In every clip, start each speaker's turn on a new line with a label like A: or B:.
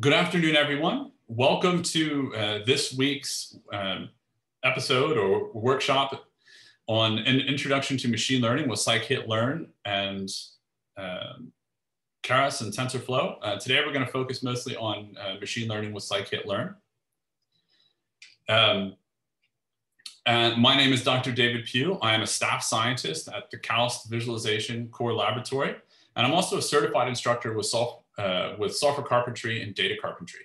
A: Good afternoon, everyone. Welcome to uh, this week's um, episode or workshop on an introduction to machine learning with scikit-learn and um, Keras and TensorFlow. Uh, today, we're going to focus mostly on uh, machine learning with scikit-learn. Um, and my name is Dr. David Pugh. I am a staff scientist at the KAUST Visualization Core Laboratory, and I'm also a certified instructor with software uh, with software carpentry and data carpentry.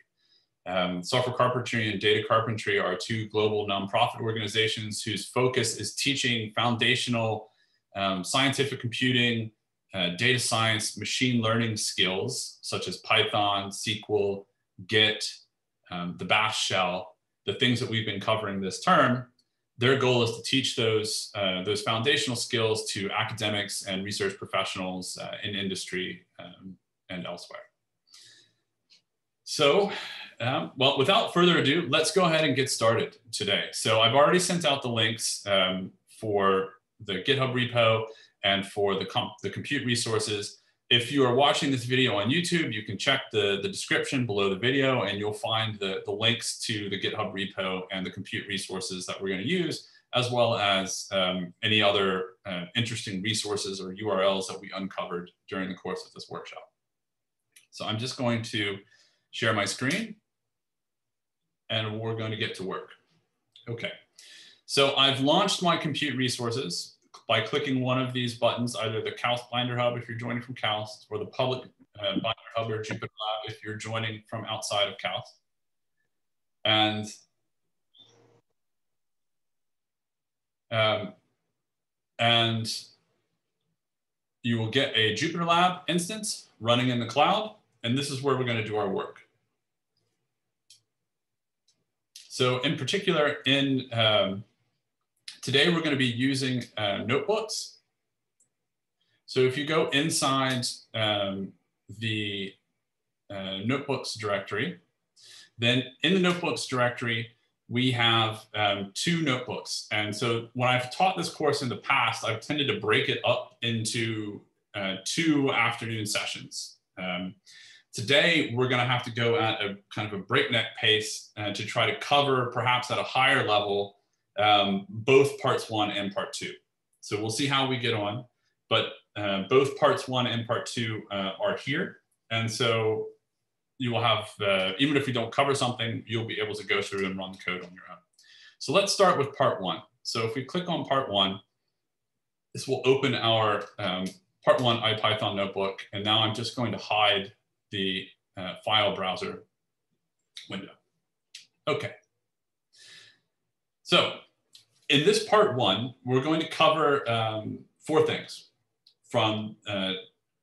A: Um, software carpentry and data carpentry are two global nonprofit organizations whose focus is teaching foundational um, scientific computing, uh, data science, machine learning skills such as Python, SQL, Git, um, the Bash shell, the things that we've been covering this term. Their goal is to teach those, uh, those foundational skills to academics and research professionals uh, in industry um, and elsewhere. So, um, well, without further ado, let's go ahead and get started today. So I've already sent out the links um, for the GitHub repo and for the, comp the compute resources. If you are watching this video on YouTube, you can check the, the description below the video and you'll find the, the links to the GitHub repo and the compute resources that we're gonna use, as well as um, any other uh, interesting resources or URLs that we uncovered during the course of this workshop. So I'm just going to share my screen and we're going to get to work. Okay, so I've launched my compute resources by clicking one of these buttons, either the KAUST Binder Hub if you're joining from KAUST or the public uh, Binder Hub or Jupyter Lab if you're joining from outside of KAUST. And um, and you will get a Jupyter Lab instance running in the cloud and this is where we're going to do our work. So in particular, in um, today, we're going to be using uh, notebooks. So if you go inside um, the uh, notebooks directory, then in the notebooks directory, we have um, two notebooks. And so when I've taught this course in the past, I've tended to break it up into uh, two afternoon sessions. Um, Today, we're going to have to go at a kind of a breakneck pace uh, to try to cover, perhaps at a higher level, um, both parts one and part two. So we'll see how we get on, but uh, both parts one and part two uh, are here. And so you will have, uh, even if you don't cover something, you'll be able to go through and run the code on your own. So let's start with part one. So if we click on part one, this will open our um, part one IPython notebook. And now I'm just going to hide the uh, file browser window. Okay. So in this part one, we're going to cover um, four things from uh,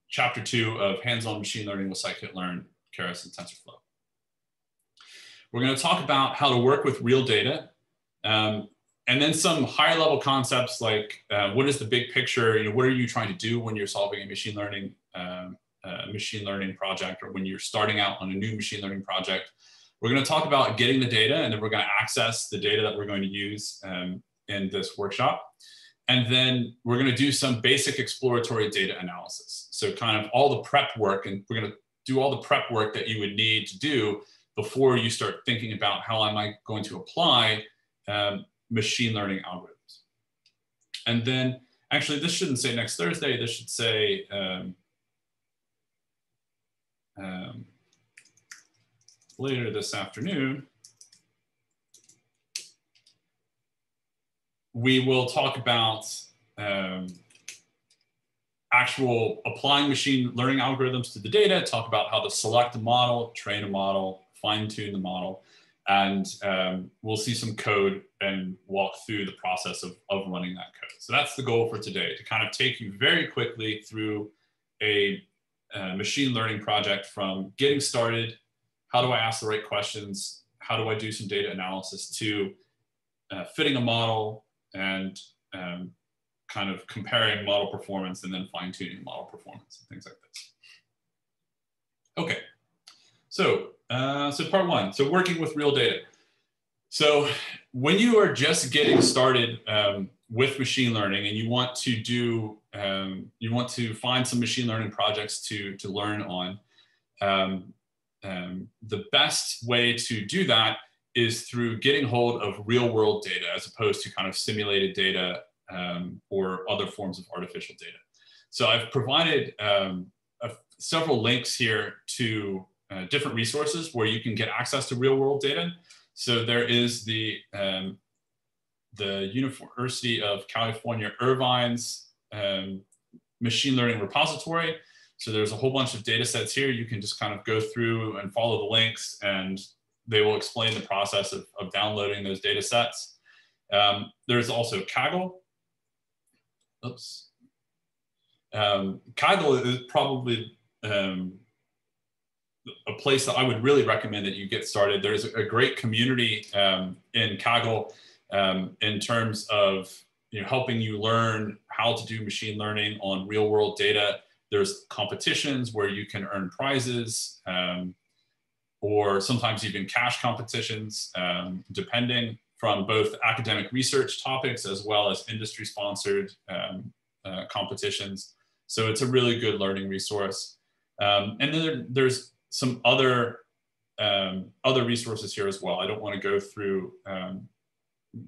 A: chapter two of hands-on machine learning with scikit-learn, Keras, and TensorFlow. We're going to talk about how to work with real data, um, and then some higher level concepts like uh, what is the big picture, you know, what are you trying to do when you're solving a machine learning um, a machine learning project or when you're starting out on a new machine learning project. We're going to talk about getting the data and then we're going to access the data that we're going to use um, in this workshop. And then we're going to do some basic exploratory data analysis. So kind of all the prep work and we're going to do all the prep work that you would need to do before you start thinking about how am I going to apply um, machine learning algorithms. And then actually this shouldn't say next Thursday, this should say um, um, later this afternoon, we will talk about um, actual applying machine learning algorithms to the data, talk about how to select a model, train a model, fine tune the model, and um, we'll see some code and walk through the process of, of running that code. So that's the goal for today, to kind of take you very quickly through a machine learning project from getting started, how do I ask the right questions, how do I do some data analysis to uh, fitting a model and um, kind of comparing model performance and then fine tuning model performance and things like this. Okay, so, uh, so part one, so working with real data. So when you are just getting started um, with machine learning and you want to do um, you want to find some machine learning projects to to learn on um, um, the best way to do that is through getting hold of real world data as opposed to kind of simulated data um, or other forms of artificial data. So I've provided um, a, several links here to uh, different resources where you can get access to real world data. So there is the, um, the University of California Irvine's um, machine learning repository. So there's a whole bunch of data sets here. You can just kind of go through and follow the links and they will explain the process of, of downloading those data sets. Um, there's also Kaggle. Oops. Um, Kaggle is probably um, a place that I would really recommend that you get started. There's a great community um, in Kaggle um, in terms of you know, helping you learn how to do machine learning on real world data. There's competitions where you can earn prizes um, or sometimes even cash competitions, um, depending from both academic research topics as well as industry sponsored um, uh, competitions. So it's a really good learning resource. Um, and then there, there's some other um, other resources here as well. I don't want to go through um,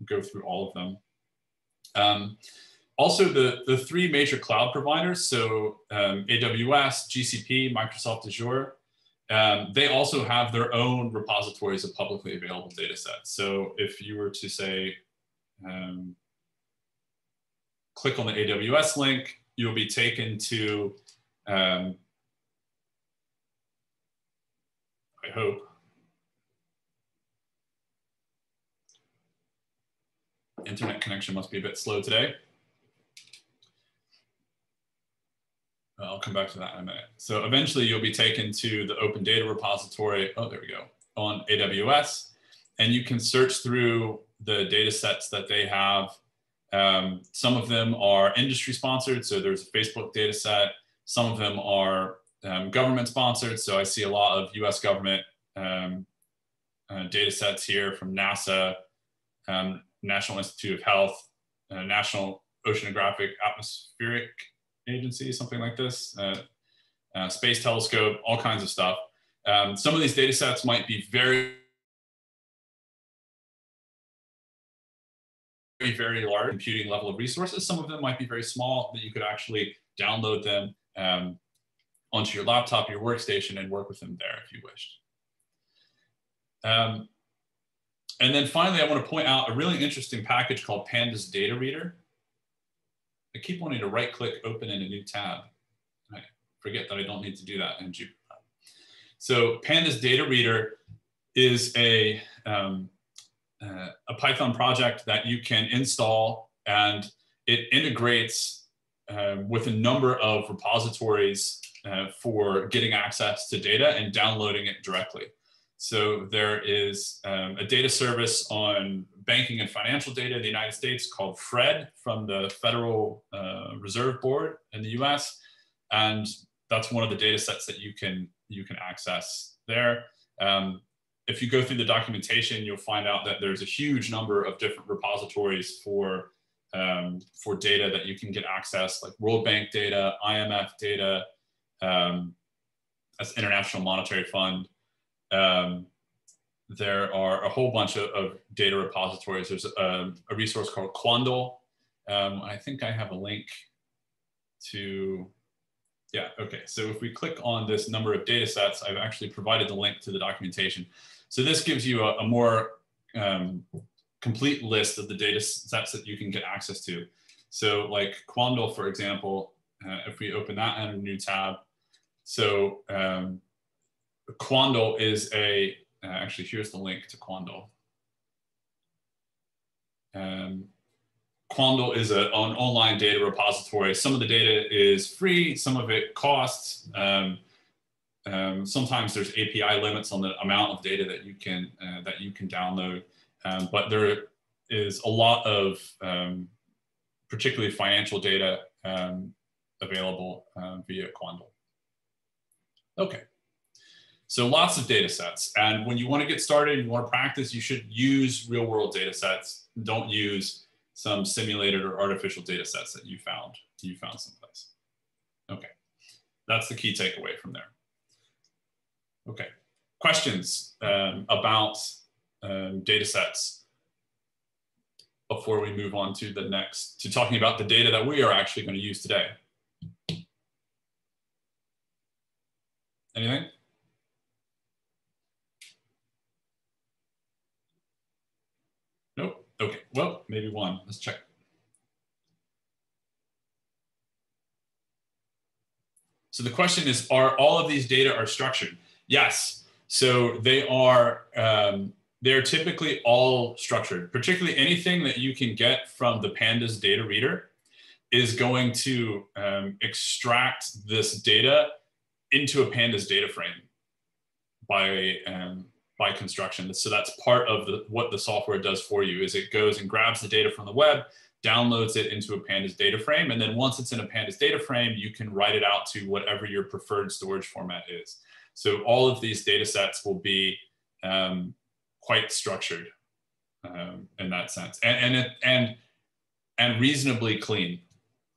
A: go through all of them. Um, also, the, the three major cloud providers, so um, AWS, GCP, Microsoft Azure, um, they also have their own repositories of publicly available data sets. So if you were to say, um, click on the AWS link, you'll be taken to, um, I hope, internet connection must be a bit slow today. I'll come back to that in a minute. So eventually you'll be taken to the open data repository. Oh, there we go on AWS. And you can search through the data sets that they have. Um, some of them are industry sponsored. So there's a Facebook data set. Some of them are um, government sponsored. So I see a lot of US government um, uh, data sets here from NASA, um, National Institute of Health, uh, National Oceanographic Atmospheric Agency, something like this, uh, uh, Space Telescope, all kinds of stuff. Um, some of these data sets might be very, very, very large computing level of resources. Some of them might be very small that you could actually download them um, onto your laptop, your workstation, and work with them there if you wished. Um, and then finally, I want to point out a really interesting package called Pandas Data Reader. I keep wanting to right click open in a new tab. I forget that I don't need to do that in Jupyter. So Pandas Data Reader is a, um, uh, a Python project that you can install and it integrates uh, with a number of repositories uh, for getting access to data and downloading it directly. So there is um, a data service on banking and financial data in the United States called FRED from the Federal uh, Reserve Board in the US. And that's one of the data sets that you can, you can access there. Um, if you go through the documentation, you'll find out that there's a huge number of different repositories for, um, for data that you can get access, like World Bank data, IMF data, um, that's International Monetary Fund, um, there are a whole bunch of, of data repositories. There's a, a resource called Quandl. Um, I think I have a link to, yeah, okay. So if we click on this number of data sets, I've actually provided the link to the documentation. So this gives you a, a more um, complete list of the data sets that you can get access to. So like Quandl, for example, uh, if we open that in a new tab, so um, Quandl is a, uh, actually here's the link to Quandl. Um, Quandl is a, an online data repository. Some of the data is free, some of it costs. Um, um, sometimes there's API limits on the amount of data that you can uh, that you can download, um, but there is a lot of um, particularly financial data um, available uh, via Quandl. Okay. So lots of data sets. And when you want to get started, you want to practice, you should use real world data sets. Don't use some simulated or artificial data sets that you found, you found someplace. Okay, that's the key takeaway from there. Okay, questions um, about um, data sets before we move on to the next, to talking about the data that we are actually going to use today? Anything? Nope. Okay. Well, maybe one. Let's check. So the question is, are all of these data are structured? Yes. So they are, um, they're typically all structured, particularly anything that you can get from the pandas data reader is going to um, extract this data into a pandas data frame by um, by construction. So that's part of the, what the software does for you is it goes and grabs the data from the web, downloads it into a pandas data frame. And then once it's in a pandas data frame, you can write it out to whatever your preferred storage format is. So all of these data sets will be um, quite structured um, in that sense and, and, and, and reasonably clean.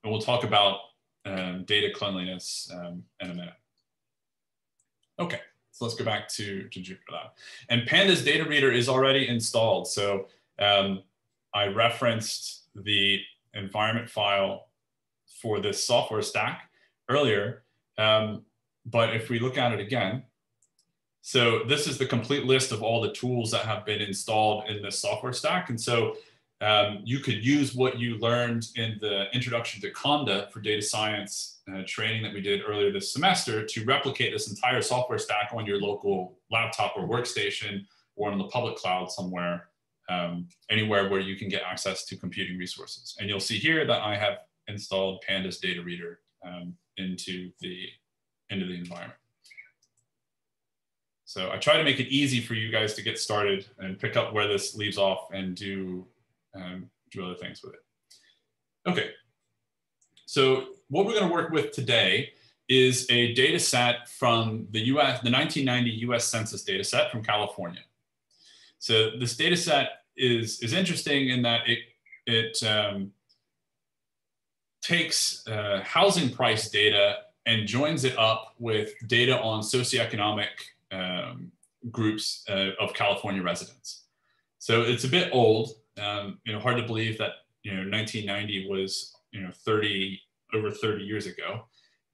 A: And we'll talk about um, data cleanliness um, in a minute. Okay, so let's go back to, to JupyterLab. And Pandas data reader is already installed. So um, I referenced the environment file for this software stack earlier. Um, but if we look at it again, so this is the complete list of all the tools that have been installed in this software stack. And so um, you could use what you learned in the introduction to Conda for data science uh, training that we did earlier this semester to replicate this entire software stack on your local laptop or workstation or on the public cloud somewhere, um, anywhere where you can get access to computing resources. And you'll see here that I have installed Pandas data reader um, into, the, into the environment. So I try to make it easy for you guys to get started and pick up where this leaves off and do um, do other things with it. Okay, so what we're going to work with today is a data set from the US, the 1990 US Census data set from California. So this data set is, is interesting in that it, it um, takes uh, housing price data and joins it up with data on socioeconomic um, groups uh, of California residents. So it's a bit old, um, you know, hard to believe that you know 1990 was you know 30 over 30 years ago.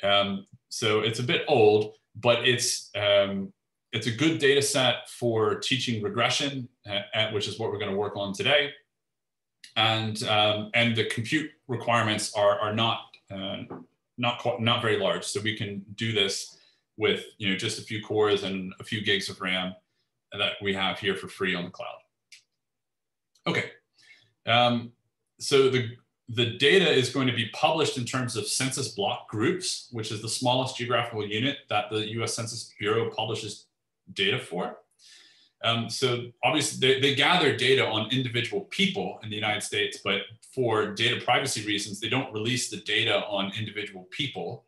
A: Um, so it's a bit old, but it's um, it's a good data set for teaching regression, uh, at, which is what we're going to work on today. And um, and the compute requirements are are not uh, not quite, not very large, so we can do this with you know just a few cores and a few gigs of RAM that we have here for free on the cloud. Okay, um, so the, the data is going to be published in terms of census block groups, which is the smallest geographical unit that the US Census Bureau publishes data for. Um, so obviously they, they, gather data on individual people in the United States, but for data privacy reasons, they don't release the data on individual people.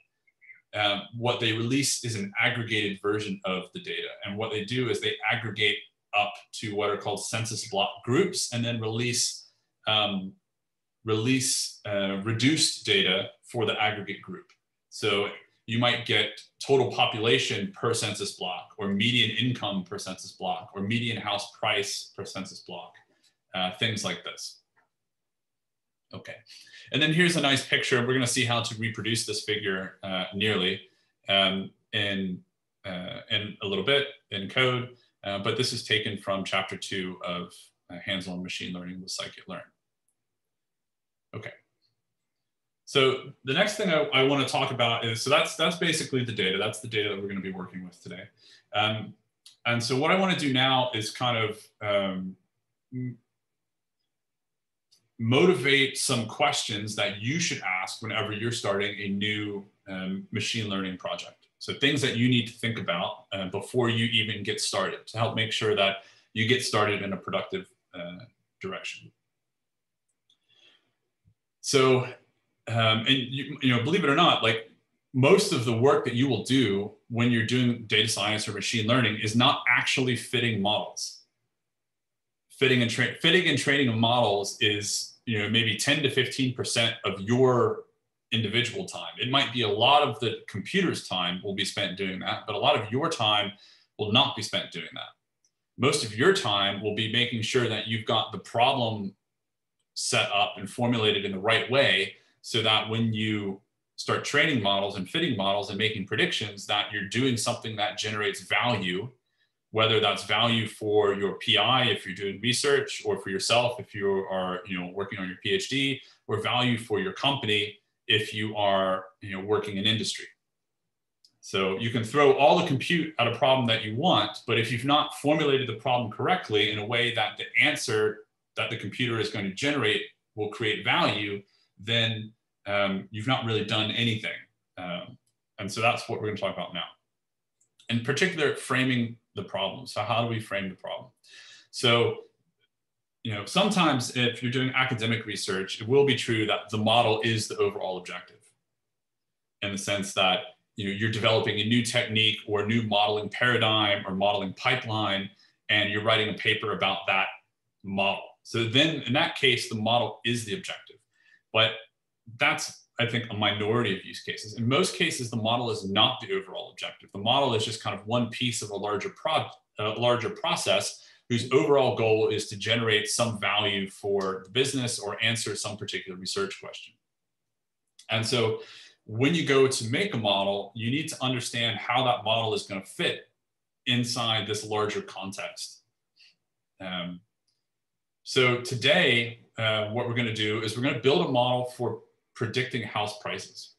A: Um, what they release is an aggregated version of the data. And what they do is they aggregate up to what are called census block groups and then release um, release uh, reduced data for the aggregate group. So you might get total population per census block or median income per census block or median house price per census block, uh, things like this. Okay, and then here's a nice picture. We're gonna see how to reproduce this figure uh, nearly um, in, uh, in a little bit in code. Uh, but this is taken from chapter two of uh, hands-on machine learning with scikit-learn. Okay. So the next thing I, I want to talk about is, so that's, that's basically the data. That's the data that we're going to be working with today. Um, and so what I want to do now is kind of um, motivate some questions that you should ask whenever you're starting a new um, machine learning project. So things that you need to think about uh, before you even get started to help make sure that you get started in a productive uh, direction. So, um, and you, you know, believe it or not, like most of the work that you will do when you're doing data science or machine learning is not actually fitting models. Fitting and, tra- fitting and training of models is, you know, maybe 10 to 15% of your individual time. It might be a lot of the computer's time will be spent doing that, but a lot of your time will not be spent doing that. Most of your time will be making sure that you've got the problem set up and formulated in the right way so that when you start training models and fitting models and making predictions that you're doing something that generates value whether that's value for your PI if you're doing research or for yourself if you are you know working on your phd or value for your company if you are you know working in industry so you can throw all the compute at a problem that you want but if you've not formulated the problem correctly in a way that the answer that the computer is going to generate will create value then um, you've not really done anything. Um, and so that's what we're going to talk about now. In particular, framing the problem. So how do we frame the problem? So, you know, sometimes if you're doing academic research, it will be true that the model is the overall objective in the sense that you know, you're developing a new technique or a new modeling paradigm or modeling pipeline, and you're writing a paper about that model. So then in that case, the model is the objective. But that's I think a minority of use cases. In most cases, the model is not the overall objective. The model is just kind of one piece of a larger pro- a uh, larger process whose overall goal is to generate some value for the business or answer some particular research question. And so when you go to make a model, you need to understand how that model is going to fit inside this larger context. Um, so today, uh, what we're going to do is we're going to build a model for predicting house prices.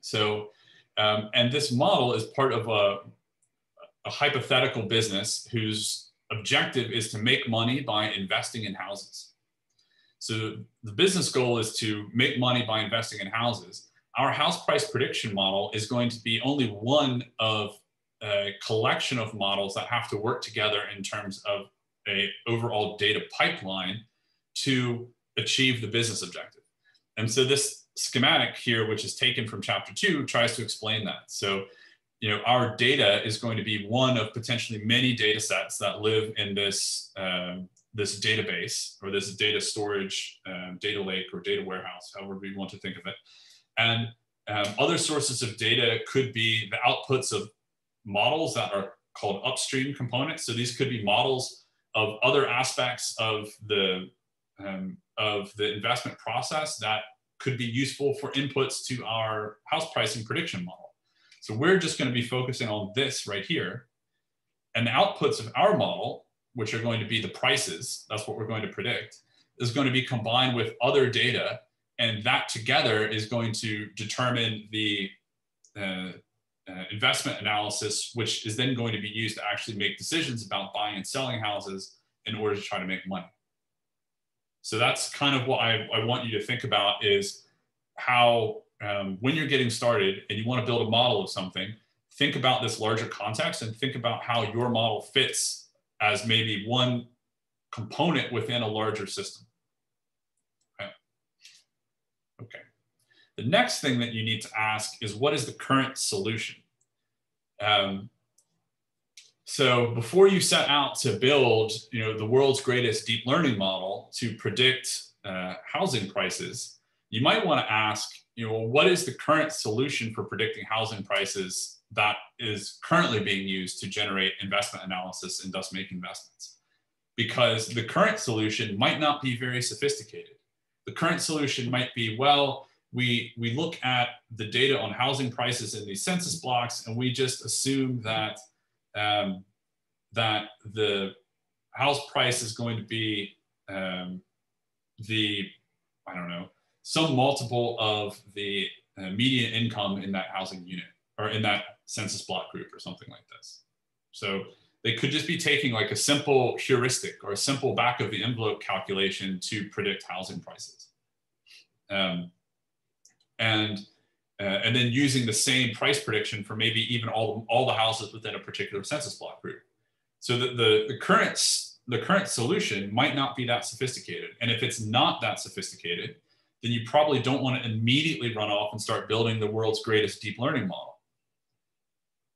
A: So, um, and this model is part of a, a hypothetical business whose objective is to make money by investing in houses. So the business goal is to make money by investing in houses. Our house price prediction model is going to be only one of a collection of models that have to work together in terms of a overall data pipeline to achieve the business objective. And so this schematic here, which is taken from chapter two, tries to explain that. So, you know, our data is going to be one of potentially many data sets that live in this, um, this database or this data storage, um, data lake or data warehouse, however we want to think of it. And um, other sources of data could be the outputs of models that are called upstream components. So these could be models of other aspects of the um, of the investment process that could be useful for inputs to our house pricing prediction model. So we're just going to be focusing on this right here. And the outputs of our model, which are going to be the prices, that's what we're going to predict, is going to be combined with other data. And that together is going to determine the uh, uh, investment analysis, which is then going to be used to actually make decisions about buying and selling houses in order to try to make money. So that's kind of what I, I want you to think about is how um, when you're getting started and you want to build a model of something, think about this larger context and think about how your model fits as maybe one component within a larger system. Okay. okay. The next thing that you need to ask is what is the current solution? Um, so before you set out to build, you know, the world's greatest deep learning model to predict uh, housing prices, you might want to ask, you know, what is the current solution for predicting housing prices that is currently being used to generate investment analysis and thus make investments? Because the current solution might not be very sophisticated. The current solution might be, well, we, we look at the data on housing prices in these census blocks and we just assume that um, that the house price is going to be um, the, I don't know, some multiple of the uh, median income in that housing unit or in that census block group or something like this. So they could just be taking like a simple heuristic or a simple back of the envelope calculation to predict housing prices. Um, and uh, and then using the same price prediction for maybe even all, all the houses within a particular census block group. So that the, the, current, the current solution might not be that sophisticated. And if it's not that sophisticated, then you probably don't want to immediately run off and start building the world's greatest deep learning model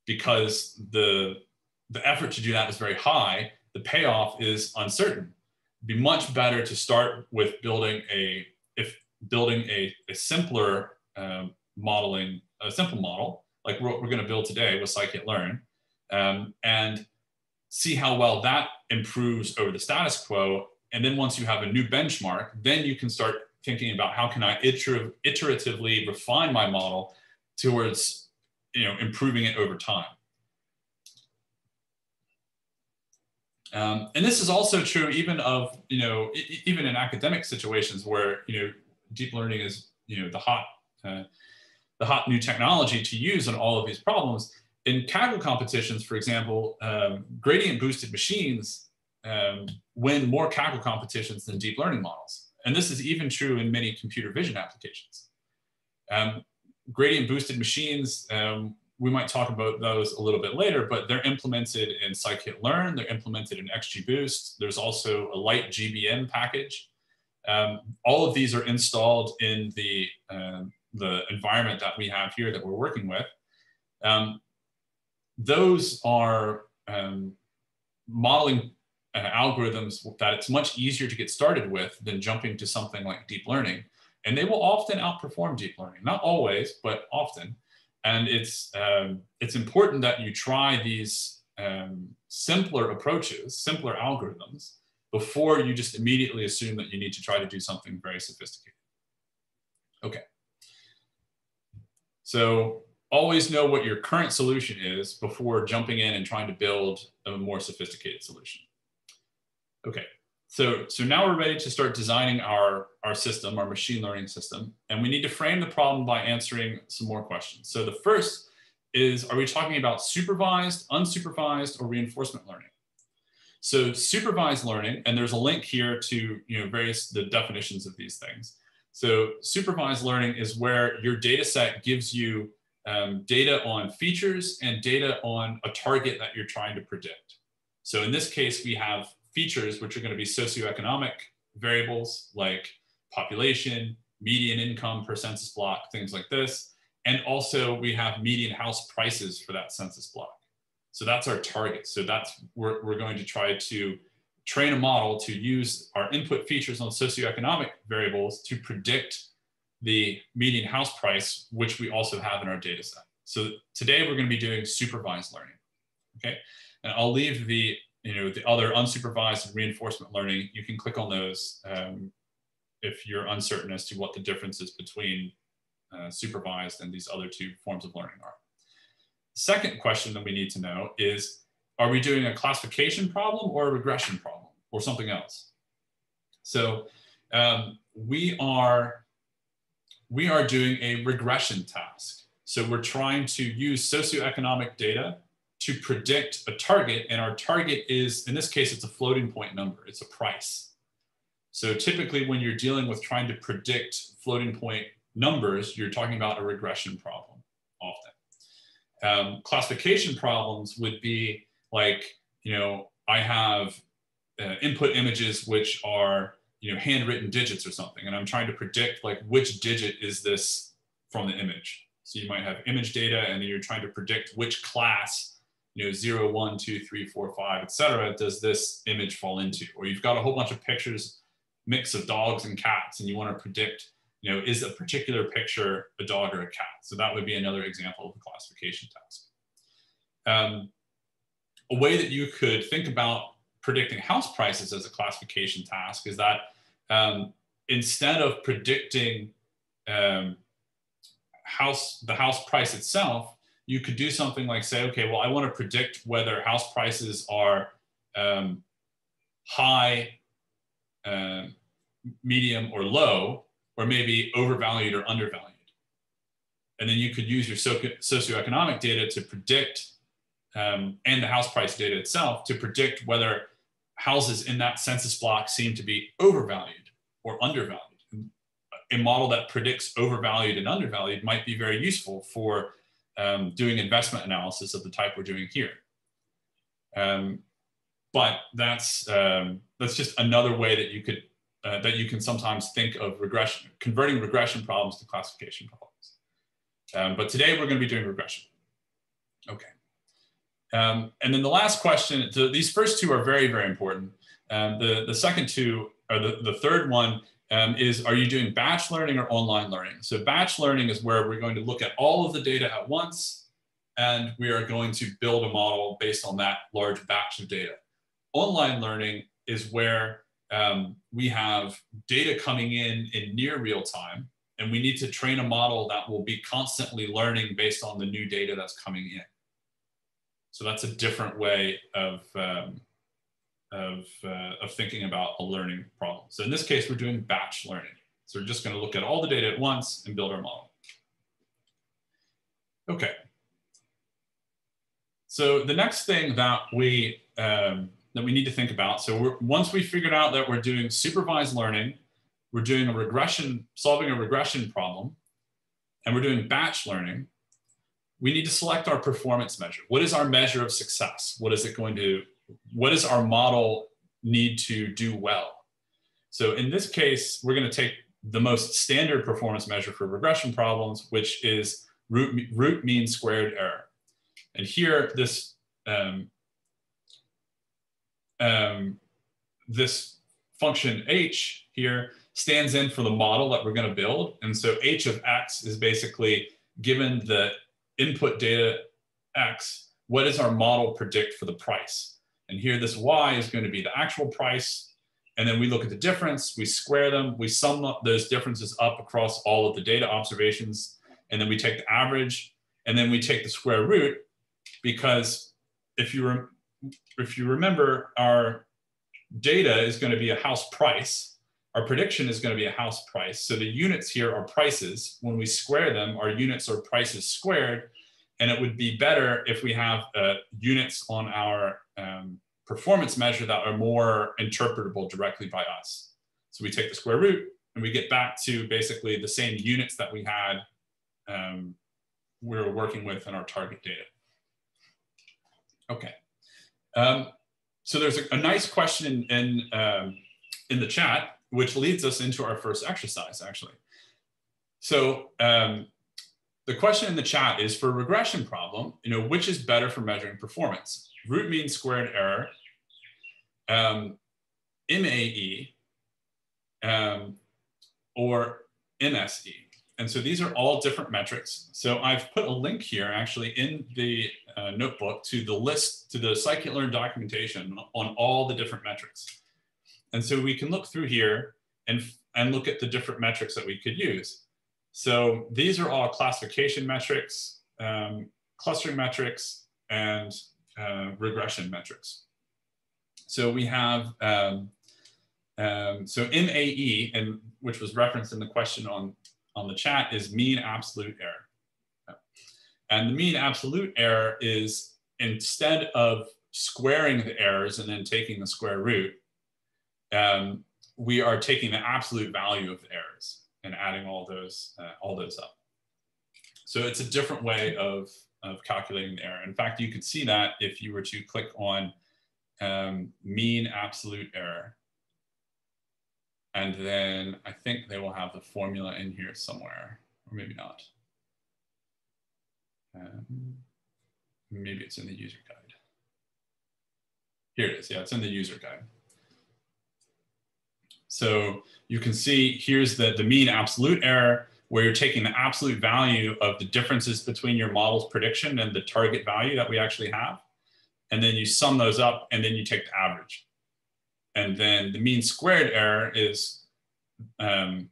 A: because the, the effort to do that is very high. The payoff is uncertain. It'd be much better to start with building a, if building a, a simpler um, modeling a simple model like what we're going to build today with scikit-learn um, and see how well that improves over the status quo. And then once you have a new benchmark, then you can start thinking about how can I iter iteratively refine my model towards you know, improving it over time. Um, and this is also true even of, you know, even in academic situations where, you know, deep learning is, you know, the hot, uh, the hot new technology to use on all of these problems. In Kaggle competitions, for example, um, gradient boosted machines um, win more Kaggle competitions than deep learning models. And this is even true in many computer vision applications. Um, gradient boosted machines, um, we might talk about those a little bit later, but they're implemented in scikit-learn, they're implemented in XGBoost. There's also a LightGBM package. Um, all of these are installed in the, uh, the environment that we have here that we're working with. Um, those are um, modeling uh, algorithms that it's much easier to get started with than jumping to something like deep learning. And they will often outperform deep learning, not always, but often. And it's, um, it's important that you try these um, simpler approaches, simpler algorithms, before you just immediately assume that you need to try to do something very sophisticated. Okay. So always know what your current solution is before jumping in and trying to build a more sophisticated solution. Okay, so, so now we're ready to start designing our, our system, our machine learning system, and we need to frame the problem by answering some more questions. So the first is, are we talking about supervised, unsupervised, or reinforcement learning? So supervised learning, and there's a link here to you know, various the definitions of these things. So supervised learning is where your data set gives you um, data on features and data on a target that you're trying to predict. So in this case, we have features, which are going to be socioeconomic variables like population, median income per census block, things like this. And also we have median house prices for that census block. So that's our target. So that's, we're, we're going to try to train a model to use our input features on socioeconomic variables to predict the median house price, which we also have in our data set. So today we're going to be doing supervised learning. Okay. And I'll leave the you know, the other unsupervised reinforcement learning, you can click on those um, if you're uncertain as to what the differences between uh, supervised and these other two forms of learning are. Second question that we need to know is, are we doing a classification problem or a regression problem or something else? So um, we are we are doing a regression task. So we're trying to use socioeconomic data to predict a target. And our target is, in this case, it's a floating point number, it's a price. So typically when you're dealing with trying to predict floating point numbers, you're talking about a regression problem often. Um, classification problems would be like, you know, I have uh, input images which are, you know, handwritten digits or something, and I'm trying to predict like which digit is this from the image. So you might have image data and then you're trying to predict which class you know, zero, one, two, three, four, five, etc. does this image fall into? Or you've got a whole bunch of pictures, mix of dogs and cats, and you want to predict, you know, is a particular picture a dog or a cat? So that would be another example of a classification task. Um, a way that you could think about predicting house prices as a classification task is that um, instead of predicting um, house the house price itself, you could do something like say, okay, well, I want to predict whether house prices are um, high, uh, medium, or low, or maybe overvalued or undervalued. And then you could use your socioeconomic data to predict, um, and the house price data itself to predict whether houses in that census block seem to be overvalued or undervalued. A model that predicts overvalued and undervalued might be very useful for um, doing investment analysis of the type we're doing here. Um, but that's um, that's just another way that you could uh, that you can sometimes think of regression, converting regression problems to classification problems. Um, but today we're going to be doing regression. Okay. Um, and then the last question, so these first two are very, very important. Um, the, the second two, or the, the third one um, is are you doing batch learning or online learning? So batch learning is where we're going to look at all of the data at once and we are going to build a model based on that large batch of data. Online learning is where um, we have data coming in in near real time, and we need to train a model that will be constantly learning based on the new data that's coming in. So that's a different way of, um, of, uh, of thinking about a learning problem. So in this case, we're doing batch learning. So we're just going to look at all the data at once and build our model. Okay. So the next thing that we um, that we need to think about. So once we figured out that we're doing supervised learning, we're doing a regression, solving a regression problem, and we're doing batch learning, we need to select our performance measure. What is our measure of success? What is it going to, what does our model need to do well? So in this case, we're going to take the most standard performance measure for regression problems, which is root, root mean squared error. And here, this um, um, this function h here stands in for the model that we're going to build. And so h of x is basically given the input data x, what does our model predict for the price? And here this y is going to be the actual price. And then we look at the difference, we square them, we sum up those differences up across all of the data observations. And then we take the average and then we take the square root because if you if you remember, our data is going to be a house price. Our prediction is going to be a house price. So the units here are prices. When we square them, our units are prices squared. And it would be better if we have uh, units on our um, performance measure that are more interpretable directly by us. So we take the square root and we get back to basically the same units that we had um, we were working with in our target data. Okay. Um, so there's a, a, nice question in, in, um, in the chat, which leads us into our first exercise, actually. So um, the question in the chat is for a regression problem, you know, which is better for measuring performance? Root mean squared error, um, MAE, um, or MSE. And so these are all different metrics. So I've put a link here actually in the uh, notebook to the list, to the scikit-learn documentation on all the different metrics. And so we can look through here and, and look at the different metrics that we could use. So these are all classification metrics, um, clustering metrics, and uh, regression metrics. So we have, um, um, so MAE, and which was referenced in the question on on the chat is mean absolute error. And the mean absolute error is instead of squaring the errors and then taking the square root, um, we are taking the absolute value of the errors and adding all those, uh, all those up. So it's a different way of, of calculating the error. In fact, you could see that if you were to click on um, mean absolute error. And then I think they will have the formula in here somewhere, or maybe not. Um, maybe it's in the user guide. Here it is, yeah, it's in the user guide. So you can see here's the, the mean absolute error where you're taking the absolute value of the differences between your model's prediction and the target value that we actually have. And then you sum those up and then you take the average. And then the mean squared error is um,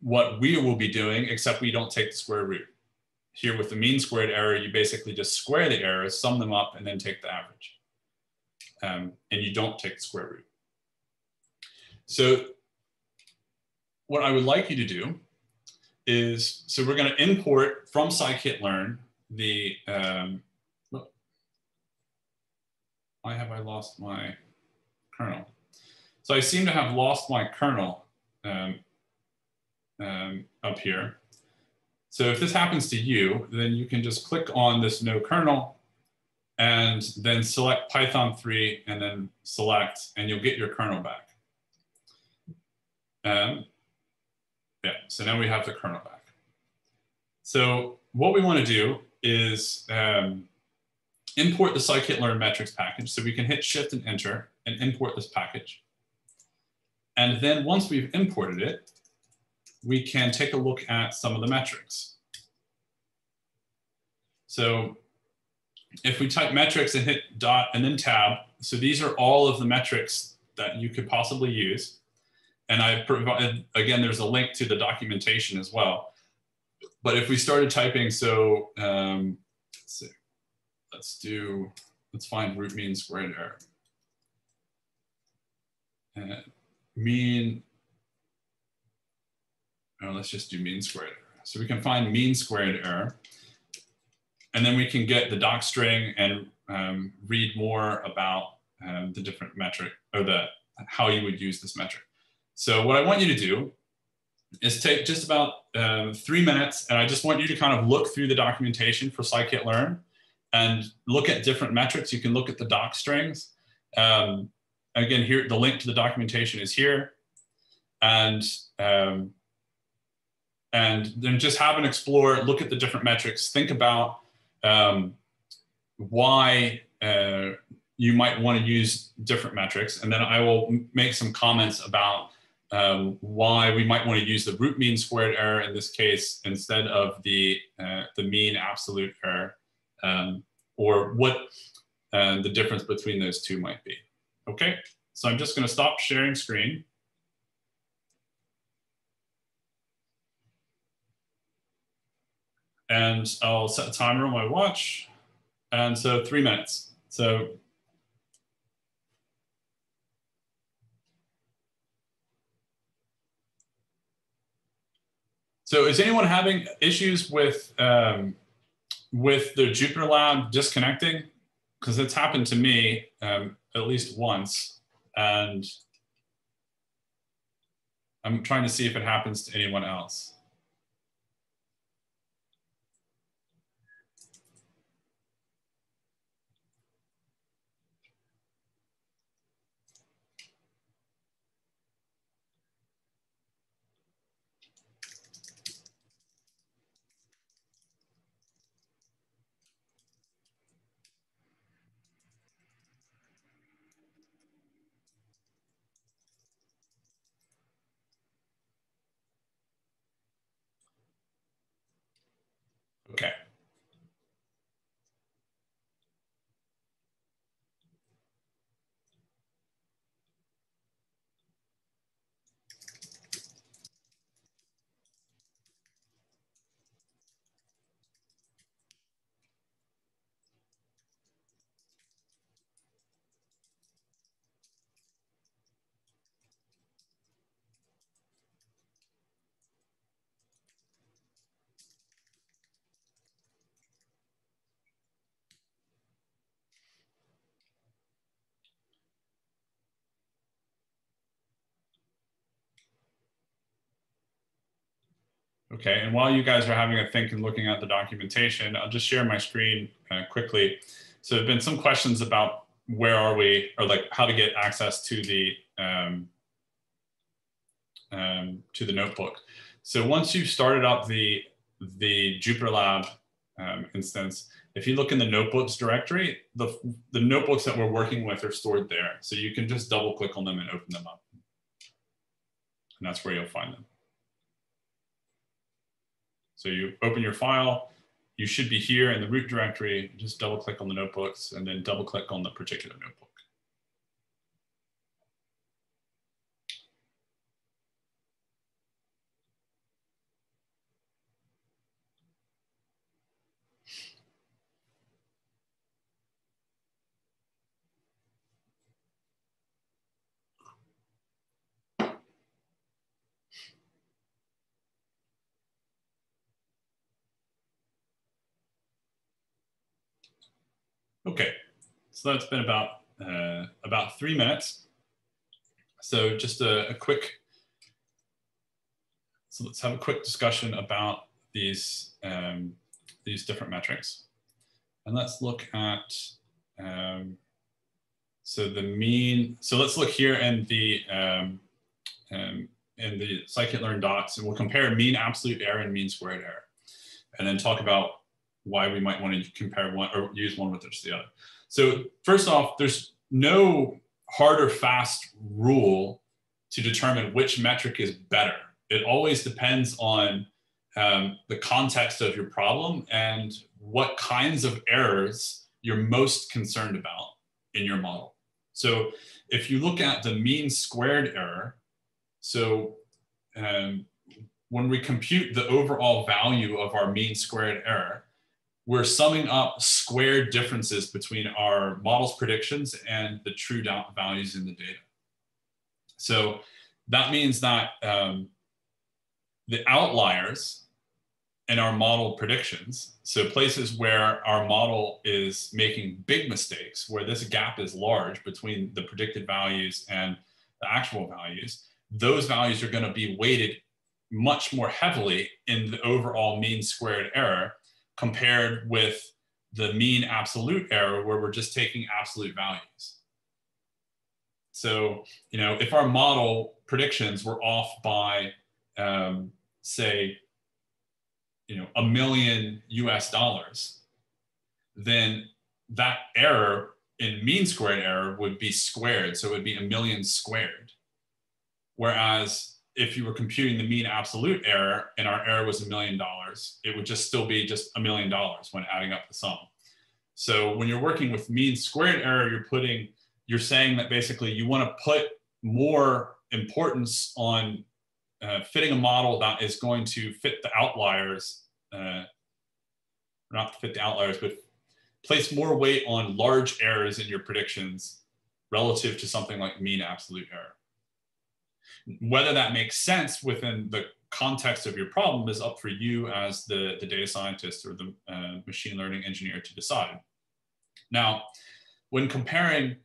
A: what we will be doing, except we don't take the square root. Here with the mean squared error, you basically just square the errors, sum them up, and then take the average. Um, and you don't take the square root. So what I would like you to do is, so we're gonna import from scikit-learn the, um, why have I lost my kernel. So I seem to have lost my kernel um, um, up here. So if this happens to you, then you can just click on this no kernel and then select Python 3 and then select, and you'll get your kernel back. Um, yeah, so now we have the kernel back. So what we want to do is um, import the scikit-learn metrics package. So we can hit shift and enter and import this package. And then once we've imported it, we can take a look at some of the metrics. So if we type metrics and hit dot and then tab, so these are all of the metrics that you could possibly use. And I provided, again, there's a link to the documentation as well. But if we started typing, so um, let's see, let's do, let's find root mean squared error. Uh, mean, oh, let's just do mean squared error. So we can find mean squared error. And then we can get the doc string and um, read more about um, the different metric or the how you would use this metric. So what I want you to do is take just about um, three minutes and I just want you to kind of look through the documentation for scikit-learn and look at different metrics. You can look at the doc strings. Um, again, here, the link to the documentation is here. And, um, and then just have an explore, look at the different metrics, think about um, why uh, you might want to use different metrics. And then I will make some comments about um, why we might want to use the root mean squared error in this case instead of the, uh, the mean absolute error, um, or what uh, the difference between those two might be. Okay, so I'm just going to stop sharing screen. And I'll set a timer on my watch. And so three minutes. So So is anyone having issues with um, with the Jupyter Lab disconnecting? Because it's happened to me um, at least once, and I'm trying to see if it happens to anyone else. Okay. Okay, and while you guys are having a think and looking at the documentation, I'll just share my screen uh, quickly. So there have been some questions about where are we, or like how to get access to the um, um, to the notebook. So once you've started up the the Jupyter Lab um, instance, if you look in the notebooks directory, the, the notebooks that we're working with are stored there. So you can just double click on them and open them up. And that's where you'll find them. So you open your file, you should be here in the root directory, just double click on the notebooks and then double click on the particular notebook. Okay, so that's been about uh, about three minutes. So just a, a, quick, so let's have a quick discussion about these um, these different metrics, and let's look at um, so the mean. So let's look here in the um, um in the scikit-learn docs, and we'll compare mean absolute error and mean squared error, and then talk about why we might want to compare one or use one with the other. So first off, there's no hard or fast rule to determine which metric is better. It always depends on um, the context of your problem and what kinds of errors you're most concerned about in your model. So if you look at the mean squared error, so um, when we compute the overall value of our mean squared error, we're summing up squared differences between our model's predictions and the true values in the data. So that means that um, the outliers in our model predictions, so places where our model is making big mistakes, where this gap is large between the predicted values and the actual values, those values are going to be weighted much more heavily in the overall mean squared error compared with the mean absolute error where we're just taking absolute values. So, you know, if our model predictions were off by, um, say, you know, a million US dollars, then that error in mean squared error would be squared. So it would be a million squared. Whereas if you were computing the mean absolute error and our error was a million dollars, it would just still be just a million dollars when adding up the sum. So when you're working with mean squared error, you're putting, you're saying that basically you want to put more importance on uh, fitting a model that is going to fit the outliers, uh, not fit the outliers, but place more weight on large errors in your predictions relative to something like mean absolute error. Whether that makes sense within the context of your problem is up for you as the, the data scientist or the uh, machine learning engineer to decide. Now, when comparing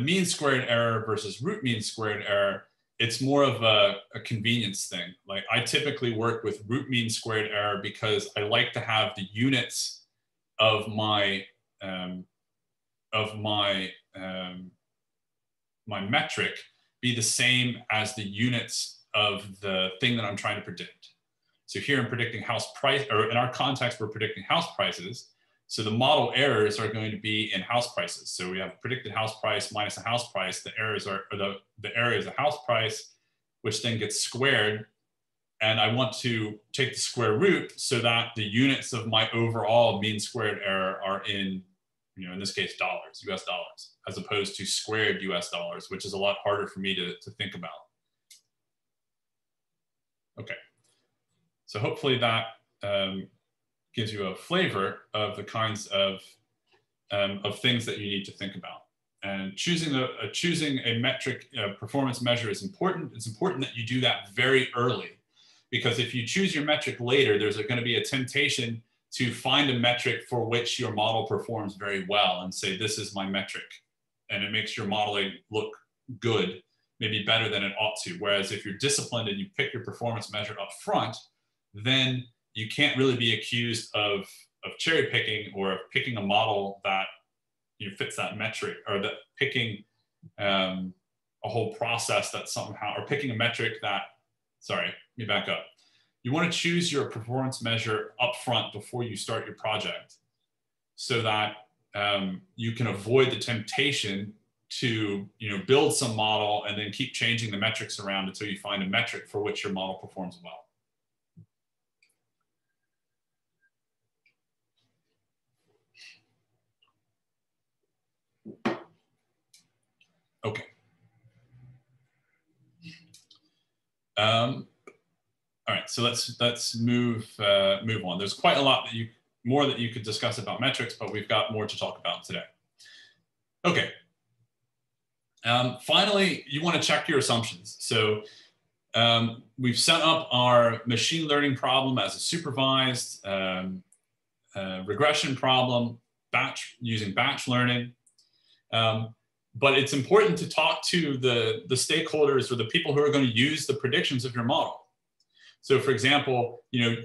A: mean squared error versus root mean squared error, it's more of a, a, convenience thing. Like I typically work with root mean squared error because I like to have the units of my um, of my um, my metric be the same as the units of the thing that I'm trying to predict. So here I'm predicting house price, or in our context, we're predicting house prices. So the model errors are going to be in house prices. So we have predicted house price minus a house price. The errors are, the, the area is house price, which then gets squared. And I want to take the square root so that the units of my overall mean squared error are in, you know, in this case, dollars, US dollars as opposed to squared US dollars, which is a lot harder for me to, to think about. Okay, so hopefully that um, gives you a flavor of the kinds of, um, of things that you need to think about. And choosing a, a choosing a metric performance measure is important. It's important that you do that very early because if you choose your metric later, there's going to be a temptation to find a metric for which your model performs very well and say, this is my metric and it makes your modeling look good, maybe better than it ought to. Whereas if you're disciplined and you pick your performance measure up front, then you can't really be accused of, of cherry picking or of picking a model that you know, fits that metric or that picking um, a whole process that somehow, or picking a metric that, sorry, let me back up. You want to choose your performance measure up front before you start your project so that um, you can avoid the temptation to you know build some model and then keep changing the metrics around until you find a metric for which your model performs well. Okay. Um, all right, so let's let's move uh, move on. There's quite a lot that you more that you could discuss about metrics, but we've got more to talk about today. Okay. Um, finally, you want to check your assumptions. So um, we've set up our machine learning problem as a supervised um, uh, regression problem, batch using batch learning. Um, but it's important to talk to the, the stakeholders or the people who are going to use the predictions of your model. So for example, you know,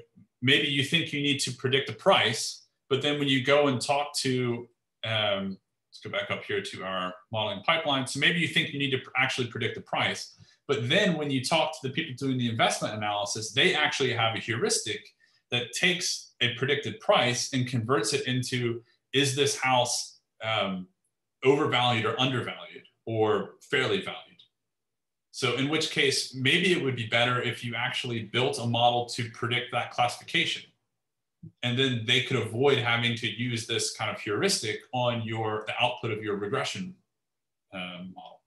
A: maybe you think you need to predict a price, but then when you go and talk to, um, let's go back up here to our modeling pipeline. So maybe you think you need to actually predict the price, but then when you talk to the people doing the investment analysis, they actually have a heuristic that takes a predicted price and converts it into, is this house um, overvalued or undervalued or fairly valued? So in which case, maybe it would be better if you actually built a model to predict that classification. And then they could avoid having to use this kind of heuristic on your the output of your regression um, model.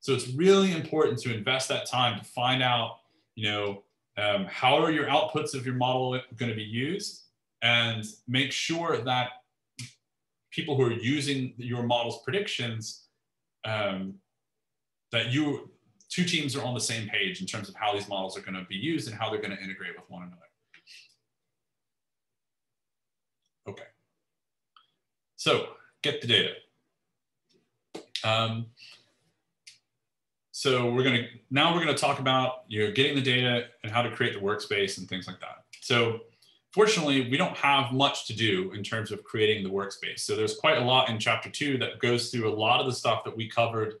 A: So it's really important to invest that time to find out, you know, um, how are your outputs of your model going to be used and make sure that people who are using your model's predictions um, that you two teams are on the same page in terms of how these models are going to be used and how they're going to integrate with one another. Okay. So get the data. Um, so we're going to now we're going to talk about you know getting the data and how to create the workspace and things like that. So fortunately, we don't have much to do in terms of creating the workspace. So there's quite a lot in chapter two that goes through a lot of the stuff that we covered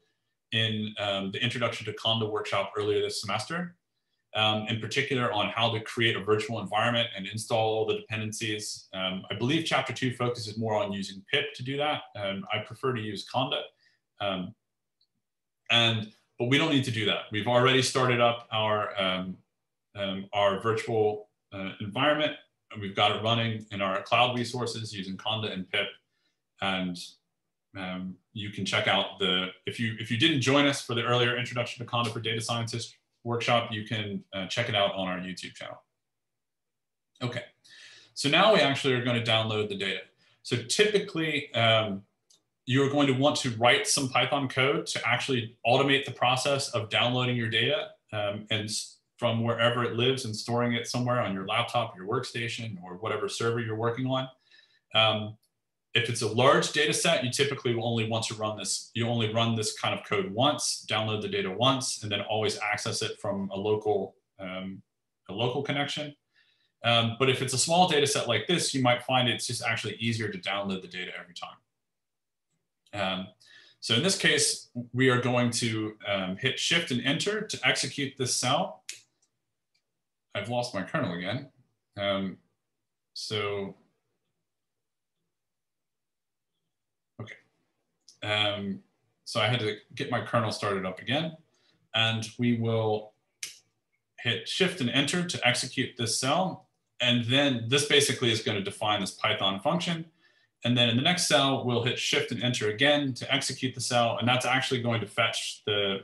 A: in um, the introduction to Conda workshop earlier this semester. Um, in particular on how to create a virtual environment and install all the dependencies. Um, I believe chapter two focuses more on using pip to do that. Um, I prefer to use Conda. Um, and but we don't need to do that. We've already started up our, um, our virtual uh, environment and we've got it running in our cloud resources using Conda and pip. And um, you can check out the, if you, if you didn't join us for the earlier introduction to Conda for data scientists workshop, you can uh, check it out on our YouTube channel. Okay, so now we actually are going to download the data. So typically, um, you're going to want to write some Python code to actually automate the process of downloading your data um, and from wherever it lives and storing it somewhere on your laptop, your workstation, or whatever server you're working on. Um, if it's a large data set, you typically will only want to run this, you only run this kind of code once, download the data once, and then always access it from a local, um, a local connection. Um, but if it's a small data set like this, you might find it's just actually easier to download the data every time. Um, so in this case, we are going to um, hit shift and enter to execute this cell. I've lost my kernel again. Um, so, okay. Um, so I had to get my kernel started up again and we will hit shift and enter to execute this cell. And then this basically is going to define this Python function. And then in the next cell, we'll hit shift and enter again to execute the cell. And that's actually going to fetch the,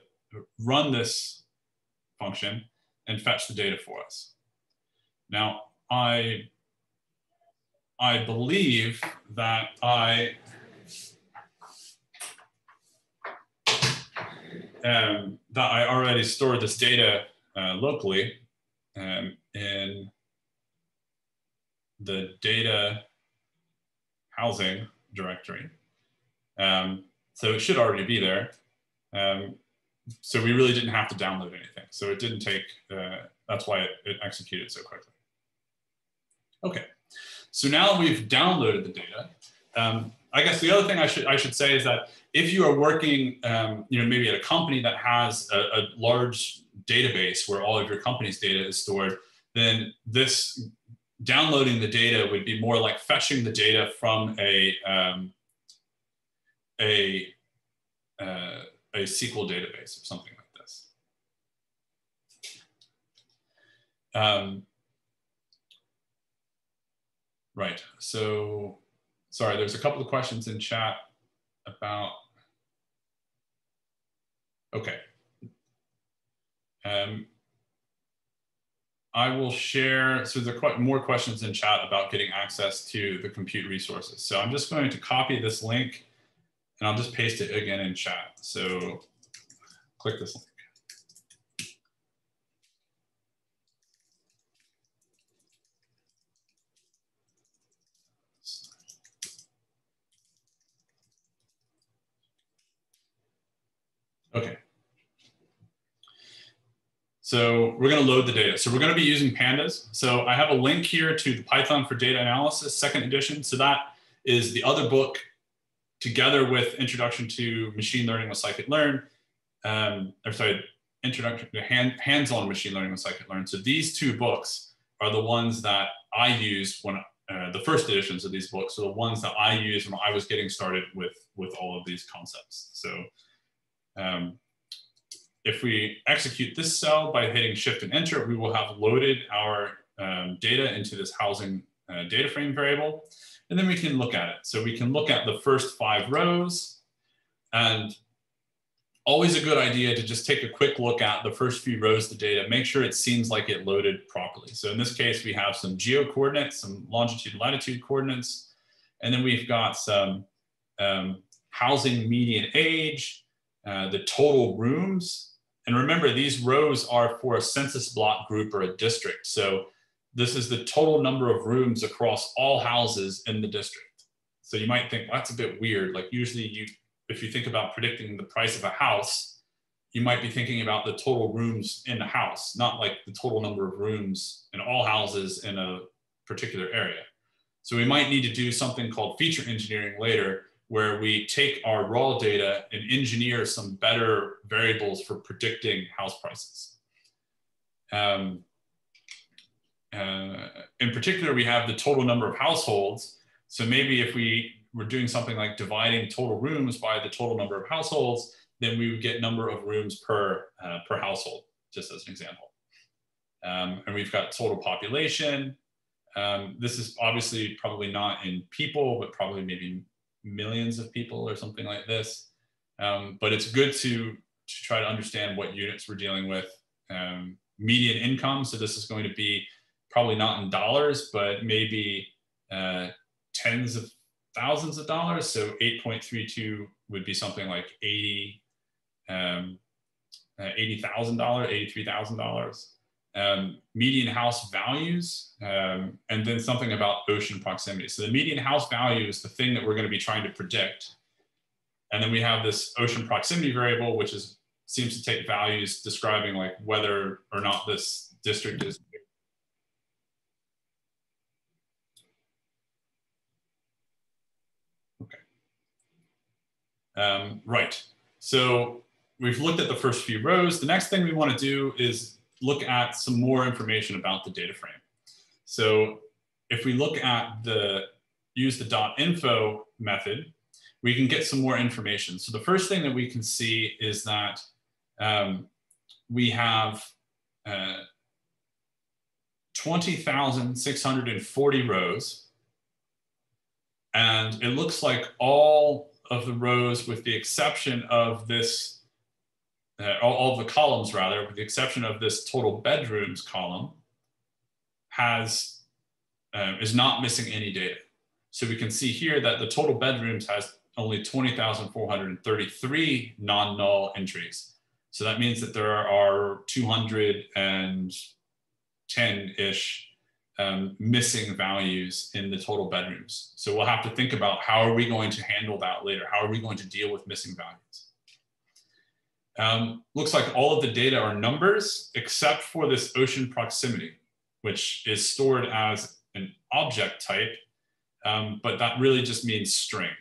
A: run this function and fetch the data for us. Now, I, I believe that I, um, that I already stored this data uh, locally um, in the data housing directory. Um, so it should already be there. Um, so we really didn't have to download anything. So it didn't take, uh, that's why it, it, executed so quickly. Okay, so now we've downloaded the data. Um, I guess the other thing I should, I should say is that if you are working, um, you know, maybe at a company that has a, a large database where all of your company's data is stored, then this downloading the data would be more like fetching the data from a um, a uh, a SQL database or something like this. Um, right. So, sorry. There's a couple of questions in chat about. Okay. Um, I will share, so there are quite more questions in chat about getting access to the compute resources. So I'm just going to copy this link and I'll just paste it again in chat. So click this link. Okay. So we're going to load the data. So we're going to be using pandas. So I have a link here to the Python for Data Analysis, second edition. So that is the other book together with Introduction to Machine Learning with Scikit-learn. Um, or sorry, Introduction to hand, Hands-on Machine Learning with Scikit-learn. So these two books are the ones that I use when uh, the first editions of these books are the ones that I used when I was getting started with with all of these concepts. So um, if we execute this cell by hitting shift and enter, we will have loaded our um, data into this housing uh, data frame variable. And then we can look at it. So we can look at the first five rows and always a good idea to just take a quick look at the first few rows of the data, make sure it seems like it loaded properly. So in this case, we have some geo coordinates, some longitude, and latitude coordinates, and then we've got some um, housing median age, uh, the total rooms. And remember, these rows are for a census block group or a district. So this is the total number of rooms across all houses in the district. So you might think well, that's a bit weird. Like usually you if you think about predicting the price of a house, you might be thinking about the total rooms in the house, not like the total number of rooms in all houses in a particular area. So we might need to do something called feature engineering later, where we take our raw data and engineer some better variables for predicting house prices. Um, uh, in particular, we have the total number of households. So maybe if we we're doing something like dividing total rooms by the total number of households, then we would get number of rooms per, uh, per household, just as an example. Um, and we've got total population. Um, this is obviously probably not in people, but probably maybe millions of people or something like this. Um, but it's good to, to try to understand what units we're dealing with. Um, median income, so this is going to be probably not in dollars, but maybe uh, tens of thousands of dollars. So 8.32 would be something like 80, um, uh, $80,000, $83,000. Um, median house values, um, and then something about ocean proximity. So the median house value is the thing that we're going to be trying to predict. And then we have this ocean proximity variable, which is seems to take values describing like whether or not this district is Um, right, so we've looked at the first few rows. The next thing we wanna do is look at some more information about the data frame. So if we look at the, use the dot info method, we can get some more information. So the first thing that we can see is that um, we have uh, 20,640 rows. And it looks like all of the rows with the exception of this, uh, all, all the columns rather, with the exception of this total bedrooms column, has uh, is not missing any data. So we can see here that the total bedrooms has only 20,433 non-null entries. So that means that there are 210-ish um, missing values in the total bedrooms. So we'll have to think about how are we going to handle that later? How are we going to deal with missing values? Um, looks like all of the data are numbers except for this ocean proximity, which is stored as an object type, um, but that really just means string.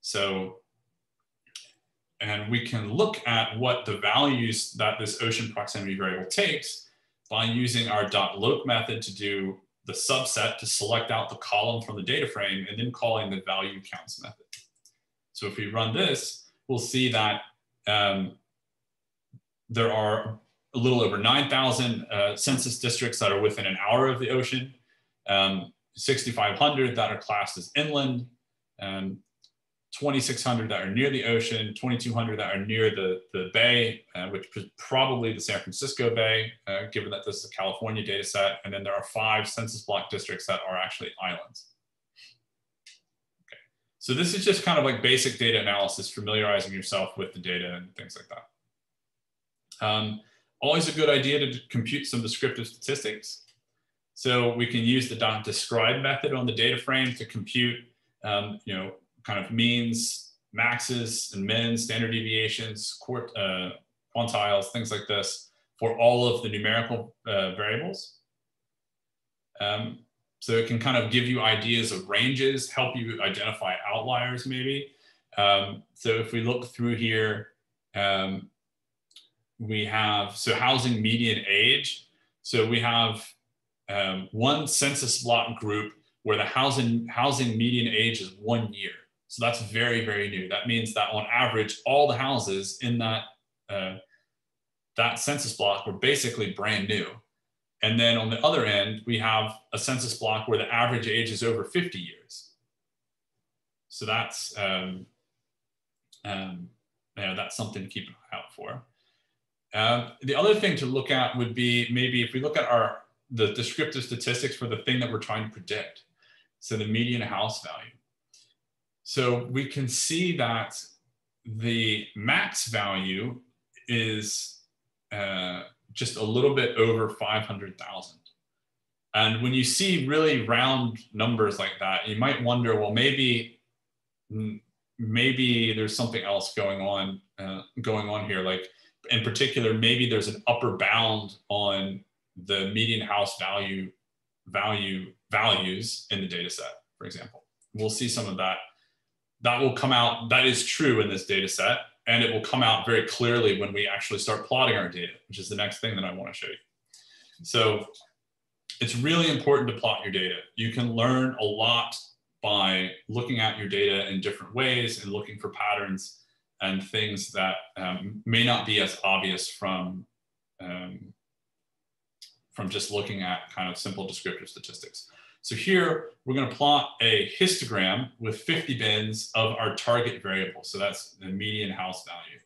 A: So, and we can look at what the values that this ocean proximity variable takes by using our dot .loc method to do the subset to select out the column from the data frame and then calling the value counts method. So if we run this, we'll see that um, there are a little over 9,000 uh, census districts that are within an hour of the ocean, um, 6,500 that are classed as inland, um, 2,600 that are near the ocean, 2,200 that are near the, the bay, uh, which is probably the San Francisco Bay, uh, given that this is a California data set. And then there are five census block districts that are actually islands. So this is just kind of like basic data analysis, familiarizing yourself with the data and things like that. Um, always a good idea to compute some descriptive statistics. So we can use the dot .describe method on the data frame to compute um, you know, kind of means, maxes and mins, standard deviations, quart, uh, quantiles, things like this for all of the numerical uh, variables. Um, so it can kind of give you ideas of ranges, help you identify outliers maybe. Um, so if we look through here, um, we have, so housing median age. So we have um, one census block group where the housing, housing median age is one year. So that's very, very new. That means that on average, all the houses in that uh, that census block were basically brand new. And then on the other end, we have a census block where the average age is over 50 years. So that's, um, um, you know, that's something to keep an eye out for. Um, the other thing to look at would be maybe if we look at our the descriptive statistics for the thing that we're trying to predict. So the median house value. So we can see that the max value is uh, just a little bit over 500,000. And when you see really round numbers like that, you might wonder, well, maybe, maybe there's something else going on, uh, going on here. Like in particular, maybe there's an upper bound on the median house value value values in the data set, for example. We'll see some of that. That will come out, that is true in this data set, and it will come out very clearly when we actually start plotting our data, which is the next thing that I wanna show you. So it's really important to plot your data. You can learn a lot by looking at your data in different ways and looking for patterns and things that um, may not be as obvious from um, from just looking at kind of simple descriptive statistics. So here we're going to plot a histogram with 50 bins of our target variable. So that's the median house value.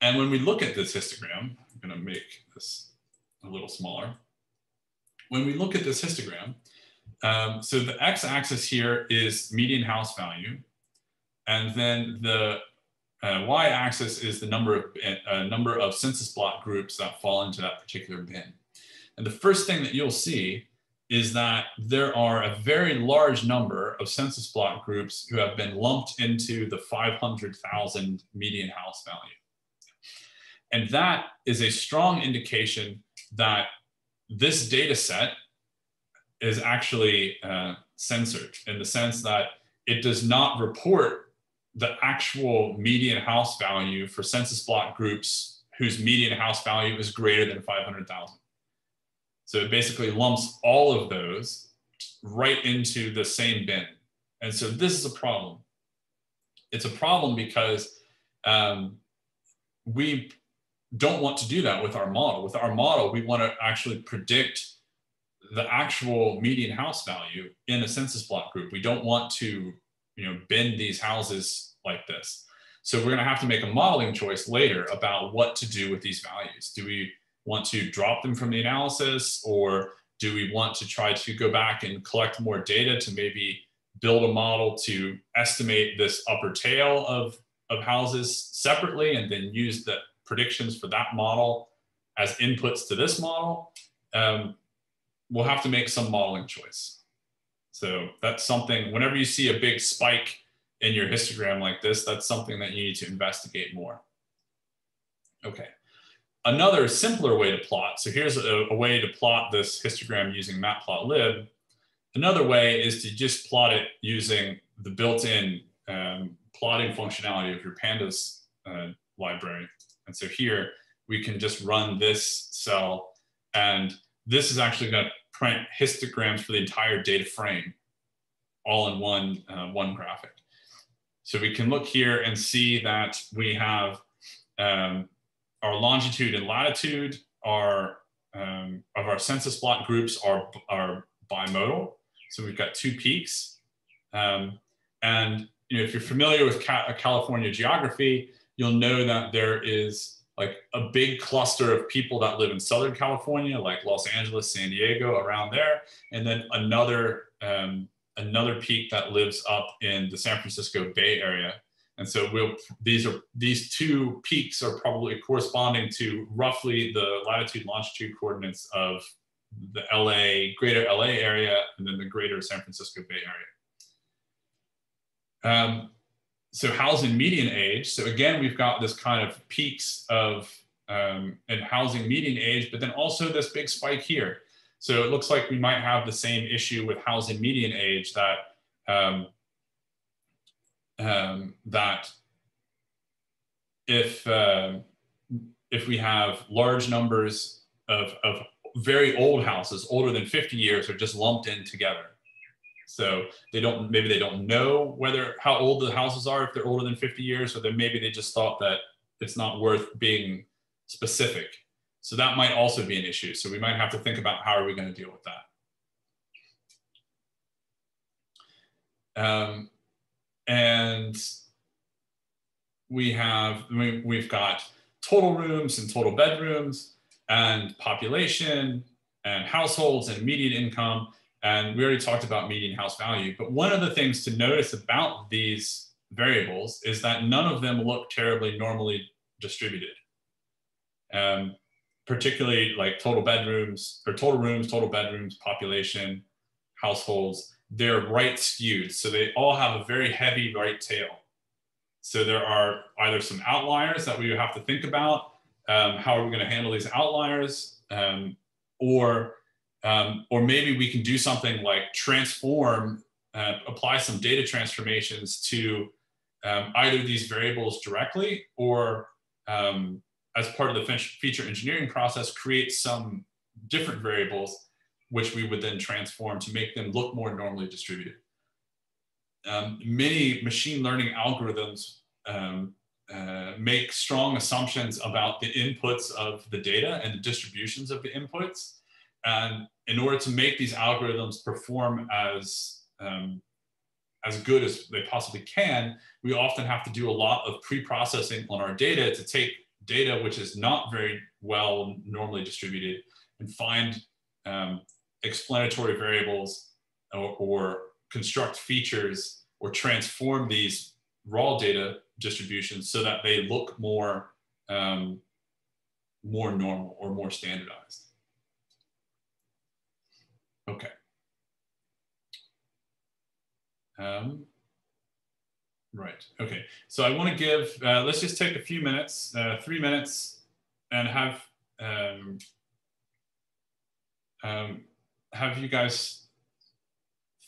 A: And when we look at this histogram, I'm going to make this a little smaller. When we look at this histogram, um, so the x-axis here is median house value. And then the uh, y-axis is the number of uh, number of census block groups that fall into that particular bin. And the first thing that you'll see is that there are a very large number of census block groups who have been lumped into the 500,000 median house value. And that is a strong indication that this data set is actually uh, censored in the sense that it does not report the actual median house value for census block groups whose median house value is greater than 500,000. So it basically lumps all of those right into the same bin. And so this is a problem. It's a problem because um, we don't want to do that with our model. With our model, we want to actually predict the actual median house value in a census block group. We don't want to you know, bend these houses like this. So we're going to have to make a modeling choice later about what to do with these values. Do we want to drop them from the analysis or do we want to try to go back and collect more data to maybe build a model to estimate this upper tail of, of houses separately and then use the predictions for that model as inputs to this model? Um, we'll have to make some modeling choice. So that's something, whenever you see a big spike in your histogram like this, that's something that you need to investigate more. Okay. Another simpler way to plot, so here's a, a way to plot this histogram using matplotlib. Another way is to just plot it using the built-in um, plotting functionality of your pandas uh, library. And so here we can just run this cell and this is actually going to print histograms for the entire data frame all in one, uh, one graphic. So we can look here and see that we have um, our longitude and latitude are, um, of our census block groups are, are bimodal. So we've got two peaks. Um, and you know, if you're familiar with ca California geography, you'll know that there is like a big cluster of people that live in Southern California, like Los Angeles, San Diego, around there, and then another um, another peak that lives up in the San Francisco Bay Area. And so we'll, these are these two peaks are probably corresponding to roughly the latitude longitude coordinates of the LA, greater LA area, and then the greater San Francisco Bay Area. Um, so housing median age. So again, we've got this kind of peaks of um, and housing median age, but then also this big spike here. So it looks like we might have the same issue with housing median age that um, um, that if uh, if we have large numbers of, of very old houses, older than 50 years, are just lumped in together. So they don't, maybe they don't know whether, how old the houses are, if they're older than 50 years, or then maybe they just thought that it's not worth being specific. So that might also be an issue. So we might have to think about how are we going to deal with that. Um, and we have, we, we've got total rooms and total bedrooms and population and households and median income. And we already talked about median house value. But one of the things to notice about these variables is that none of them look terribly normally distributed. Um, particularly like total bedrooms or total rooms, total bedrooms, population, households, they're right skewed. So they all have a very heavy right tail. So there are either some outliers that we have to think about. Um, how are we going to handle these outliers? Um, or, um, or maybe we can do something like transform, uh, apply some data transformations to um, either these variables directly or um, as part of the feature engineering process, create some different variables, which we would then transform to make them look more normally distributed. Um, many machine learning algorithms um, uh, make strong assumptions about the inputs of the data and the distributions of the inputs. And in order to make these algorithms perform as, um, as good as they possibly can, we often have to do a lot of pre-processing on our data to take data which is not very well normally distributed and find um, explanatory variables or, or, construct features or transform these raw data distributions so that they look more um, more normal or more standardized. Okay. Um, Right. Okay. So I want to give, uh, let's just take a few minutes, uh, three minutes, and have um, um, have you guys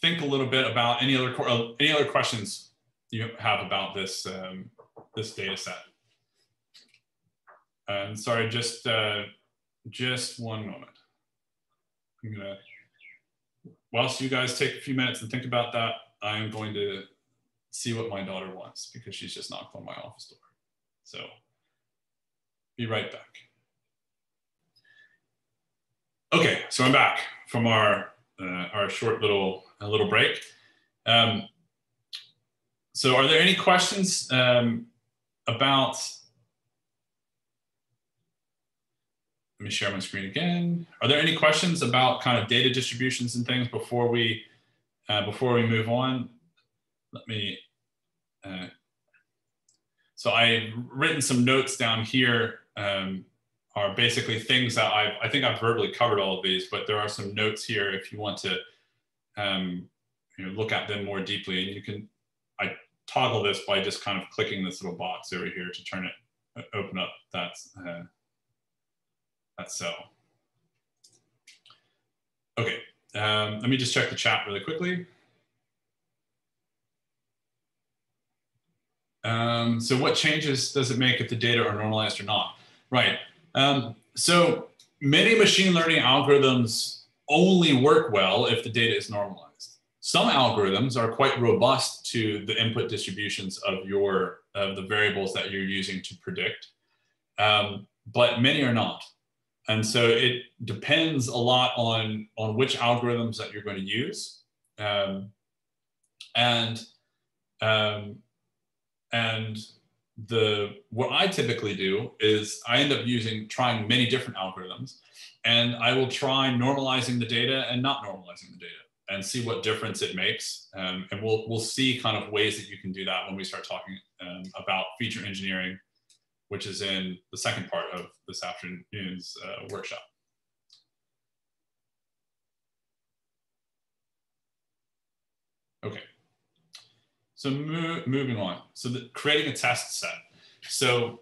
A: think a little bit about any other uh, any other questions you have about this um, this data set. And sorry, just uh, just one moment. I'm gonna, whilst you guys take a few minutes and think about that, I'm going to see what my daughter wants because she's just knocked on my office door. So be right back. Okay, so I'm back from our uh, our short little uh, little break. Um, so, are there any questions um, about? Let me share my screen again. Are there any questions about kind of data distributions and things before we uh, before we move on? let me, uh, so I've written some notes down here um, are basically things that I've, I think I've verbally covered all of these, but there are some notes here if you want to um, you know, look at them more deeply and you can, I toggle this by just kind of clicking this little box over here to turn it, uh, open up that, uh, that cell. Okay, um, let me just check the chat really quickly. Um, so what changes does it make if the data are normalized or not? Right. Um, so many machine learning algorithms only work well if the data is normalized. Some algorithms are quite robust to the input distributions of your of the variables that you're using to predict, um, but many are not. And so it depends a lot on on which algorithms that you're going to use, um, and um, and the what I typically do is I end up using trying many different algorithms, and I will try normalizing the data and not normalizing the data and see what difference it makes. Um, and we'll we'll see kind of ways that you can do that when we start talking um, about feature engineering, which is in the second part of this afternoon's uh, workshop. Okay. So mo moving on. So the, creating a test set. So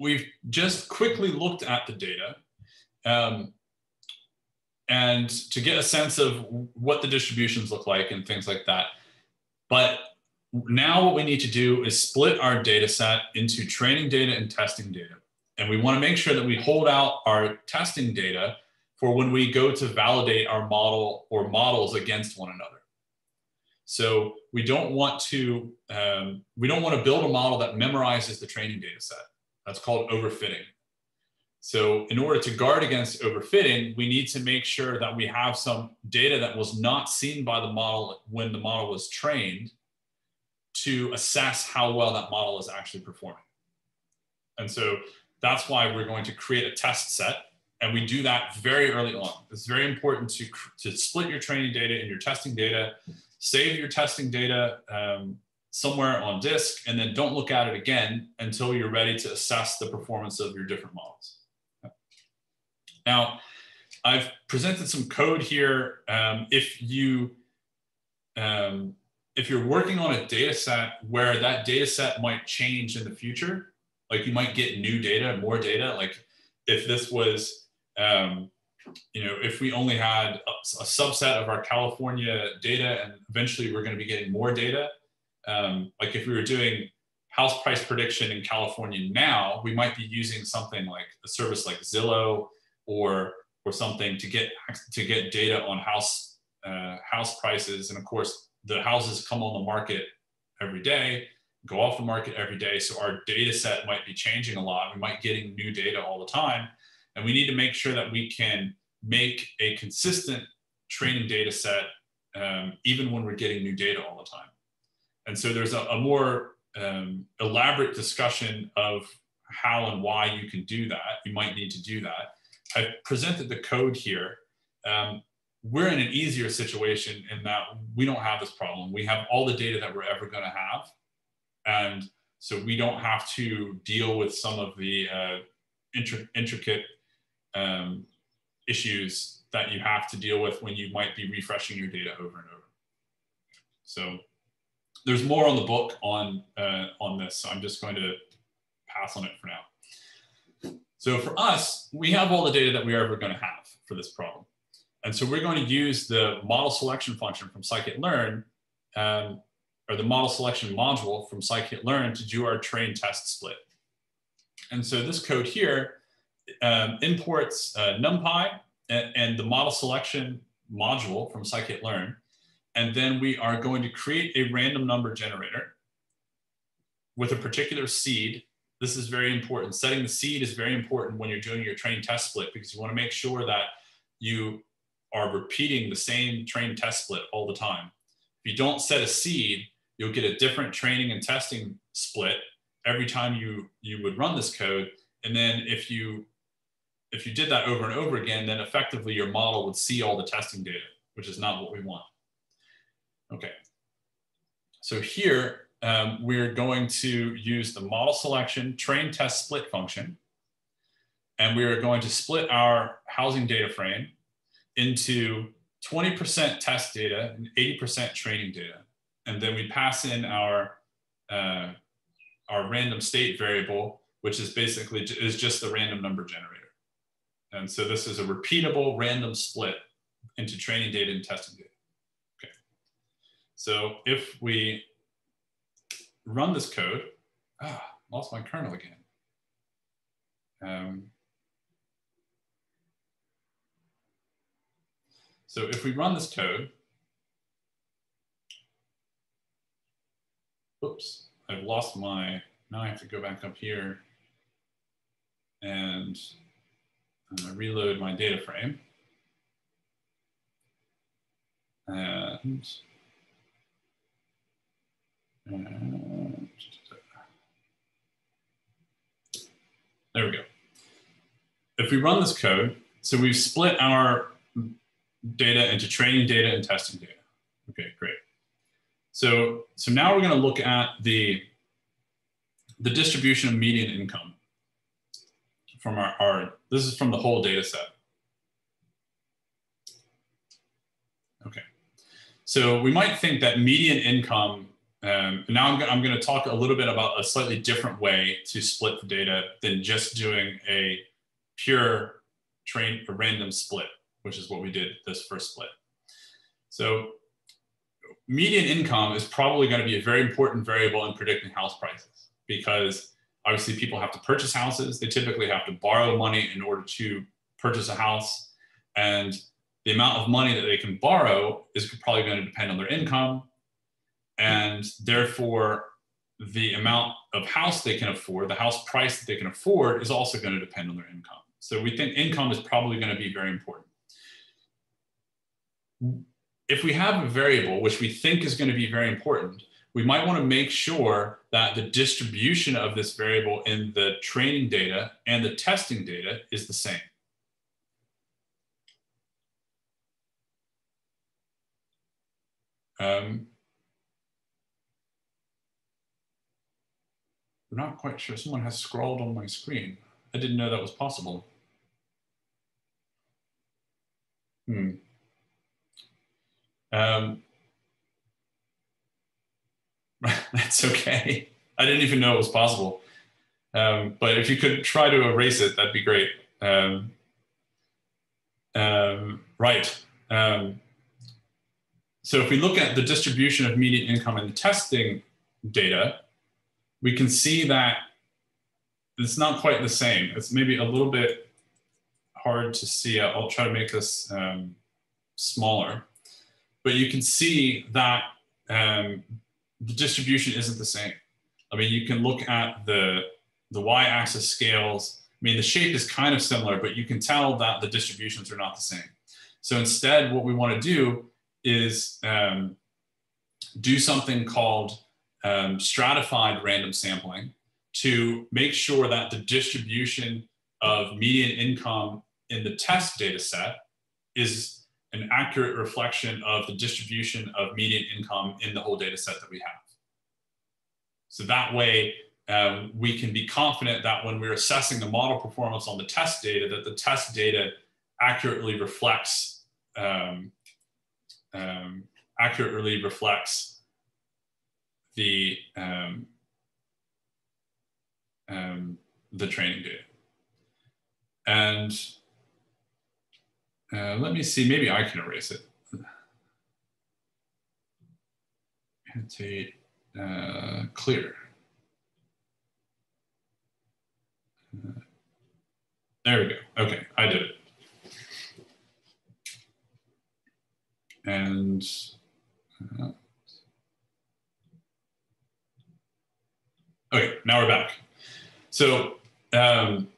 A: we've just quickly looked at the data um, and to get a sense of what the distributions look like and things like that. But now what we need to do is split our data set into training data and testing data. And we want to make sure that we hold out our testing data for when we go to validate our model or models against one another. So we don't want to um, we don't want to build a model that memorizes the training data set. That's called overfitting. So in order to guard against overfitting, we need to make sure that we have some data that was not seen by the model when the model was trained to assess how well that model is actually performing. And so that's why we're going to create a test set. And we do that very early on. It's very important to, to split your training data and your testing data, save your testing data um, somewhere on disk, and then don't look at it again until you're ready to assess the performance of your different models. Now, I've presented some code here. Um, if you um, if you're working on a data set where that data set might change in the future, like you might get new data, more data. Like if this was, um, you know, if we only had a, a, subset of our California data and eventually we're going to be getting more data, um, like if we were doing house price prediction in California now, we might be using something like a service like Zillow or or something to get to get data on house uh, house prices. And of course, the houses come on the market every day, go off the market every day. So our data set might be changing a lot. We might getting new data all the time. And we need to make sure that we can make a consistent training data set um, even when we're getting new data all the time. And so there's a, a more um, elaborate discussion of how and why you can do that. You might need to do that. I've presented the code here. Um, we're in an easier situation in that we don't have this problem. We have all the data that we're ever going to have. And so we don't have to deal with some of the uh, intricate um, issues that you have to deal with when you might be refreshing your data over and over. So there's more on the book on, uh, on this. So I'm just going to pass on it for now. So for us, we have all the data that we're ever going to have for this problem. And so we're going to use the model selection function from scikit-learn, um, or the model selection module from scikit-learn to do our train test split. And so this code here um, imports uh, NumPy and, and, the model selection module from scikit-learn. And then we are going to create a random number generator with a particular seed. This is very important. Setting the seed is very important when you're doing your train test split because you want to make sure that you are repeating the same train test split all the time. If you don't set a seed, you'll get a different training and testing split every time you you would run this code. And then if you if you did that over and over again, then effectively your model would see all the testing data, which is not what we want. Okay. So here um, we're going to use the model selection train test split function. And we are going to split our housing data frame into 20% test data and 80% training data. And then we pass in our, uh, our random state variable, which is basically is just the random number generator. And so this is a repeatable random split into training data and testing data. Okay. So if we run this code, ah, lost my kernel again. Um, So if we run this code, oops, I've lost my, now I have to go back up here and uh, reload my data frame. And, and there we go. If we run this code, so we've split our data into training data and testing data. Okay, great. So, so now we're going to look at the, the distribution of median income from our, our, this is from the whole data set. Okay, so we might think that median income, um, now I'm, I'm going to talk a little bit about a slightly different way to split the data than just doing a pure train, a random split which is what we did this first split. So median income is probably going to be a very important variable in predicting house prices because obviously people have to purchase houses. They typically have to borrow money in order to purchase a house. And the amount of money that they can borrow is probably going to depend on their income. and therefore the amount of house they can afford, the house price that they can afford is also going to depend on their income. So we think income is probably going to be very important. If we have a variable, which we think is going to be very important, we might want to make sure that the distribution of this variable in the training data and the testing data is the same. Um, I'm not quite sure. Someone has scrolled on my screen. I didn't know that was possible. Hmm. Um, that's okay. I didn't even know it was possible. Um, but if you could try to erase it, that'd be great. Um, um, right. Um, so if we look at the distribution of median income in the testing data, we can see that it's not quite the same. It's maybe a little bit hard to see. I'll try to make this um, smaller. But you can see that um, the distribution isn't the same. I mean, you can look at the, the y-axis scales. I mean, the shape is kind of similar, but you can tell that the distributions are not the same. So instead, what we want to do is um, do something called um, stratified random sampling to make sure that the distribution of median income in the test data set is an accurate reflection of the distribution of median income in the whole data set that we have. So that way, um, we can be confident that when we're assessing the model performance on the test data, that the test data accurately reflects um, um, accurately reflects the um, um, the training data. And uh, let me see, maybe I can erase it. Annotate uh, clear. Uh, there we go. Okay, I did it. And uh, okay, now we're back. So um,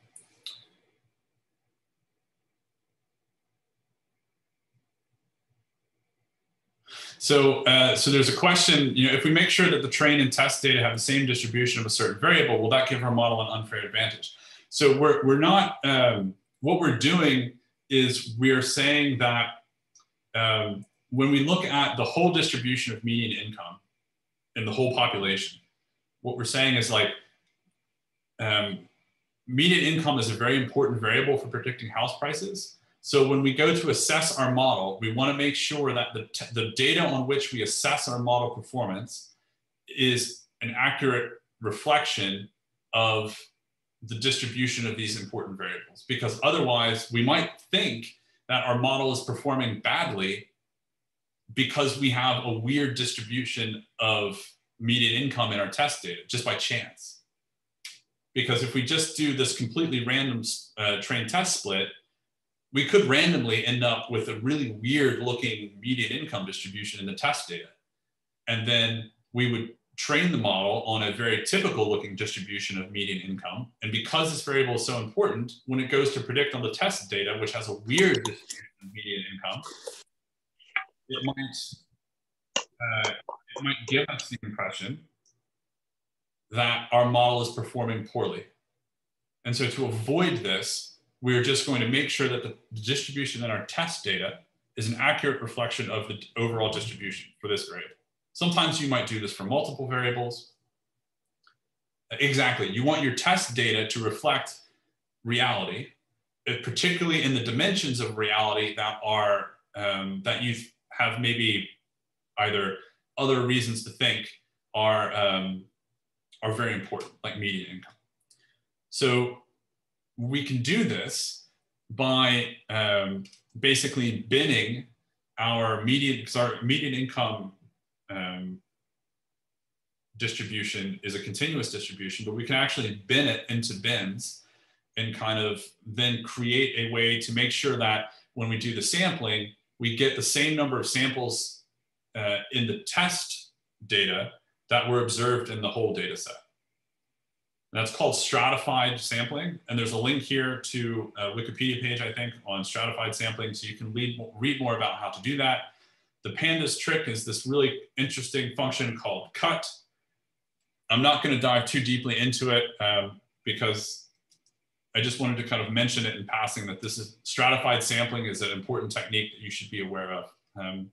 A: So, uh, so there's a question, you know, if we make sure that the train and test data have the same distribution of a certain variable, will that give our model an unfair advantage? So we're, we're not, um, what we're doing is we're saying that um, when we look at the whole distribution of median income in the whole population, what we're saying is like um, median income is a very important variable for predicting house prices. So when we go to assess our model, we want to make sure that the, the data on which we assess our model performance is an accurate reflection of the distribution of these important variables. Because otherwise, we might think that our model is performing badly because we have a weird distribution of median income in our test data just by chance. Because if we just do this completely random uh, train test split, we could randomly end up with a really weird looking median income distribution in the test data. And then we would train the model on a very typical looking distribution of median income. And because this variable is so important, when it goes to predict on the test data, which has a weird distribution of median income, it might, uh, it might give us the impression that our model is performing poorly. And so to avoid this, we're just going to make sure that the distribution in our test data is an accurate reflection of the overall distribution for this variable. Sometimes you might do this for multiple variables. Exactly, you want your test data to reflect reality, particularly in the dimensions of reality that are, um, that you have maybe either other reasons to think are, um, are very important, like median income. So we can do this by um, basically binning our median, because our median income um, distribution is a continuous distribution, but we can actually bin it into bins and kind of then create a way to make sure that when we do the sampling, we get the same number of samples uh, in the test data that were observed in the whole data set. That's called stratified sampling. And there's a link here to a Wikipedia page, I think, on stratified sampling. So you can read, read more about how to do that. The pandas trick is this really interesting function called cut. I'm not going to dive too deeply into it um, because I just wanted to kind of mention it in passing that this is stratified sampling is an important technique that you should be aware of. Um,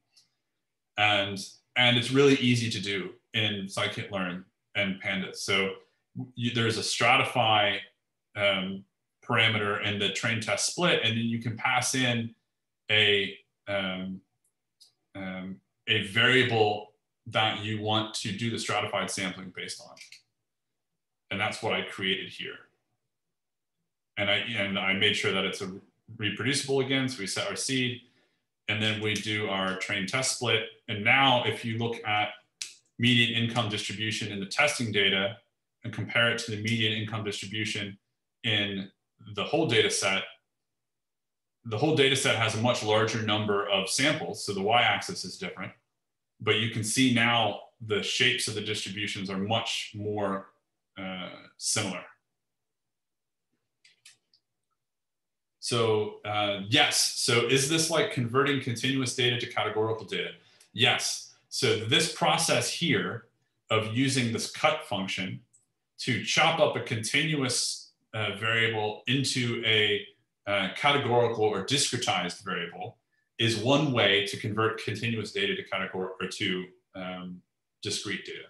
A: and, and it's really easy to do in scikit-learn and pandas. So you, there's a stratify um, parameter in the train test split, and then you can pass in a, um, um, a variable that you want to do the stratified sampling based on. And that's what I created here. And I, and I made sure that it's a reproducible again. So we set our seed and then we do our train test split. And now if you look at median income distribution in the testing data and compare it to the median income distribution in the whole data set, the whole data set has a much larger number of samples. So the y-axis is different but you can see now the shapes of the distributions are much more uh, similar. So uh, yes, so is this like converting continuous data to categorical data? Yes, so this process here of using this cut function to chop up a continuous uh, variable into a uh, categorical or discretized variable is one way to convert continuous data to categorical or to um, discrete data.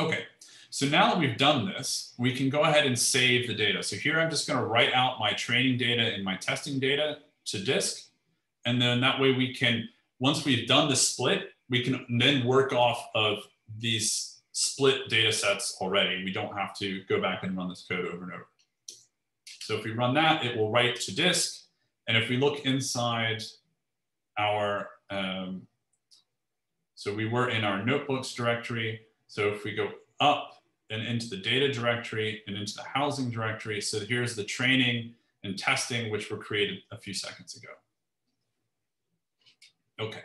A: Okay, so now that we've done this, we can go ahead and save the data. So here I'm just gonna write out my training data and my testing data to disk. And then that way we can, once we've done the split, we can then work off of these split data sets already. We don't have to go back and run this code over and over. So if we run that, it will write to disk. And if we look inside our, um, so we were in our notebooks directory. So if we go up and into the data directory and into the housing directory, so here's the training and testing, which were created a few seconds ago. Okay.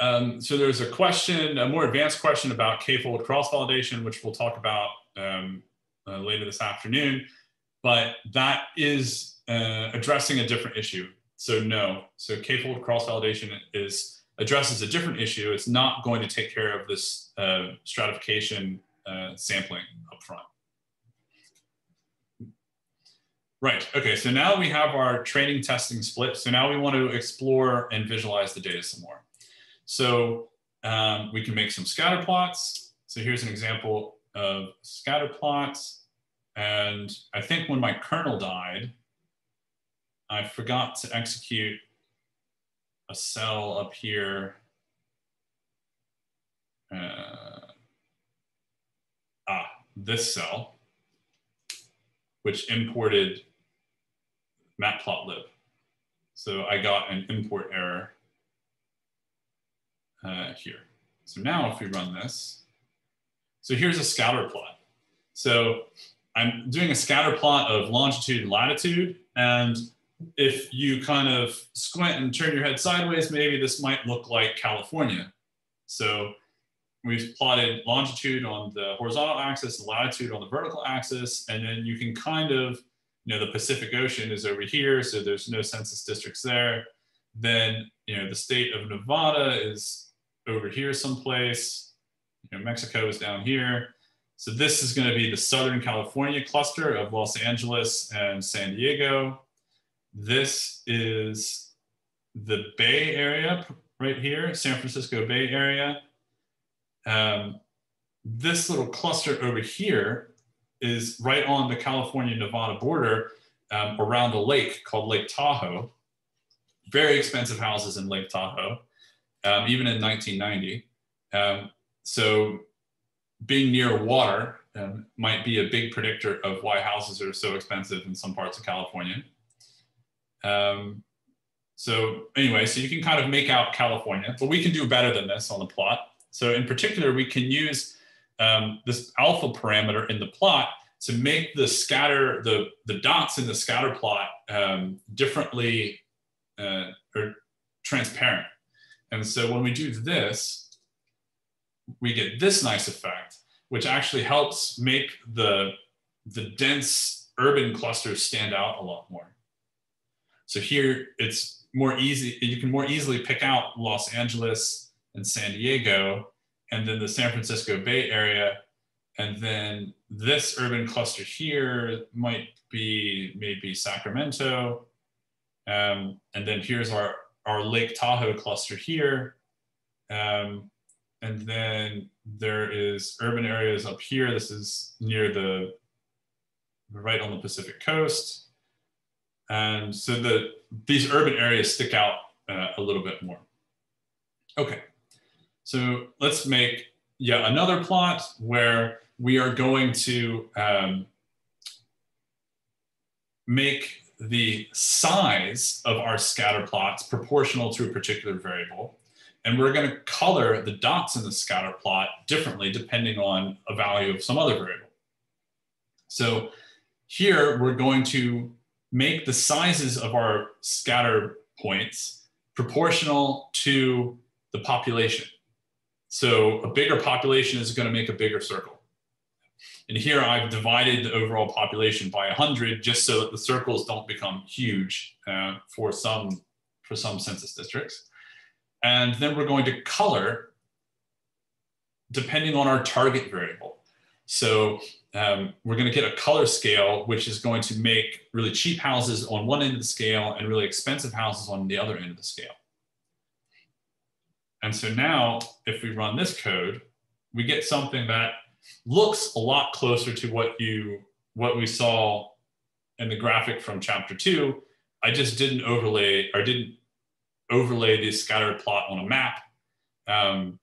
A: Um, so there's a question, a more advanced question about k-fold cross-validation, which we'll talk about um, uh, later this afternoon, but that is uh, addressing a different issue. So no, so k-fold cross-validation is addresses a different issue. It's not going to take care of this uh, stratification uh, sampling upfront. Right, okay, so now we have our training testing split. So now we want to explore and visualize the data some more. So um, we can make some scatter plots. So here's an example of scatter plots. And I think when my kernel died, I forgot to execute a cell up here. Uh, ah, this cell, which imported matplotlib. So I got an import error uh, here. So now if we run this, so here's a scatter plot. So I'm doing a scatter plot of longitude and latitude. And if you kind of squint and turn your head sideways, maybe this might look like California. So we've plotted longitude on the horizontal axis, latitude on the vertical axis, and then you can kind of, you know, the Pacific Ocean is over here, so there's no census districts there. Then, you know, the state of Nevada is over here someplace. You know, Mexico is down here. So this is going to be the Southern California cluster of Los Angeles and San Diego. This is the Bay Area right here, San Francisco Bay Area. Um, this little cluster over here is right on the California-Nevada border um, around a lake called Lake Tahoe. Very expensive houses in Lake Tahoe um, even in 1990. Um, so being near water um, might be a big predictor of why houses are so expensive in some parts of California. Um, so anyway, so you can kind of make out California, but we can do better than this on the plot. So in particular, we can use um, this alpha parameter in the plot to make the scatter, the, the dots in the scatter plot um, differently uh, or transparent. And so when we do this, we get this nice effect, which actually helps make the, the dense urban clusters stand out a lot more. So here it's more easy, you can more easily pick out Los Angeles and San Diego, and then the San Francisco Bay Area, and then this urban cluster here might be maybe Sacramento. Um, and then here's our, our Lake Tahoe cluster here. Um, and then there is urban areas up here. This is near the, right on the Pacific coast. And so the, these urban areas stick out uh, a little bit more. Okay, so let's make yet another plot where we are going to um, make the size of our scatter plots proportional to a particular variable. And we're going to color the dots in the scatter plot differently depending on a value of some other variable. So here we're going to make the sizes of our scatter points proportional to the population. So a bigger population is going to make a bigger circle. And here I've divided the overall population by 100 just so that the circles don't become huge uh, for, some, for some census districts. And then we're going to color depending on our target variable. So um, we're going to get a color scale, which is going to make really cheap houses on one end of the scale and really expensive houses on the other end of the scale. And so now if we run this code, we get something that looks a lot closer to what you what we saw in the graphic from chapter two. I just didn't overlay or didn't overlay the scattered plot on a map. Um,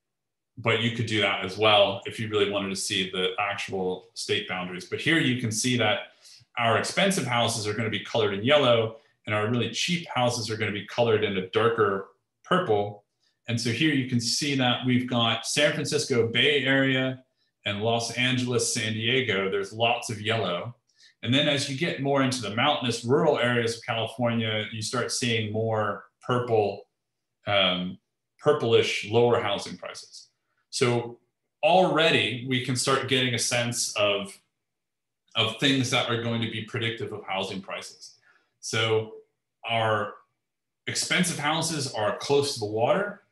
A: but you could do that as well if you really wanted to see the actual state boundaries. But here you can see that our expensive houses are going to be colored in yellow and our really cheap houses are going to be colored in a darker purple. And so here you can see that we've got San Francisco Bay Area, and Los Angeles, San Diego, there's lots of yellow. And then as you get more into the mountainous rural areas of California, you start seeing more purple, um, purplish lower housing prices. So already we can start getting a sense of, of things that are going to be predictive of housing prices. So our expensive houses are close to the water.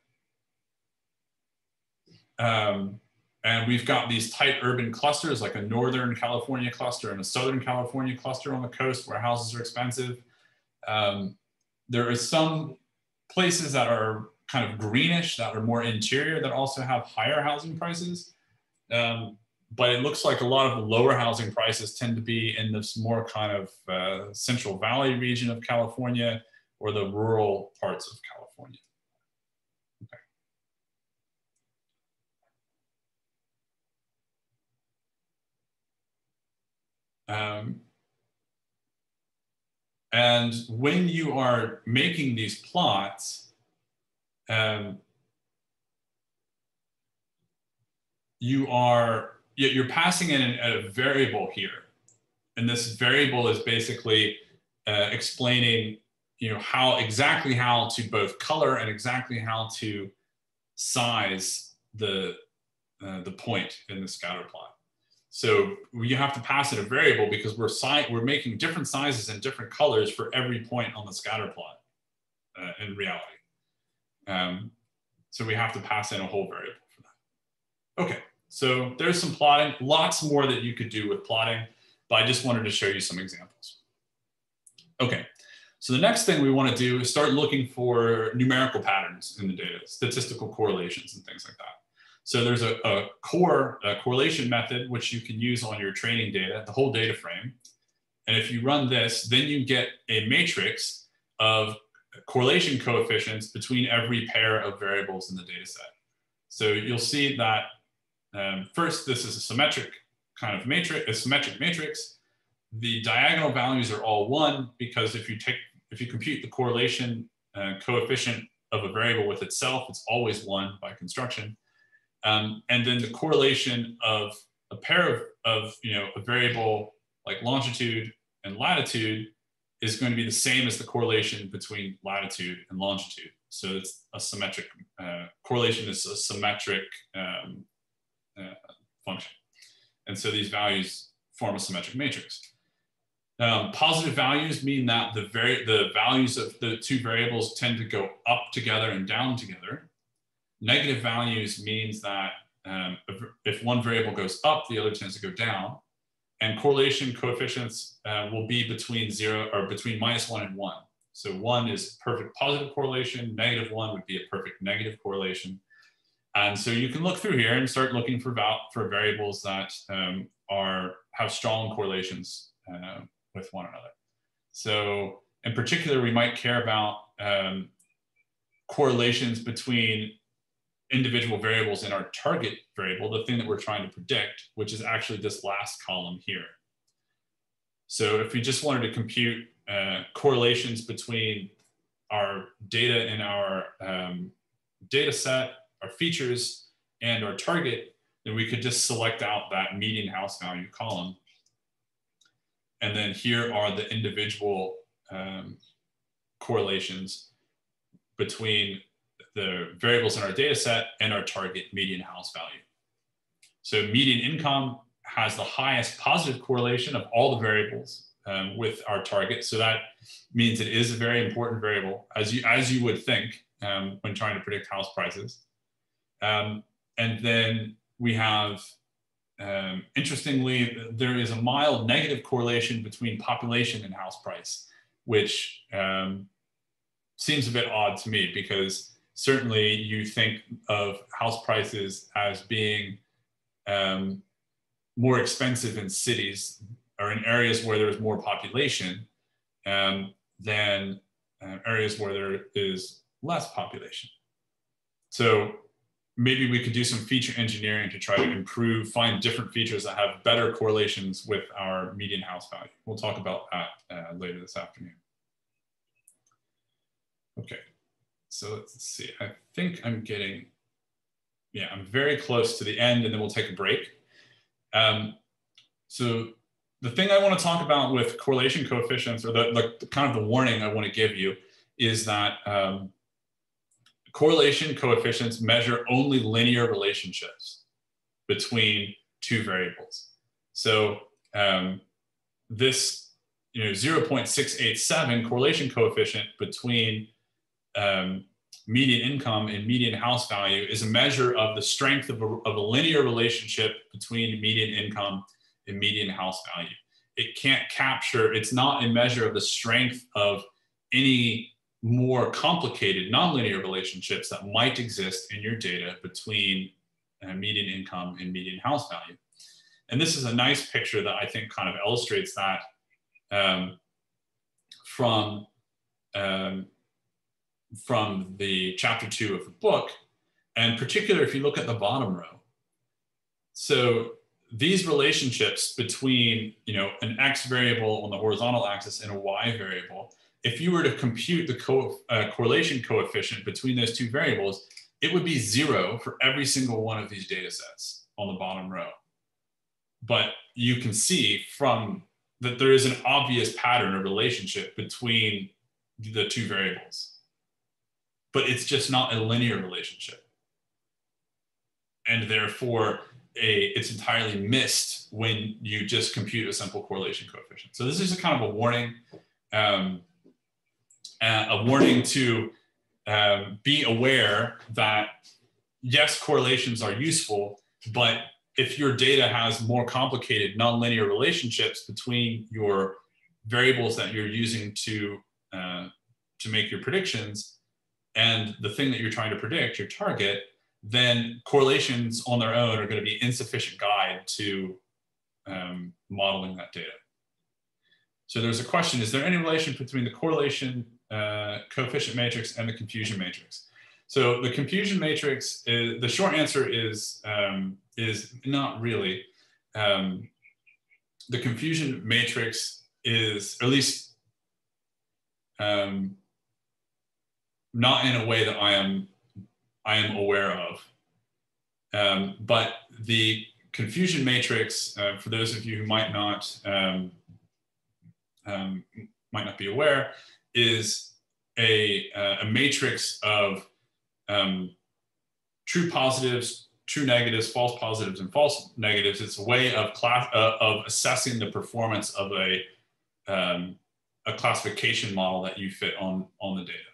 A: Um, and we've got these tight urban clusters, like a Northern California cluster and a Southern California cluster on the coast where houses are expensive. Um, there are some places that are kind of greenish, that are more interior, that also have higher housing prices. Um, but it looks like a lot of the lower housing prices tend to be in this more kind of uh, Central Valley region of California or the rural parts of California. Um, and when you are making these plots, um, you are you're passing in a variable here, and this variable is basically uh, explaining you know how exactly how to both color and exactly how to size the uh, the point in the scatter plot. So you have to pass it a variable because we're, si we're making different sizes and different colors for every point on the scatter plot uh, in reality. Um, so we have to pass in a whole variable for that. Okay, so there's some plotting, lots more that you could do with plotting, but I just wanted to show you some examples. Okay, so the next thing we want to do is start looking for numerical patterns in the data, statistical correlations and things like that. So there's a, a core a correlation method, which you can use on your training data, the whole data frame. And if you run this, then you get a matrix of correlation coefficients between every pair of variables in the data set. So you'll see that um, first, this is a symmetric kind of matrix, a symmetric matrix. The diagonal values are all one because if you take, if you compute the correlation uh, coefficient of a variable with itself, it's always one by construction. Um, and then the correlation of a pair of, of, you know, a variable like longitude and latitude, is going to be the same as the correlation between latitude and longitude. So it's a symmetric uh, correlation is a symmetric um, uh, function. And so these values form a symmetric matrix. Um, positive values mean that the, very, the values of the two variables tend to go up together and down together. Negative values means that um, if, if, one variable goes up, the other tends to go down. And correlation coefficients uh, will be between zero or between minus one and one. So one is perfect positive correlation, negative one would be a perfect negative correlation. And so you can look through here and start looking for, for variables that um, are have strong correlations uh, with one another. So in particular, we might care about um, correlations between individual variables in our target variable, the thing that we're trying to predict, which is actually this last column here. So if we just wanted to compute uh, correlations between our data in our um, data set, our features, and our target, then we could just select out that median house value column and then here are the individual um, correlations between the variables in our data set and our target median house value. So median income has the highest positive correlation of all the variables um, with our target. So that means it is a very important variable, as you, as you would think um, when trying to predict house prices. Um, and then we have um, interestingly, there is a mild negative correlation between population and house price, which um, seems a bit odd to me because certainly you think of house prices as being um, more expensive in cities or in areas where there's more population um, than uh, areas where there is less population. So maybe we could do some feature engineering to try to improve, find different features that have better correlations with our median house value. We'll talk about that uh, later this afternoon. Okay, so let's see. I think I'm getting, yeah, I'm very close to the end and then we'll take a break. Um, so the thing I want to talk about with correlation coefficients or the, the, kind of the warning I want to give you is that um, correlation coefficients measure only linear relationships between two variables. So um, this you know, 0.687 correlation coefficient between um, median income and median house value is a measure of the strength of a, of a linear relationship between median income and median house value. It can't capture, it's not a measure of the strength of any more complicated nonlinear relationships that might exist in your data between uh, median income and median house value. And this is a nice picture that I think kind of illustrates that um, from, um, from the chapter two of the book, and particular if you look at the bottom row. So these relationships between you know, an x variable on the horizontal axis and a y variable if you were to compute the co uh, correlation coefficient between those two variables, it would be zero for every single one of these data sets on the bottom row. But you can see from that there is an obvious pattern or relationship between the two variables. But it's just not a linear relationship. And therefore, a, it's entirely missed when you just compute a simple correlation coefficient. So this is a kind of a warning. Um, uh, a warning to um, be aware that yes, correlations are useful, but if your data has more complicated nonlinear relationships between your variables that you're using to uh, to make your predictions and the thing that you're trying to predict, your target, then correlations on their own are going to be insufficient guide to um, modeling that data. So there's a question, is there any relation between the correlation uh, coefficient matrix and the confusion matrix. So the confusion matrix, is, the short answer is, um, is not really. Um, the confusion matrix is, at least um, not in a way that I am, I am aware of. Um, but the confusion matrix, uh, for those of you who might not um, um, might not be aware, is a, uh, a matrix of um, true positives, true negatives, false positives, and false negatives. It's a way of class uh, of assessing the performance of a um, a classification model that you fit on on the data.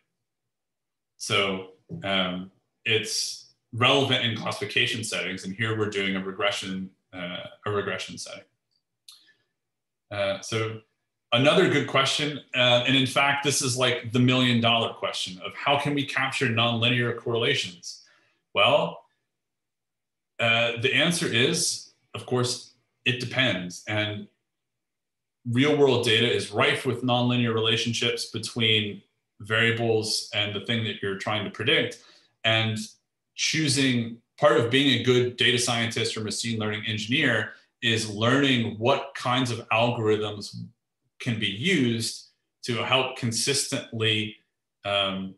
A: So um, it's relevant in classification settings, and here we're doing a regression uh, a regression setting. Uh, so another good question, uh, and in fact, this is like the million dollar question of how can we capture nonlinear correlations? Well, uh, the answer is, of course, it depends. And real world data is rife with nonlinear relationships between variables and the thing that you're trying to predict. And choosing part of being a good data scientist or machine learning engineer is learning what kinds of algorithms can be used to help consistently um,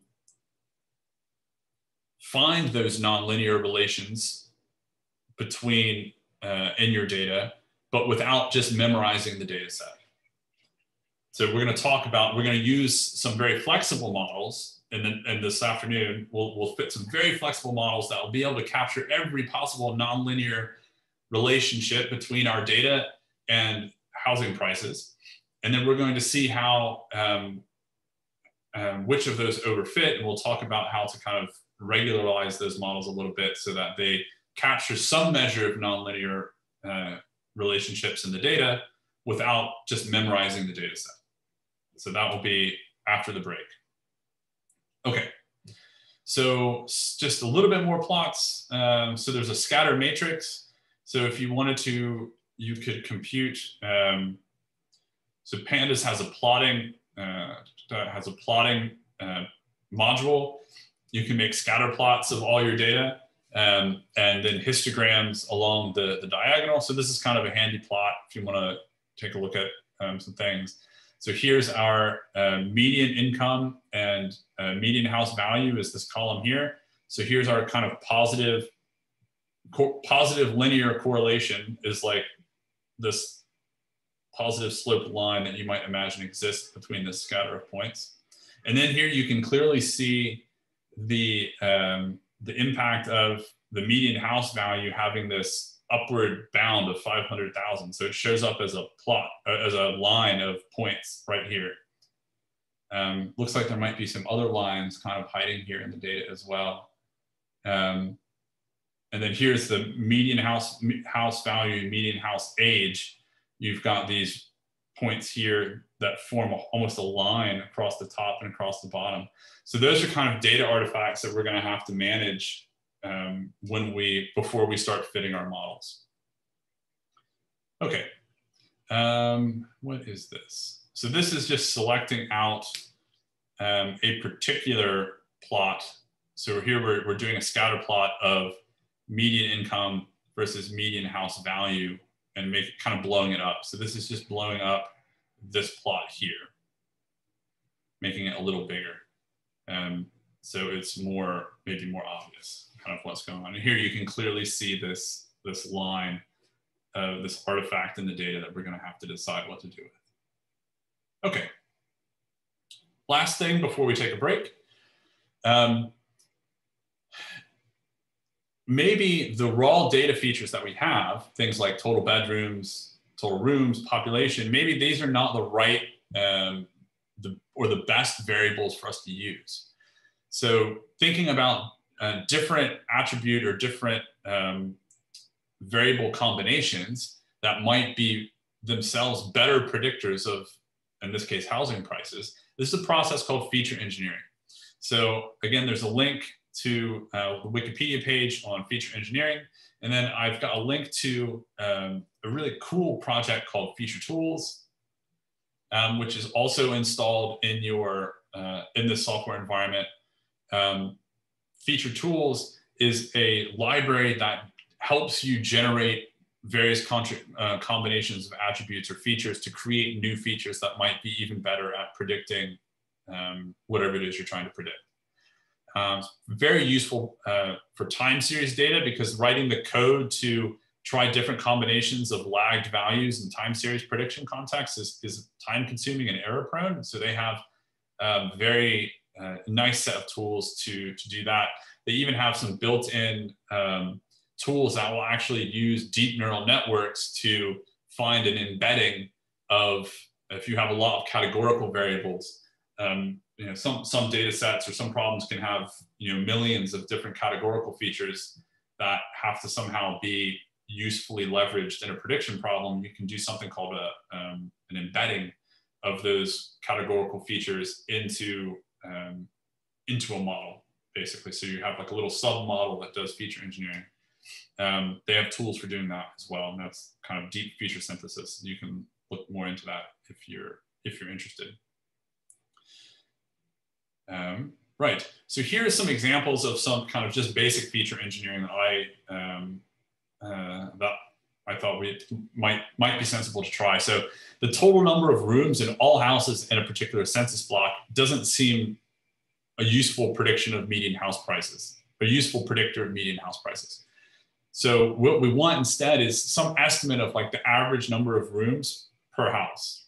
A: find those nonlinear relations between uh, in your data, but without just memorizing the data set. So we're going to talk about, we're going to use some very flexible models. And then and this afternoon, we'll, we'll fit some very flexible models that will be able to capture every possible nonlinear relationship between our data and housing prices. And then we're going to see how, um, um, which of those overfit. And we'll talk about how to kind of regularize those models a little bit so that they capture some measure of nonlinear uh, relationships in the data without just memorizing the data set. So that will be after the break. Okay, so just a little bit more plots. Um, so there's a scatter matrix. So if you wanted to, you could compute, um, so Pandas has a plotting, uh, has a plotting uh, module you can make scatter plots of all your data um, and then histograms along the, the diagonal. So this is kind of a handy plot if you want to take a look at um, some things. So here's our uh, median income and uh, median house value is this column here. So here's our kind of positive, positive linear correlation is like this positive sloped line that you might imagine exists between this scatter of points. And then here you can clearly see the um, the impact of the median house value having this upward bound of 500,000. So it shows up as a plot, uh, as a line of points right here. Um, looks like there might be some other lines kind of hiding here in the data as well. Um, and then here's the median house, house value, median house age. You've got these points here that form a, almost a line across the top and across the bottom. So those are kind of data artifacts that we're going to have to manage um, when we before we start fitting our models. Okay, um, what is this? So this is just selecting out um, a particular plot. So here we're, we're doing a scatter plot of median income versus median house value and make kind of blowing it up. So this is just blowing up this plot here, making it a little bigger. Um, so it's more, maybe more obvious kind of what's going on. And here you can clearly see this, this line, uh, this artifact in the data that we're gonna have to decide what to do with. Okay. Last thing before we take a break. Um, maybe the raw data features that we have, things like total bedrooms, total rooms, population, maybe these are not the right um, the, or the best variables for us to use. So thinking about uh, different attribute or different um, variable combinations that might be themselves better predictors of, in this case, housing prices. This is a process called feature engineering. So again, there's a link to uh, the Wikipedia page on feature engineering. And then I've got a link to um, a really cool project called Featuretools, um, which is also installed in your uh, in this software environment. Um, Featuretools is a library that helps you generate various uh, combinations of attributes or features to create new features that might be even better at predicting um, whatever it is you're trying to predict. Um, very useful uh, for time series data because writing the code to try different combinations of lagged values and time series prediction context is, is time consuming and error prone. So they have a very uh, nice set of tools to, to do that. They even have some built-in um, tools that will actually use deep neural networks to find an embedding of if you have a lot of categorical variables. Um, you know, some some data sets or some problems can have you know millions of different categorical features that have to somehow be usefully leveraged in a prediction problem. You can do something called a um, an embedding of those categorical features into um, into a model basically. So you have like a little sub model that does feature engineering. Um, they have tools for doing that as well, and that's kind of deep feature synthesis. You can look more into that if you're if you're interested. Um, right. So here are some examples of some kind of just basic feature engineering that I um, uh, that I thought we might might be sensible to try. So the total number of rooms in all houses in a particular census block doesn't seem a useful prediction of median house prices, a useful predictor of median house prices. So what we want instead is some estimate of like the average number of rooms per house.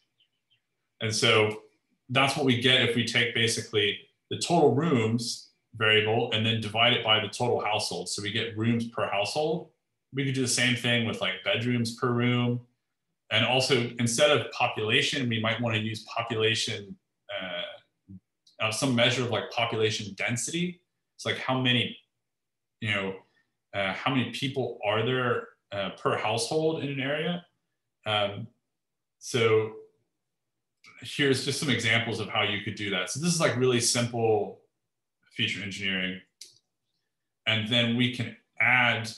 A: And so that's what we get if we take basically the total rooms variable and then divide it by the total household. So we get rooms per household. We could do the same thing with like bedrooms per room. And also instead of population, we might want to use population, uh, some measure of like population density. It's like how many, you know, uh, how many people are there uh, per household in an area. Um, so here's just some examples of how you could do that. So this is like really simple feature engineering. And then we can add,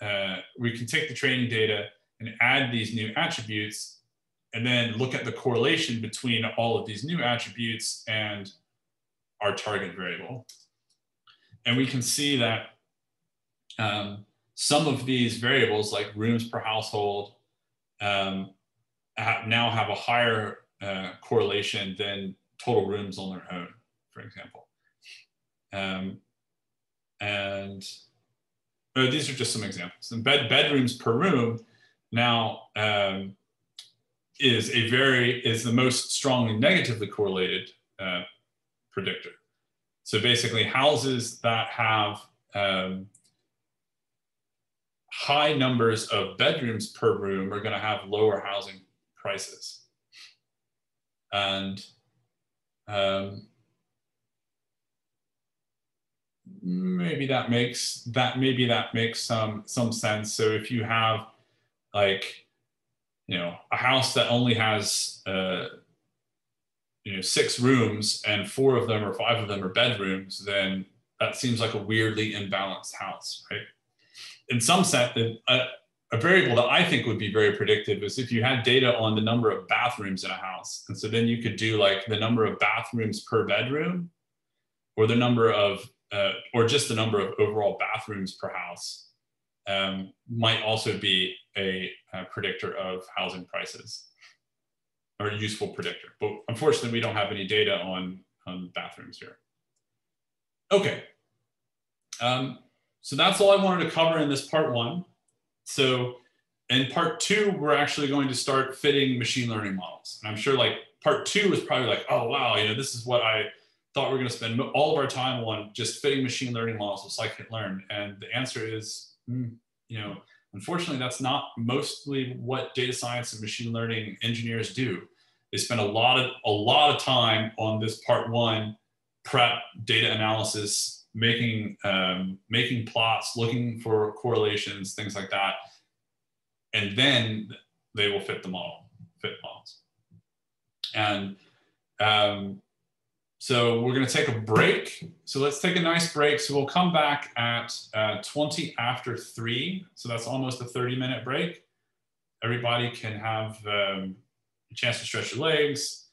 A: uh, we can take the training data and add these new attributes and then look at the correlation between all of these new attributes and our target variable. And we can see that um, some of these variables like rooms per household um, now have a higher uh, correlation than total rooms on their own, for example. Um, and oh, these are just some examples. And bed, bedrooms per room now um, is a very is the most strongly negatively correlated uh, predictor. So basically, houses that have um, high numbers of bedrooms per room are going to have lower housing prices. And um, maybe that makes that maybe that makes some some sense. So if you have like you know a house that only has uh, you know six rooms and four of them or five of them are bedrooms, then that seems like a weirdly imbalanced house, right? In some sense, uh, a variable that I think would be very predictive is if you had data on the number of bathrooms in a house. And so then you could do like the number of bathrooms per bedroom or the number of, uh, or just the number of overall bathrooms per house um, might also be a, a predictor of housing prices or a useful predictor. But unfortunately, we don't have any data on, on bathrooms here. Okay. Um, so that's all I wanted to cover in this part one. So in part two, we're actually going to start fitting machine learning models. And I'm sure like part two is probably like, oh, wow, you know, this is what I thought we are going to spend all of our time on just fitting machine learning models with scikit-learn. And the answer is, mm, you know, unfortunately, that's not mostly what data science and machine learning engineers do. They spend a lot of a lot of time on this part one prep data analysis making um, making plots, looking for correlations, things like that, and then they will fit the model, fit models. And um, so we're going to take a break. So let's take a nice break. So we'll come back at uh, 20 after three. So that's almost a 30 minute break. Everybody can have um, a chance to stretch your legs,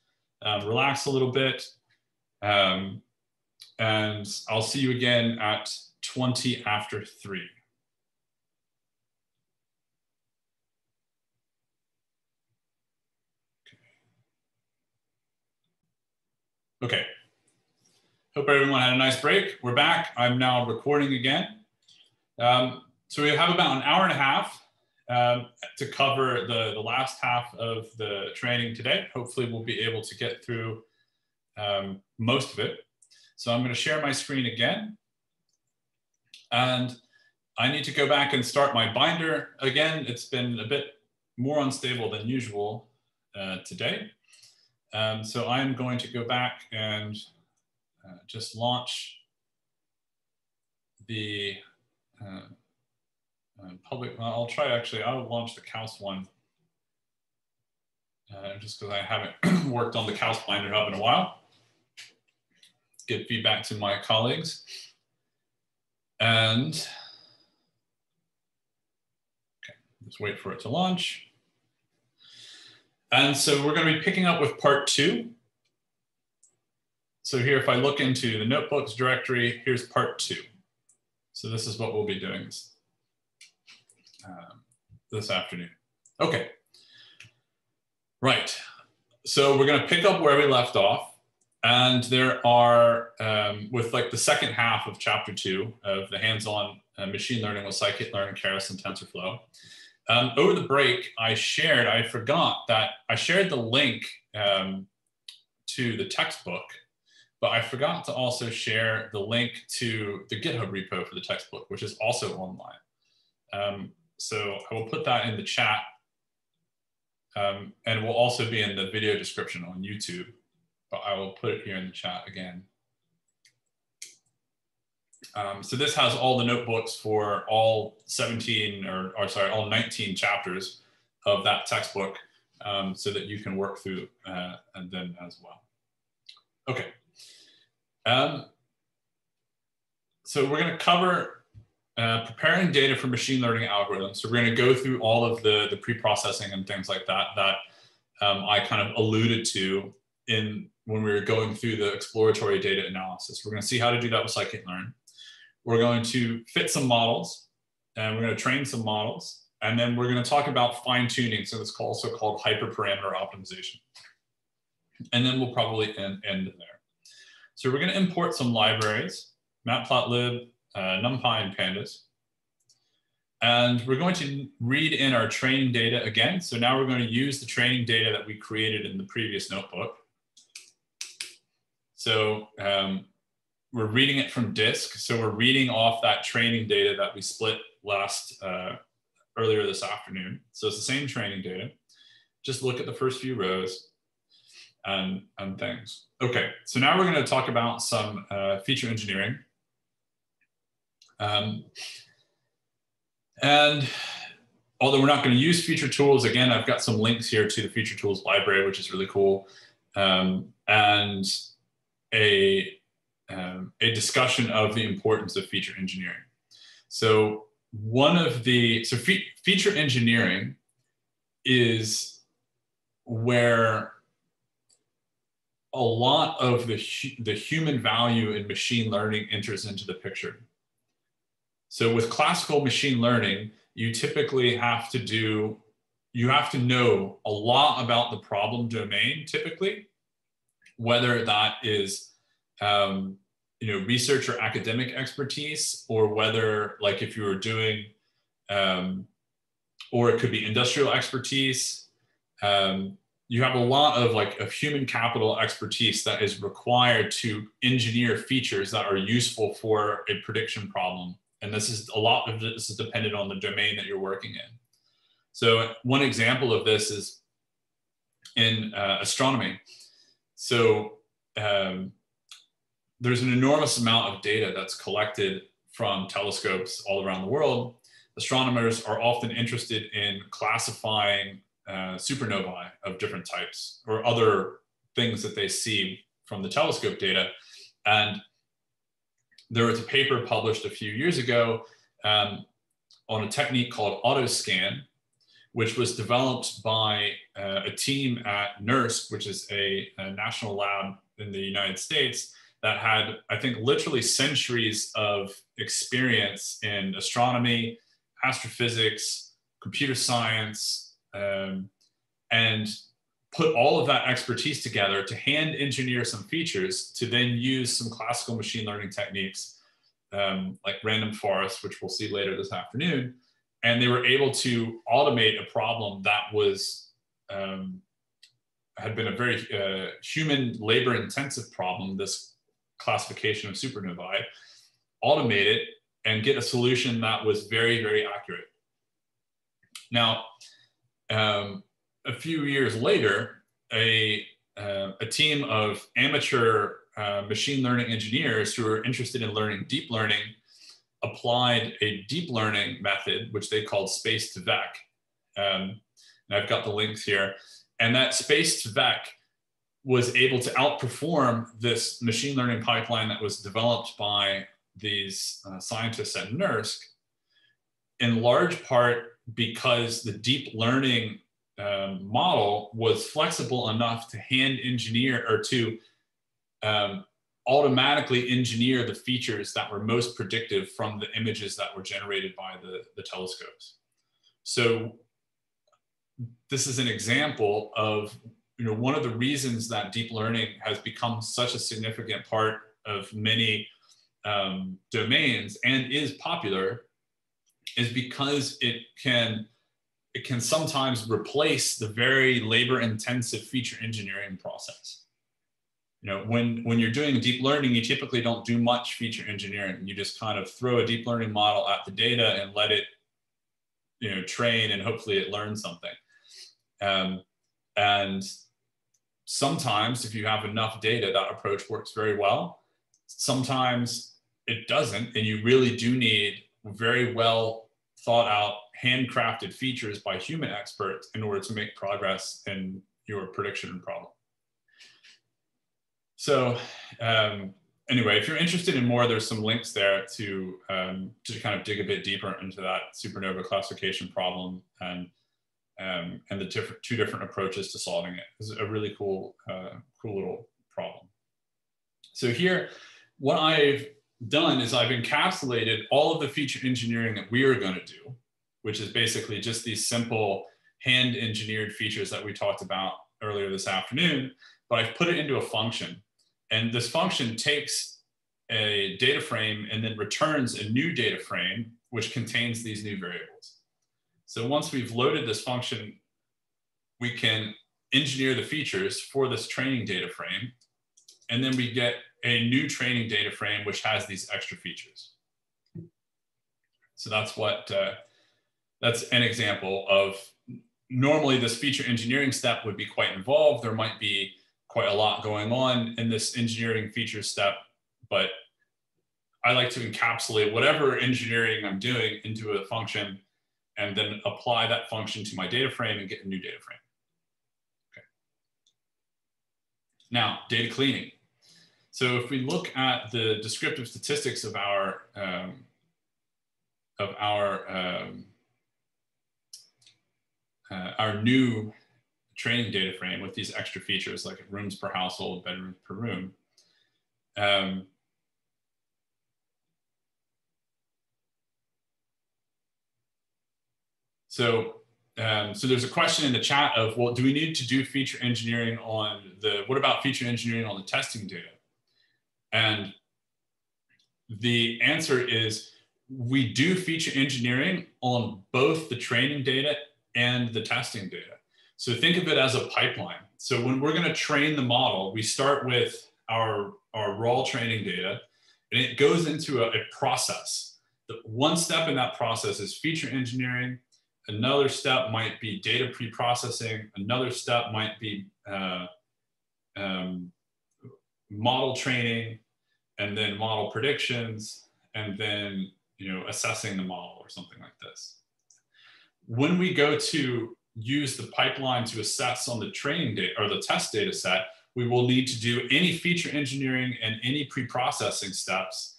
A: um, relax a little bit. Um, and I'll see you again at 20 after three. Okay. Hope everyone had a nice break. We're back. I'm now recording again. Um, so we have about an hour and a half, um, to cover the, the last half of the training today. Hopefully we'll be able to get through um, most of it. So I'm gonna share my screen again. And I need to go back and start my binder. Again, it's been a bit more unstable than usual uh, today. Um, so I'm going to go back and uh, just launch the uh, uh public, well, I'll try actually, I'll launch the KAUST one uh, just because I haven't worked on the KAUST Binder Hub in a while. Get feedback to my colleagues. And okay, let's wait for it to launch. And so we're going to be picking up with part two. So here, if I look into the notebooks directory, here's part two. So this is what we'll be doing this, um, this afternoon. Okay. Right. So we're going to pick up where we left off. And there are, um, with like the second half of chapter two of the hands-on uh, machine learning with scikit-learn, Keras, and TensorFlow, um, over the break, I shared, I forgot that I shared the link um, to the textbook, but I forgot to also share the link to the GitHub repo for the textbook, which is also online. Um, so I will put that in the chat um, and will also be in the video description on YouTube, but I will put it here in the chat again. Um, so this has all the notebooks for all 17 or, or sorry, all 19 chapters of that textbook um, so that you can work through uh, and then as well. Okay. Um, so we're going to cover uh, preparing data for machine learning algorithms. So we're going to go through all of the, the pre-processing and things like that that um, I kind of alluded to in when we were going through the exploratory data analysis. We're going to see how to do that with scikit-learn. We're going to fit some models and we're going to train some models. And then we're going to talk about fine tuning. So it's also called hyperparameter optimization. And then we'll probably end, end there. So we're going to import some libraries, matplotlib, uh, numpy, and pandas. And we're going to read in our training data again. So now we're going to use the training data that we created in the previous notebook. So um, we're reading it from disk. So we're reading off that training data that we split last uh, earlier this afternoon. So it's the same training data. Just look at the first few rows and, and things. Okay, so now we're gonna talk about some uh, feature engineering. Um, and although we're not gonna use Featuretools, again, I've got some links here to the Featuretools library, which is really cool. Um, and a um, a discussion of the importance of feature engineering. So one of the, so fe feature engineering is where a lot of the, the human value in machine learning enters into the picture. So with classical machine learning, you typically have to do, you have to know a lot about the problem domain typically, whether that is um, you know research or academic expertise or whether like if you were doing um, or it could be industrial expertise um, you have a lot of like of human capital expertise that is required to engineer features that are useful for a prediction problem. And this is a lot of this is dependent on the domain that you're working in. So one example of this is in uh, astronomy. So um, there's an enormous amount of data that's collected from telescopes all around the world. Astronomers are often interested in classifying uh, supernovae of different types or other things that they see from the telescope data. And there was a paper published a few years ago um, on a technique called autoscan, which was developed by uh, a team at NERSC, which is a, a national lab in the United States that had, I think, literally centuries of experience in astronomy, astrophysics, computer science, um, and put all of that expertise together to hand engineer some features to then use some classical machine learning techniques um, like random forest, which we'll see later this afternoon, and they were able to automate a problem that was um, had been a very uh, human labor intensive problem. This classification of supernovae, automate it and get a solution that was very very accurate. Now, um, a few years later, a uh, a team of amateur uh, machine learning engineers who are interested in learning deep learning applied a deep learning method, which they called space to vec. Um, and I've got the links here. And that space to vec was able to outperform this machine learning pipeline that was developed by these uh, scientists at NERSC, in large part because the deep learning um, model was flexible enough to hand engineer or to um, automatically engineer the features that were most predictive from the images that were generated by the, the telescopes. So this is an example of you know one of the reasons that deep learning has become such a significant part of many um, domains and is popular is because it can it can sometimes replace the very labor intensive feature engineering process. You know when when you're doing deep learning you typically don't do much feature engineering. You just kind of throw a deep learning model at the data and let it you know train and hopefully it learns something. Um, and sometimes if you have enough data that approach works very well. Sometimes it doesn't and you really do need very well thought out handcrafted features by human experts in order to make progress in your prediction problem so um, anyway, if you're interested in more, there's some links there to um, to kind of dig a bit deeper into that supernova classification problem and um, and the different two different approaches to solving it. It's a really cool uh, cool little problem. So here, what I've done is I've encapsulated all of the feature engineering that we are going to do, which is basically just these simple hand engineered features that we talked about earlier this afternoon, but I've put it into a function and this function takes a data frame and then returns a new data frame, which contains these new variables. So once we've loaded this function, we can engineer the features for this training data frame. And then we get a new training data frame, which has these extra features. So that's what, uh, that's an example of normally this feature engineering step would be quite involved. There might be quite a lot going on in this engineering feature step, but I like to encapsulate whatever engineering I'm doing into a function and then apply that function to my data frame and get a new data frame. Okay. Now, data cleaning. So if we look at the descriptive statistics of our um, of our um, uh, our new training data frame with these extra features like rooms per household, bedrooms per room. Um, so, um, so there's a question in the chat of, well, do we need to do feature engineering on the, what about feature engineering on the testing data? And the answer is we do feature engineering on both the training data and the testing data. So think of it as a pipeline. So when we're going to train the model, we start with our, our raw training data and it goes into a, a process. The one step in that process is feature engineering. Another step might be data pre-processing. Another step might be uh, um, model training and then model predictions and then you know assessing the model or something like this. When we go to use the pipeline to assess on the training data or the test data set, we will need to do any feature engineering and any pre-processing steps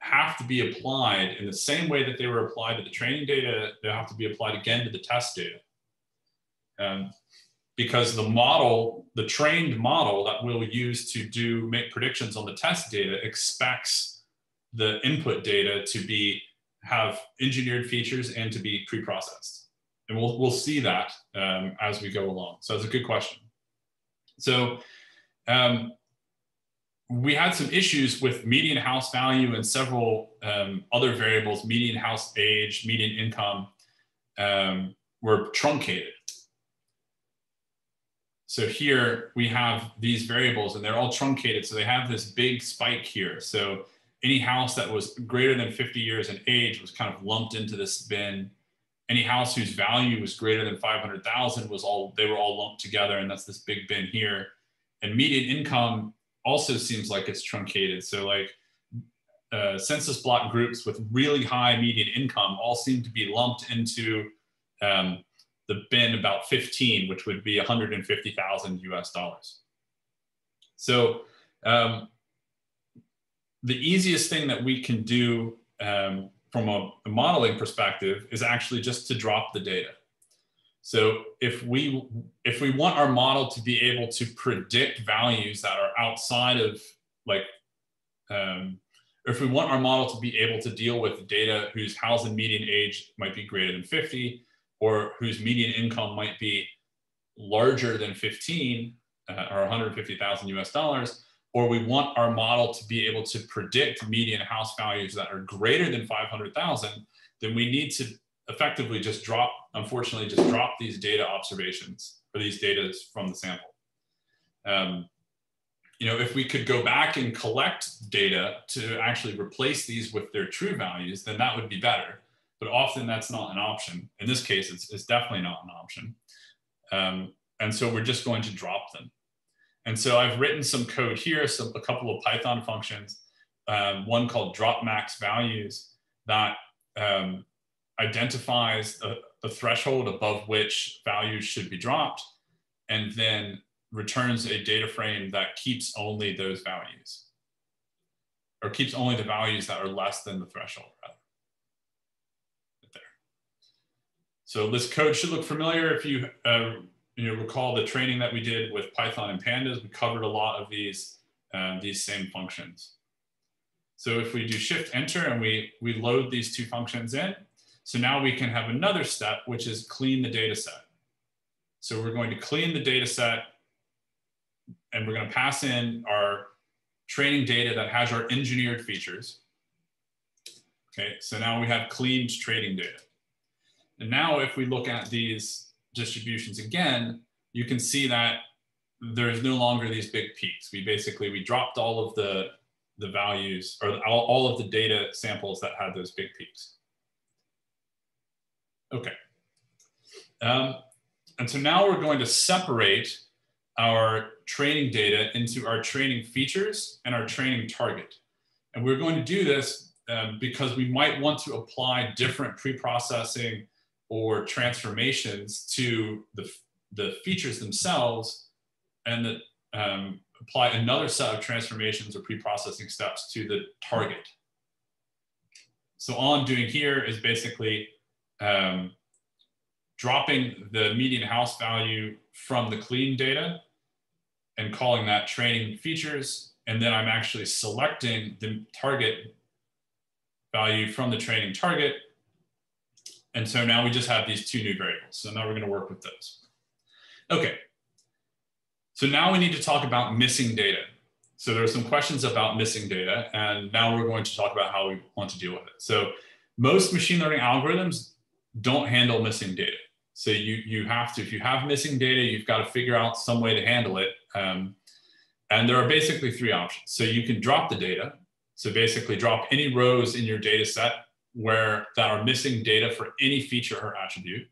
A: have to be applied in the same way that they were applied to the training data, they have to be applied again to the test data. Um, because the model, the trained model that we'll use to do make predictions on the test data expects the input data to be have engineered features and to be pre-processed and we'll, we'll see that um, as we go along. So that's a good question. So um, we had some issues with median house value and several um, other variables, median house age, median income. um, were truncated. So here we have these variables and they're all truncated. So they have this big spike here. So any house that was greater than 50 years in age was kind of lumped into this bin. Any house whose value was greater than 500,000 was all, they were all lumped together and that's this big bin here. And median income also seems like it's truncated. So like uh, census block groups with really high median income all seem to be lumped into um, the bin about 15, which would be 150,000 US dollars. So um, the easiest thing that we can do um, from a, a, modeling perspective is actually just to drop the data. So if we if we want our model to be able to predict values that are outside of like, um, if we want our model to be able to deal with data whose housing median age might be greater than 50, or whose median income might be larger than 15 uh, or 150,000 US dollars, or we want our model to be able to predict median house values that are greater than 500,000, then we need to effectively just drop, unfortunately, just drop these data observations or these data from the sample. Um, you know, if we could go back and collect data to actually replace these with their true values, then that would be better. But often that's not an option. In this case, it's, it's definitely not an option. Um, and so we're just going to drop them. And so I've written some code here, so a couple of Python functions, um, one called drop max values that um, identifies the, the threshold above which values should be dropped, and then returns a data frame that keeps only those values, or keeps only the values that are less than the threshold. Rather. There. So this code should look familiar if you uh, you know, recall the training that we did with Python and pandas, we covered a lot of these, uh, these same functions. So if we do shift enter and we, we load these two functions in, so now we can have another step, which is clean the data set. So we're going to clean the data set and we're going to pass in our training data that has our engineered features. Okay, so now we have cleaned training data. And now if we look at these distributions again, you can see that there's no longer these big peaks. We basically, we dropped all of the, the values or all, all of the data samples that had those big peaks. Okay. Um, and so now we're going to separate our training data into our training features and our training target. And we're going to do this um, because we might want to apply different pre-processing or transformations to the, the features themselves and that um, apply another set of transformations or pre-processing steps to the target. So all I'm doing here is basically um, dropping the median house value from the clean data and calling that training features. And then I'm actually selecting the target value from the training target and so now we just have these two new variables. So now we're going to work with those. Okay. So now we need to talk about missing data. So there are some questions about missing data, and now we're going to talk about how we want to deal with it. So most machine learning algorithms don't handle missing data. So you, you have to, if you have missing data, you've got to figure out some way to handle it. Um, and there are basically three options. So you can drop the data. So basically drop any rows in your data set where that are missing data for any feature or attribute.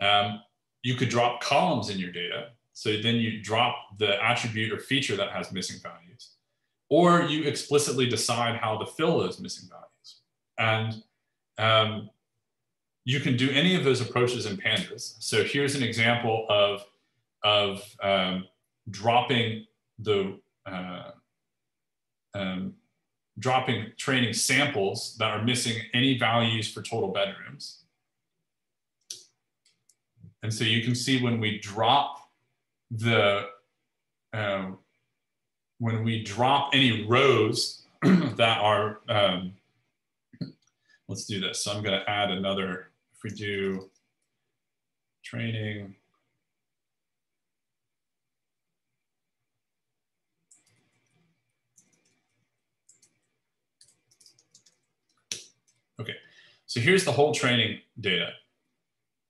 A: Um, you could drop columns in your data. So then you drop the attribute or feature that has missing values. Or you explicitly decide how to fill those missing values. And um, you can do any of those approaches in pandas. So here's an example of, of um, dropping the uh, um, dropping training samples that are missing any values for total bedrooms. And so you can see when we drop the, um, when we drop any rows that are, um, let's do this. So I'm gonna add another, if we do training, Okay, so here's the whole training data.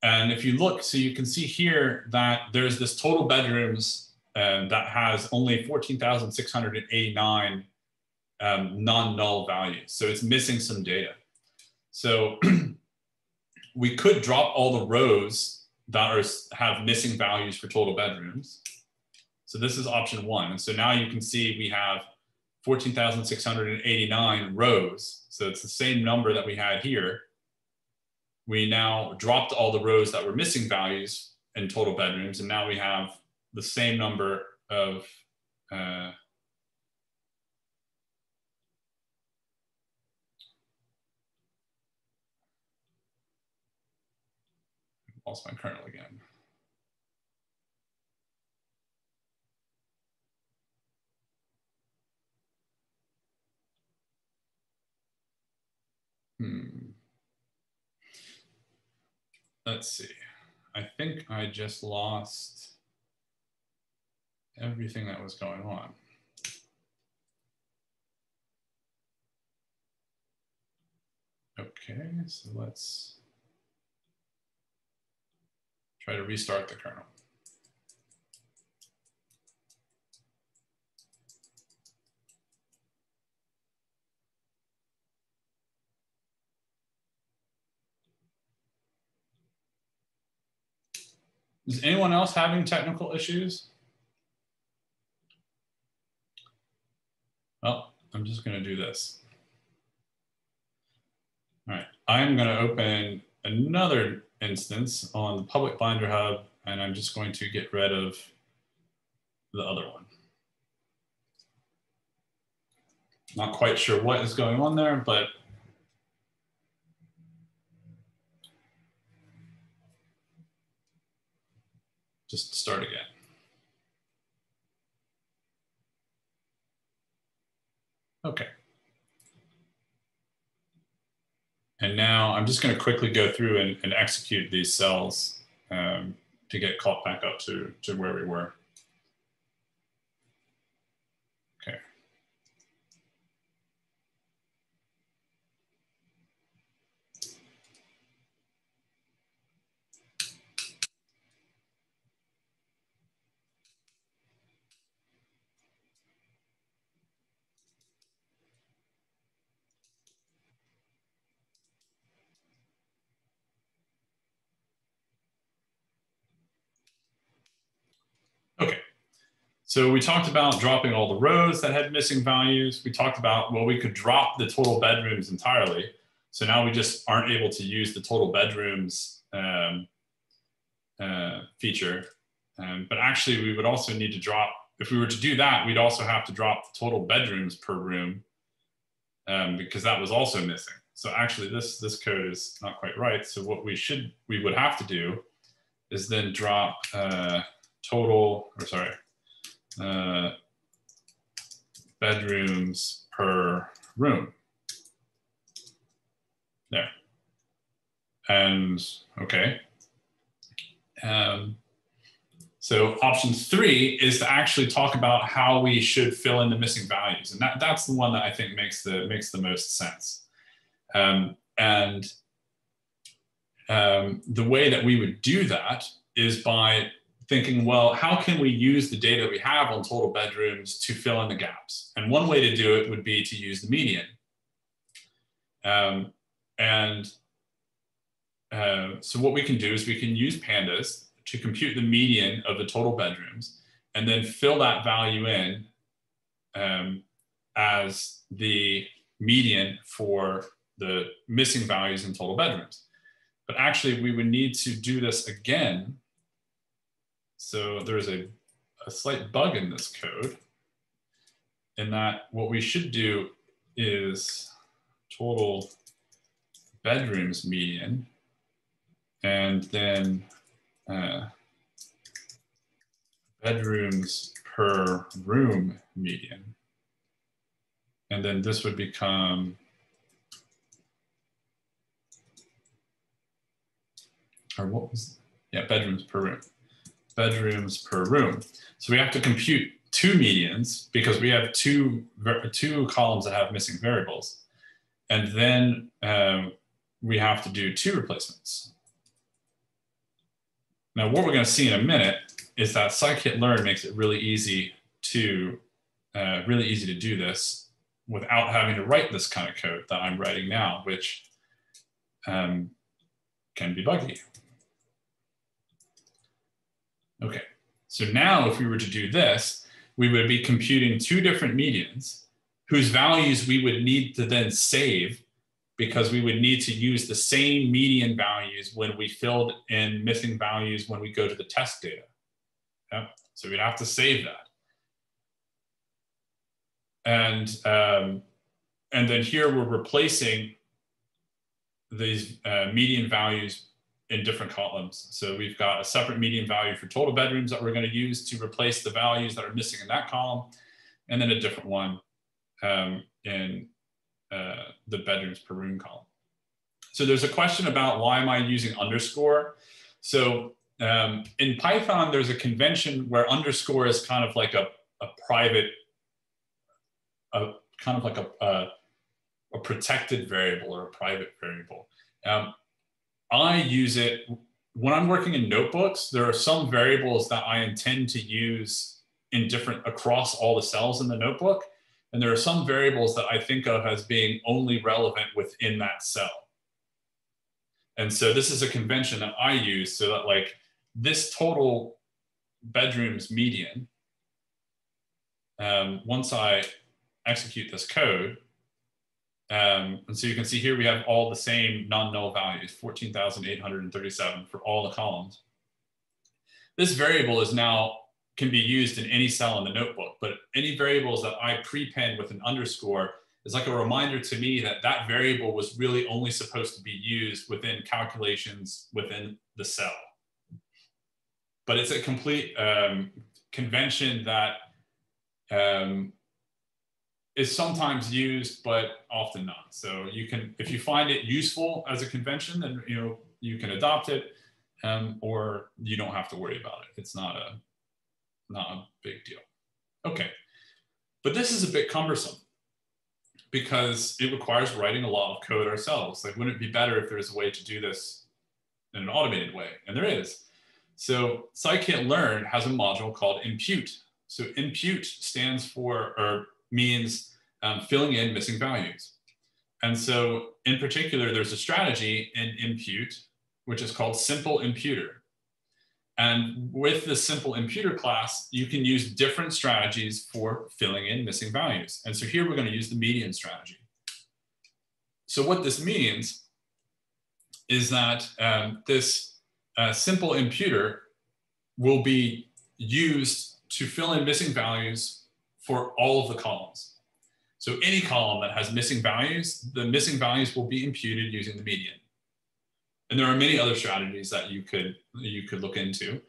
A: and if you look, so you can see here that there's this total bedrooms um, that has only 14,689 um, non-null values. So it's missing some data. So we could drop all the rows that are, have missing values for total bedrooms. So this is option one. And so now you can see we have 14,689 rows. So it's the same number that we had here. We now dropped all the rows that were missing values in total bedrooms. And now we have the same number of uh, lost my kernel again. Hmm. Let's see. I think I just lost everything that was going on. Okay, so let's try to restart the kernel. Is anyone else having technical issues? Well, I'm just going to do this. All right, I'm going to open another instance on the public Binder Hub, and I'm just going to get rid of the other one. Not quite sure what is going on there, but just start again. Okay. And now I'm just going to quickly go through and, and execute these cells um, to get caught back up to, to where we were. So we talked about dropping all the rows that had missing values. We talked about, well, we could drop the total bedrooms entirely. So now we just aren't able to use the total bedrooms um, uh, feature. Um, but actually we would also need to drop, if we were to do that, we'd also have to drop the total bedrooms per room um, because that was also missing. So actually this, this code is not quite right. So what we should, we would have to do is then drop uh, total, or sorry, uh, bedrooms per room. There. And okay. Um, so option three is to actually talk about how we should fill in the missing values. And that, that's the one that I think makes the, makes the most sense. Um, and um, the way that we would do that is by thinking, well, how can we use the data we have on total bedrooms to fill in the gaps? And one way to do it would be to use the median. Um, and uh, so what we can do is we can use pandas to compute the median of the total bedrooms and then fill that value in um, as the median for the missing values in total bedrooms. But actually we would need to do this again so there's a, a slight bug in this code in that what we should do is total bedrooms median and then uh, bedrooms per room median. And then this would become or what was yeah bedrooms per room bedrooms per room. So we have to compute two medians because we have two, two columns that have missing variables. And then um, we have to do two replacements. Now, what we're going to see in a minute is that scikit-learn makes it really easy to uh, really easy to do this without having to write this kind of code that I'm writing now, which um, can be buggy. Okay, so now if we were to do this, we would be computing two different medians whose values we would need to then save because we would need to use the same median values when we filled in missing values when we go to the test data. Yeah? So we'd have to save that. And, um, and then here we're replacing these uh, median values in different columns. So we've got a separate median value for total bedrooms that we're going to use to replace the values that are missing in that column, and then a different one um, in uh, the bedrooms per room column. So there's a question about why am I using underscore? So um, in Python, there's a convention where underscore is kind of like a, a private, a kind of like a, a, a protected variable or a private variable. Um, I use it when I'm working in notebooks. There are some variables that I intend to use in different across all the cells in the notebook. And there are some variables that I think of as being only relevant within that cell. And so this is a convention that I use so that like this total bedrooms median, um, once I execute this code, um, and so you can see here we have all the same non-null values, 14,837 for all the columns. This variable is now can be used in any cell in the notebook, but any variables that I prepend with an underscore is like a reminder to me that that variable was really only supposed to be used within calculations within the cell. But it's a complete um, convention that um, is sometimes used, but often not. So you can, if you find it useful as a convention, then you know you can adopt it, um, or you don't have to worry about it. It's not a not a big deal. Okay, but this is a bit cumbersome because it requires writing a lot of code ourselves. Like, wouldn't it be better if there's a way to do this in an automated way? And there is. So scikit-learn has a module called impute. So impute stands for, or means um, filling in missing values. And so in particular, there's a strategy in impute, which is called simple imputer. And with the simple imputer class, you can use different strategies for filling in missing values. And so here we're gonna use the median strategy. So what this means is that um, this uh, simple imputer will be used to fill in missing values for all of the columns. So any column that has missing values, the missing values will be imputed using the median. And there are many other strategies that you could, you could look into.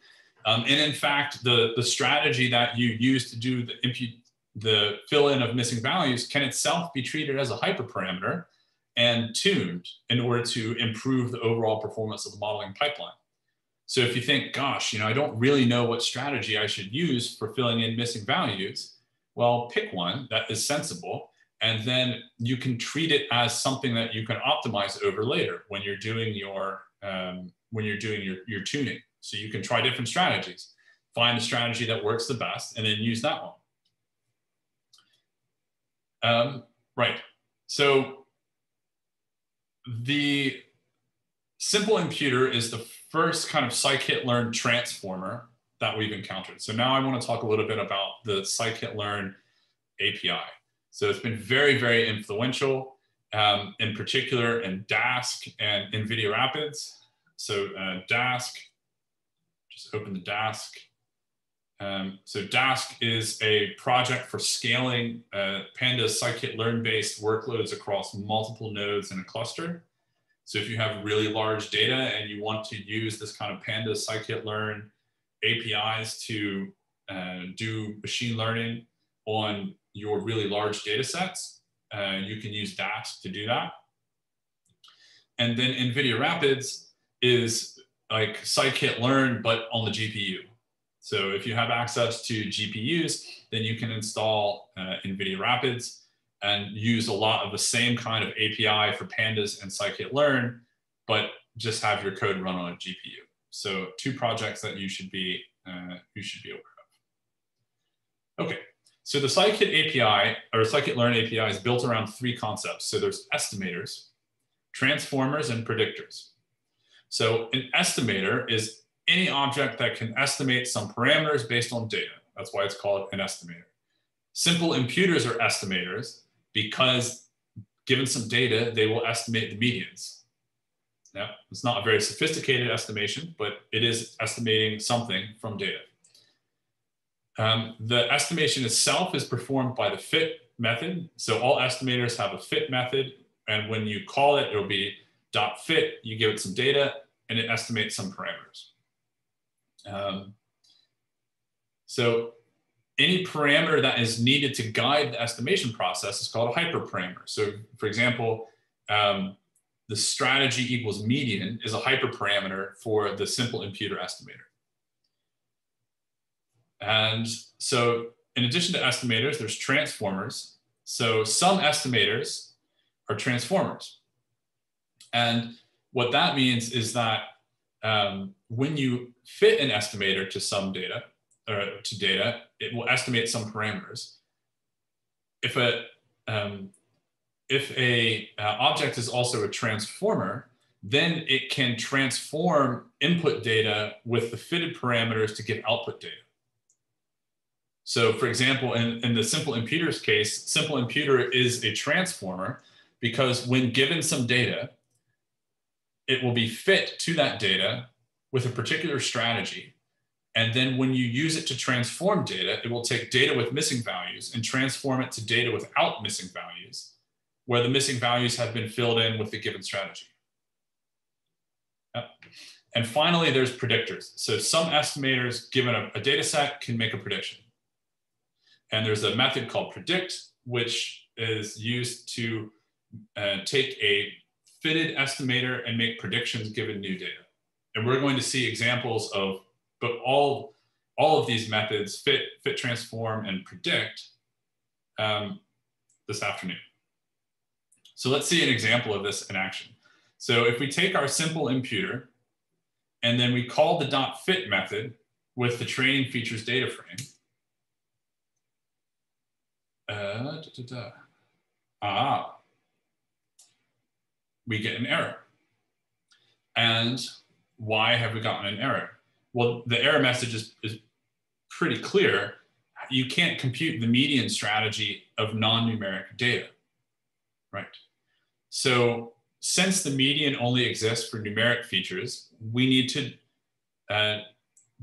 A: Um, and in fact, the, the strategy that you use to do the impute, the fill in of missing values can itself be treated as a hyperparameter and tuned in order to improve the overall performance of the modeling pipeline. So if you think, gosh, you know, I don't really know what strategy I should use for filling in missing values, well, pick one that is sensible, and then you can treat it as something that you can optimize over later when you're doing your um, when you're doing your, your tuning. So you can try different strategies, find the strategy that works the best, and then use that one. Um, right. So the simple imputer is the first kind of scikit-learn transformer that we've encountered. So now I want to talk a little bit about the scikit-learn API. So it's been very, very influential, um, in particular in Dask and NVIDIA Rapids. So uh, Dask, just open the Dask. Um, so Dask is a project for scaling uh, Pandas scikit-learn based workloads across multiple nodes in a cluster. So if you have really large data and you want to use this kind of Pandas scikit-learn APIs to uh, do machine learning on your really large data sets. Uh, you can use Dask to do that. And then NVIDIA Rapids is like scikit-learn, but on the GPU. So if you have access to GPUs, then you can install uh, NVIDIA Rapids and use a lot of the same kind of API for pandas and scikit-learn, but just have your code run on a GPU. So two projects that you should be, uh, you should be aware of. Okay, so the Scikit API or scikit-learn API is built around three concepts. So there's estimators, transformers, and predictors. So an estimator is any object that can estimate some parameters based on data. That's why it's called an estimator. Simple imputers are estimators because given some data, they will estimate the medians. Now, it's not a very sophisticated estimation, but it is estimating something from data. Um, the estimation itself is performed by the fit method. So all estimators have a fit method. And when you call it, it'll be dot fit, you give it some data, and it estimates some parameters. Um, so any parameter that is needed to guide the estimation process is called a hyperparameter. So for example, um, the strategy equals median is a hyperparameter for the simple imputer estimator. And so in addition to estimators, there's transformers. So some estimators are transformers. And what that means is that um, when you fit an estimator to some data or to data, it will estimate some parameters. If a um, if a uh, object is also a transformer, then it can transform input data with the fitted parameters to get output data. So for example, in, in the simple imputers case, simple imputer is a transformer because when given some data, it will be fit to that data with a particular strategy. And then when you use it to transform data, it will take data with missing values and transform it to data without missing values, where the missing values have been filled in with the given strategy. And finally, there's predictors. So some estimators given a, a data set can make a prediction. And there's a method called predict, which is used to uh, take a fitted estimator and make predictions given new data. And we're going to see examples of but all, all of these methods, fit, fit transform, and predict um, this afternoon. So let's see an example of this in action. So if we take our simple imputer and then we call the dot fit method with the training features data frame, uh, da, da, da. Ah, we get an error. And why have we gotten an error? Well, the error message is, is pretty clear. You can't compute the median strategy of non-numeric data, right? So since the median only exists for numeric features, we need to uh,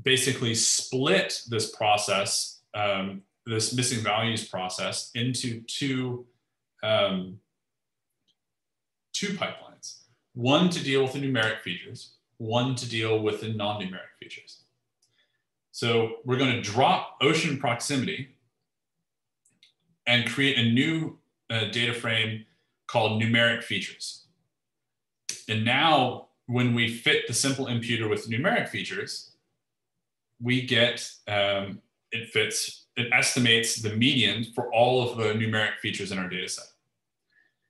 A: basically split this process um, this missing values process into two, um, two pipelines. One to deal with the numeric features, one to deal with the non-numeric features. So we're going to drop ocean proximity and create a new uh, data frame called numeric features. And now when we fit the simple imputer with numeric features, we get, um, it fits it estimates the median for all of the numeric features in our data set.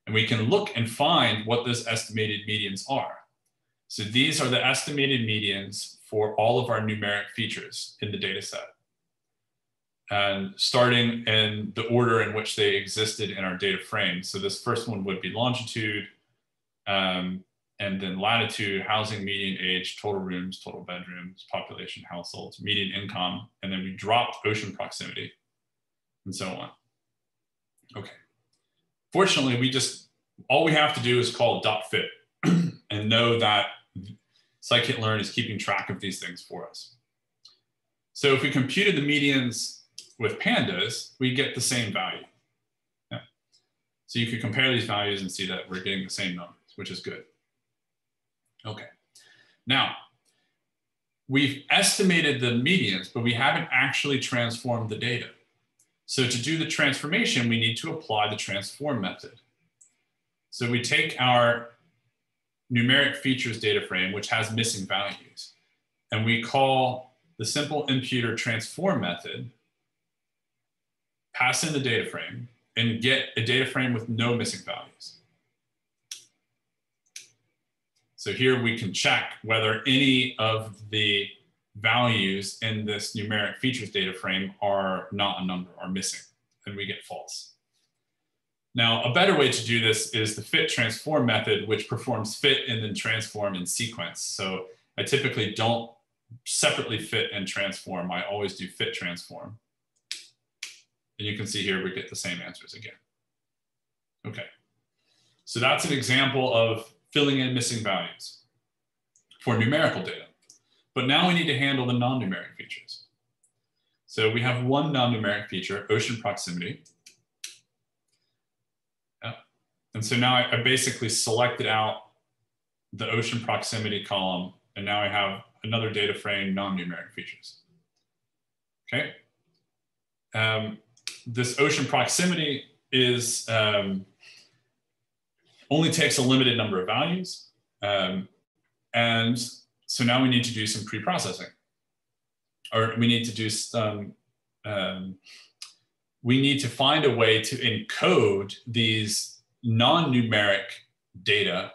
A: And we can look and find what those estimated medians are. So these are the estimated medians for all of our numeric features in the data set. And starting in the order in which they existed in our data frame. So this first one would be longitude, um, and then latitude, housing, median age, total rooms, total bedrooms, population, households, median income, and then we dropped ocean proximity and so on. Okay. Fortunately, we just, all we have to do is call dot fit and know that scikit-learn is keeping track of these things for us. So if we computed the medians with pandas, we get the same value. Yeah. So you could compare these values and see that we're getting the same numbers, which is good. Okay. Now, we've estimated the medians, but we haven't actually transformed the data. So to do the transformation, we need to apply the transform method. So we take our numeric features data frame, which has missing values, and we call the simple imputer transform method, pass in the data frame, and get a data frame with no missing values. So here we can check whether any of the values in this numeric features data frame are not a number, are missing, and we get false. Now, a better way to do this is the fit transform method, which performs fit and then transform in sequence. So I typically don't separately fit and transform. I always do fit transform. And you can see here, we get the same answers again. Okay, so that's an example of filling in missing values for numerical data. But now we need to handle the non-numeric features. So we have one non-numeric feature, ocean proximity. Yeah. And so now I, I basically selected out the ocean proximity column, and now I have another data frame, non-numeric features. Okay. Um, this ocean proximity is um, only takes a limited number of values. Um, and so now we need to do some pre-processing or we need to do some, um, we need to find a way to encode these non-numeric data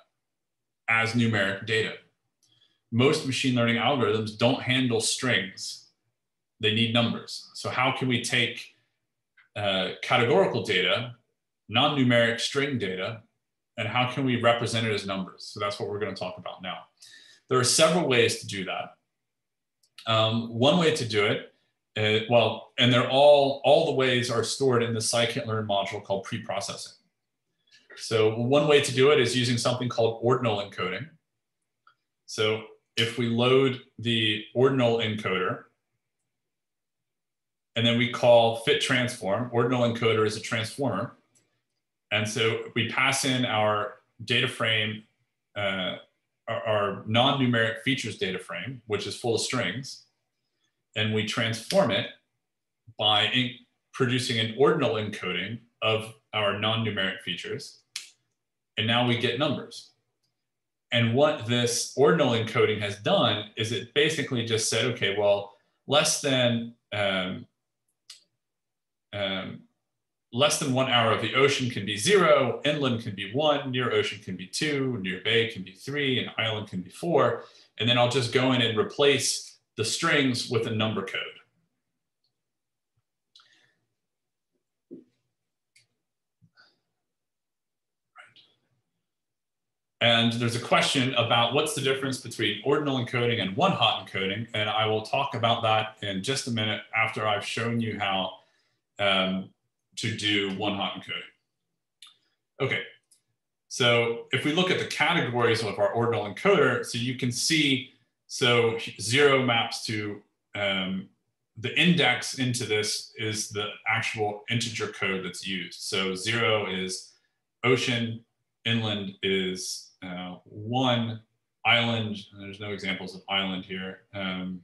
A: as numeric data. Most machine learning algorithms don't handle strings. They need numbers. So how can we take uh, categorical data, non-numeric string data, and how can we represent it as numbers? So that's what we're going to talk about now. There are several ways to do that. Um, one way to do it, uh, well, and they're all, all the ways are stored in the scikit-learn module called pre-processing. So one way to do it is using something called ordinal encoding. So if we load the ordinal encoder, and then we call fit transform, ordinal encoder is a transformer, and so we pass in our data frame, uh, our, our non-numeric features data frame, which is full of strings, and we transform it by producing an ordinal encoding of our non-numeric features. And now we get numbers. And what this ordinal encoding has done is it basically just said, okay, well, less than um, um, less than one hour of the ocean can be zero, inland can be one, near ocean can be two, near bay can be three, and island can be four. And then I'll just go in and replace the strings with a number code. And there's a question about what's the difference between ordinal encoding and one-hot encoding. And I will talk about that in just a minute after I've shown you how um, to do one hot encoding. Okay, so if we look at the categories of our ordinal encoder, so you can see, so zero maps to um, the index into this is the actual integer code that's used. So zero is ocean, inland is uh, one, island, there's no examples of island here. Um,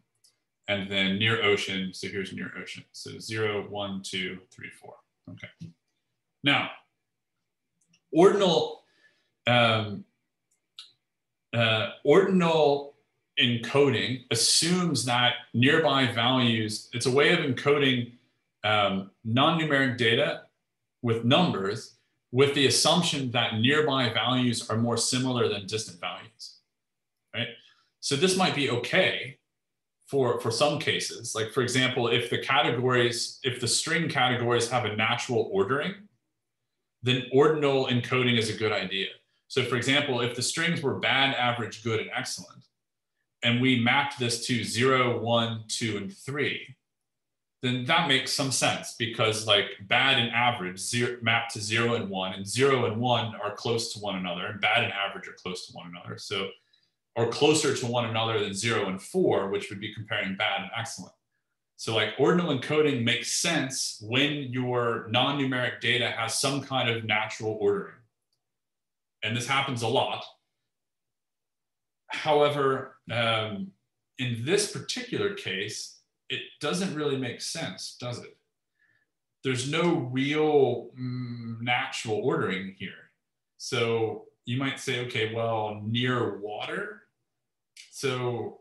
A: and then near ocean, so here's near ocean. So zero, one, two, three, four. Okay. Now, ordinal um, uh, ordinal encoding assumes that nearby values, it's a way of encoding um, non-numeric data with numbers with the assumption that nearby values are more similar than distant values, right? So this might be okay for, for some cases. Like for example, if the categories, if the string categories have a natural ordering, then ordinal encoding is a good idea. So for example, if the strings were bad, average, good, and excellent, and we mapped this to zero, one, two, and three, then that makes some sense because like bad and average zero, map to zero and one, and zero and one are close to one another, and bad and average are close to one another. So or closer to one another than zero and four, which would be comparing bad and excellent. So like ordinal encoding makes sense when your non-numeric data has some kind of natural ordering. And this happens a lot. However, um, in this particular case, it doesn't really make sense, does it? There's no real mm, natural ordering here. So you might say, okay, well, near water. So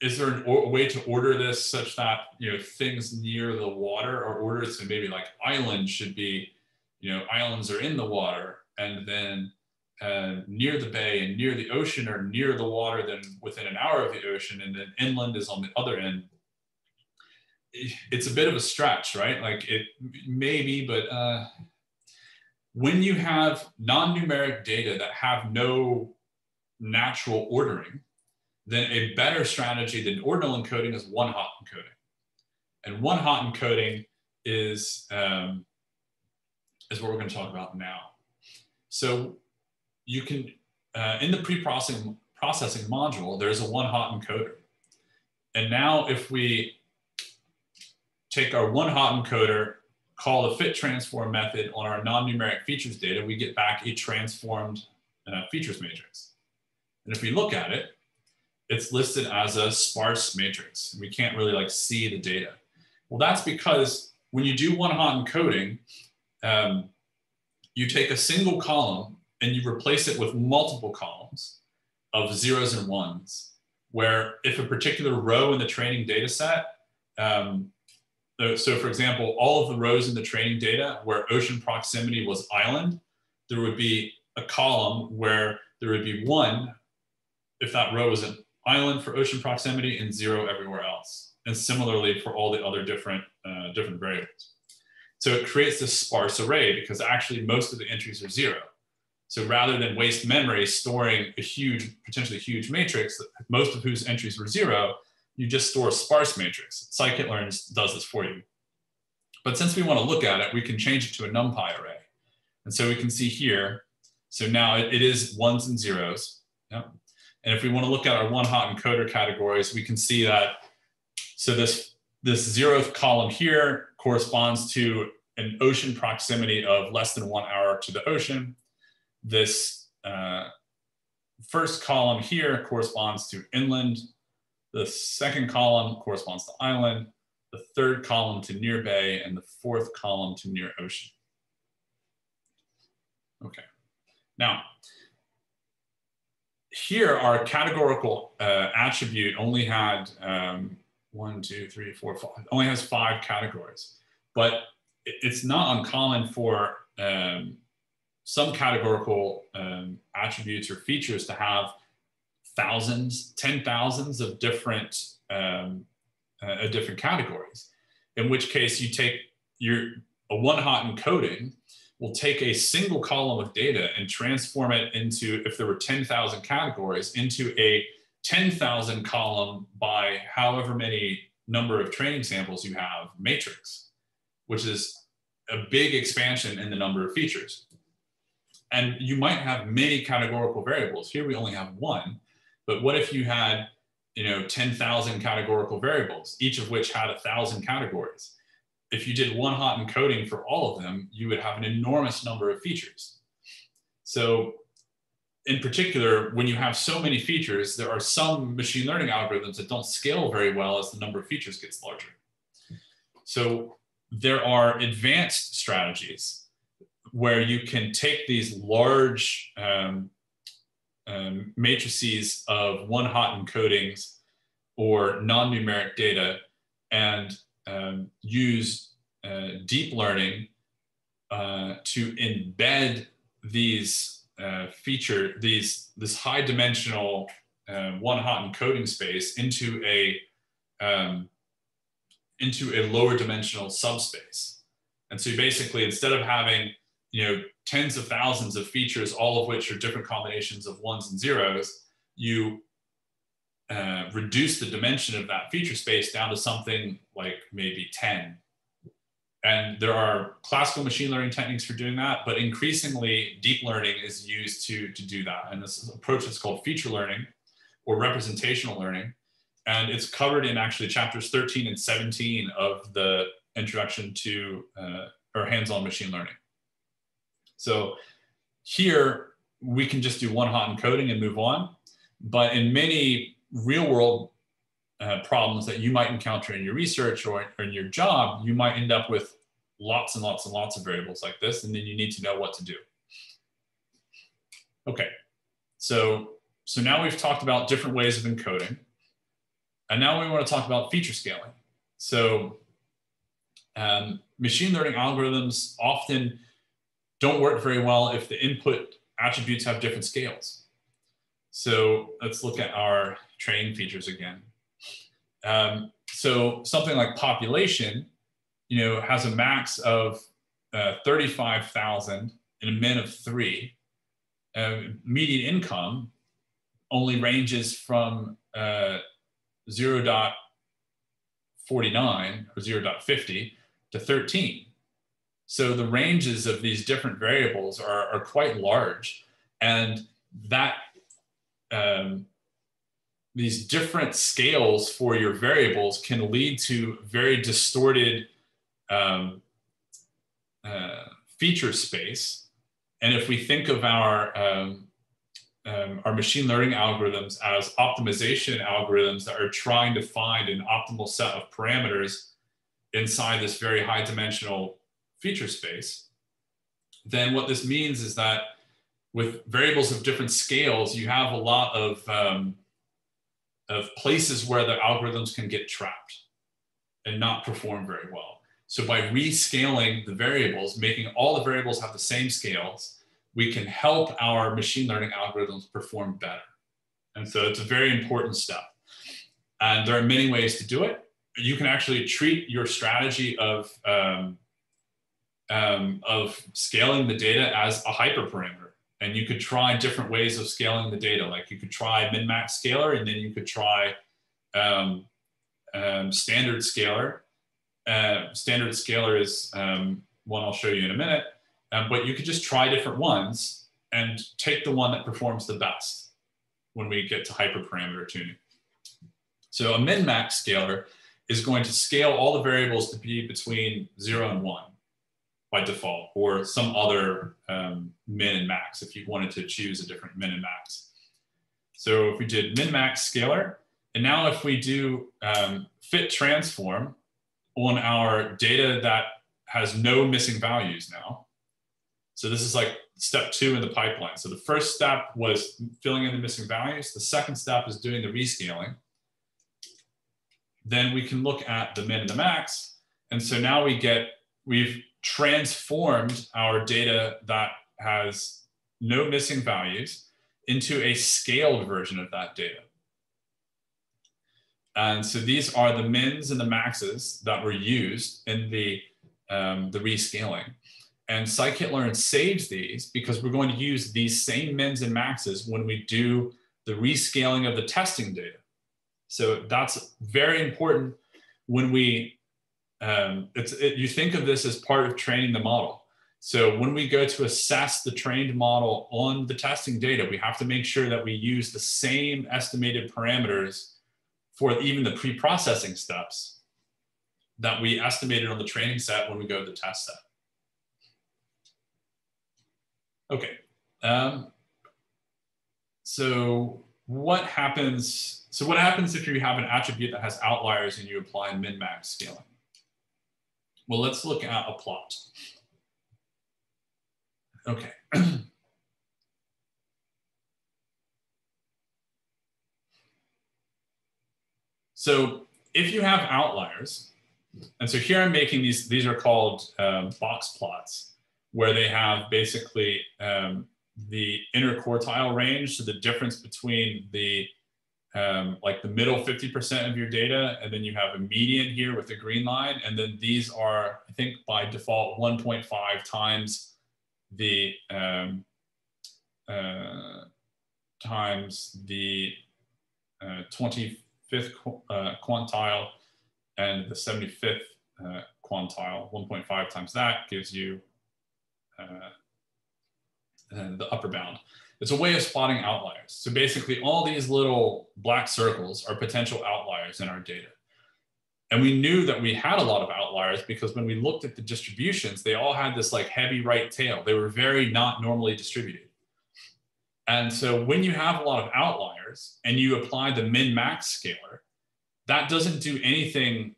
A: is there an, a way to order this such that, you know, things near the water are ordered? So maybe like islands should be, you know, islands are in the water and then uh, near the bay and near the ocean or near the water than within an hour of the ocean, and then inland is on the other end. It's a bit of a stretch, right? Like it maybe, but uh, when you have non-numeric data that have no natural ordering, then a better strategy than ordinal encoding is one hot encoding. And one hot encoding is, um, is what we're going to talk about now. So you can, uh, in the pre-processing processing module, there's a one hot encoder. And now if we take our one hot encoder, call the fit transform method on our non-numeric features data, we get back a transformed uh, features matrix. And if we look at it, it's listed as a sparse matrix. We can't really like see the data. Well, that's because when you do one hot encoding, um, you take a single column and you replace it with multiple columns of zeros and ones, where if a particular row in the training data set, um, so for example, all of the rows in the training data where ocean proximity was island, there would be a column where there would be one if that row was an island for ocean proximity and zero everywhere else. And similarly for all the other different, uh, different variables. So it creates this sparse array because actually most of the entries are zero. So rather than waste memory storing a huge, potentially huge matrix, most of whose entries were zero, you just store a sparse matrix. Scikit-learn does this for you. But since we want to look at it, we can change it to a NumPy array. And so we can see here, so now it, it is ones and zeros. Yep. And if we want to look at our one hot encoder categories, we can see that, so this, this zeroth column here corresponds to an ocean proximity of less than one hour to the ocean this uh, first column here corresponds to inland. The second column corresponds to island. The third column to near bay and the fourth column to near ocean. Okay, now here our categorical uh, attribute only had um, one, two, three, four, five, only has five categories, but it's not uncommon for um, some categorical um, attributes or features to have thousands, ten thousands of different um, uh, different categories. In which case, you take your a one hot encoding will take a single column of data and transform it into, if there were 10,000 categories, into a 10,000 column by however many number of training samples you have matrix, which is a big expansion in the number of features. And you might have many categorical variables. Here we only have one, but what if you had, you know, 10,000 categorical variables, each of which had a thousand categories? If you did one hot encoding for all of them, you would have an enormous number of features. So in particular, when you have so many features, there are some machine learning algorithms that don't scale very well as the number of features gets larger. So there are advanced strategies where you can take these large um, um, matrices of one hot encodings or non-numeric data and um, use uh, deep learning uh, to embed these uh, feature, these, this high dimensional uh, one hot encoding space into a, um, into a lower dimensional subspace. And so basically, instead of having you know, tens of thousands of features, all of which are different combinations of ones and zeros, you uh, reduce the dimension of that feature space down to something like maybe 10. And there are classical machine learning techniques for doing that, but increasingly deep learning is used to, to do that. And this approach is called feature learning or representational learning. And it's covered in actually chapters 13 and 17 of the introduction to uh, or hands-on machine learning. So here we can just do one hot encoding and move on. But in many real world uh, problems that you might encounter in your research or, or in your job, you might end up with lots and lots and lots of variables like this, and then you need to know what to do. Okay, so, so now we've talked about different ways of encoding. And now we want to talk about feature scaling. So um, machine learning algorithms often don't work very well if the input attributes have different scales. So let's look at our training features again. Um, so something like population, you know, has a max of uh, 35,000 and a min of three. Uh, median income only ranges from uh, 0.49 or 0 0.50 to 13. So the ranges of these different variables are, are quite large. And that um, these different scales for your variables can lead to very distorted um, uh, feature space. And if we think of our um, um, our machine learning algorithms as optimization algorithms that are trying to find an optimal set of parameters inside this very high dimensional feature space, then what this means is that with variables of different scales, you have a lot of, um, of places where the algorithms can get trapped and not perform very well. So by rescaling the variables, making all the variables have the same scales, we can help our machine learning algorithms perform better. And so it's a very important step. And there are many ways to do it. You can actually treat your strategy of, um, um, of scaling the data as a hyperparameter. And you could try different ways of scaling the data. Like you could try min-max scaler, and then you could try um, um standard scaler. Uh, standard scaler is um, one I'll show you in a minute. Um, but you could just try different ones and take the one that performs the best when we get to hyperparameter tuning. So a min-max scaler is going to scale all the variables to be between zero and one by default, or some other um, min and max if you wanted to choose a different min and max. So if we did min-max scaler, and now if we do um, fit transform on our data that has no missing values now, so this is like step two in the pipeline. So the first step was filling in the missing values. The second step is doing the rescaling. Then we can look at the min and the max. And so now we get, we've transformed our data that has no missing values into a scaled version of that data. And so these are the mins and the maxes that were used in the, um, the rescaling. And scikit-learn saves these because we're going to use these same mins and maxes when we do the rescaling of the testing data. So that's very important when we, um, it's, it, you think of this as part of training the model. So when we go to assess the trained model on the testing data, we have to make sure that we use the same estimated parameters for even the pre-processing steps that we estimated on the training set when we go to the test set. Okay. Um, so what happens? So what happens if you have an attribute that has outliers and you apply min-max scaling? Well, let's look at a plot. Okay. so if you have outliers, and so here I'm making these, these are called um, box plots where they have basically um, the interquartile range, so the difference between the um, like the middle 50% of your data, and then you have a median here with the green line, and then these are, I think by default, 1.5 times the um, uh, times the uh, 25th qu uh, quantile and the 75th uh, quantile, 1.5 times that gives you uh, the upper bound. It's a way of spotting outliers. So basically all these little black circles are potential outliers in our data. And we knew that we had a lot of outliers because when we looked at the distributions, they all had this like heavy right tail. They were very not normally distributed. And so when you have a lot of outliers and you apply the min max scaler, that doesn't do anything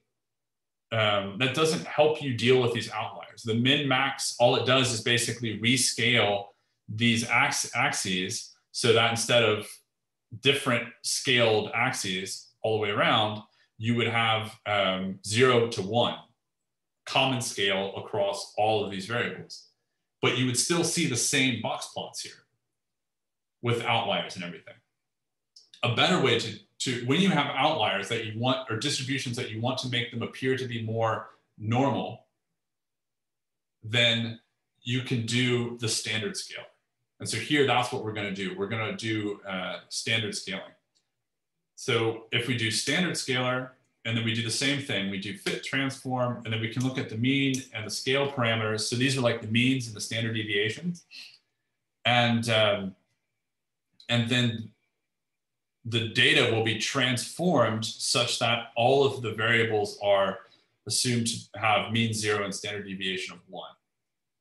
A: um, that doesn't help you deal with these outliers. The min max, all it does is basically rescale these ax axes so that instead of different scaled axes all the way around, you would have um, zero to one common scale across all of these variables. But you would still see the same box plots here. with outliers and everything. A better way to, to, when you have outliers that you want, or distributions that you want to make them appear to be more normal, then you can do the standard scale. And so here, that's what we're gonna do. We're gonna do uh, standard scaling. So if we do standard scaler, and then we do the same thing, we do fit transform, and then we can look at the mean and the scale parameters. So these are like the means and the standard deviations. And, um, and then the data will be transformed such that all of the variables are assumed to have mean zero and standard deviation of one,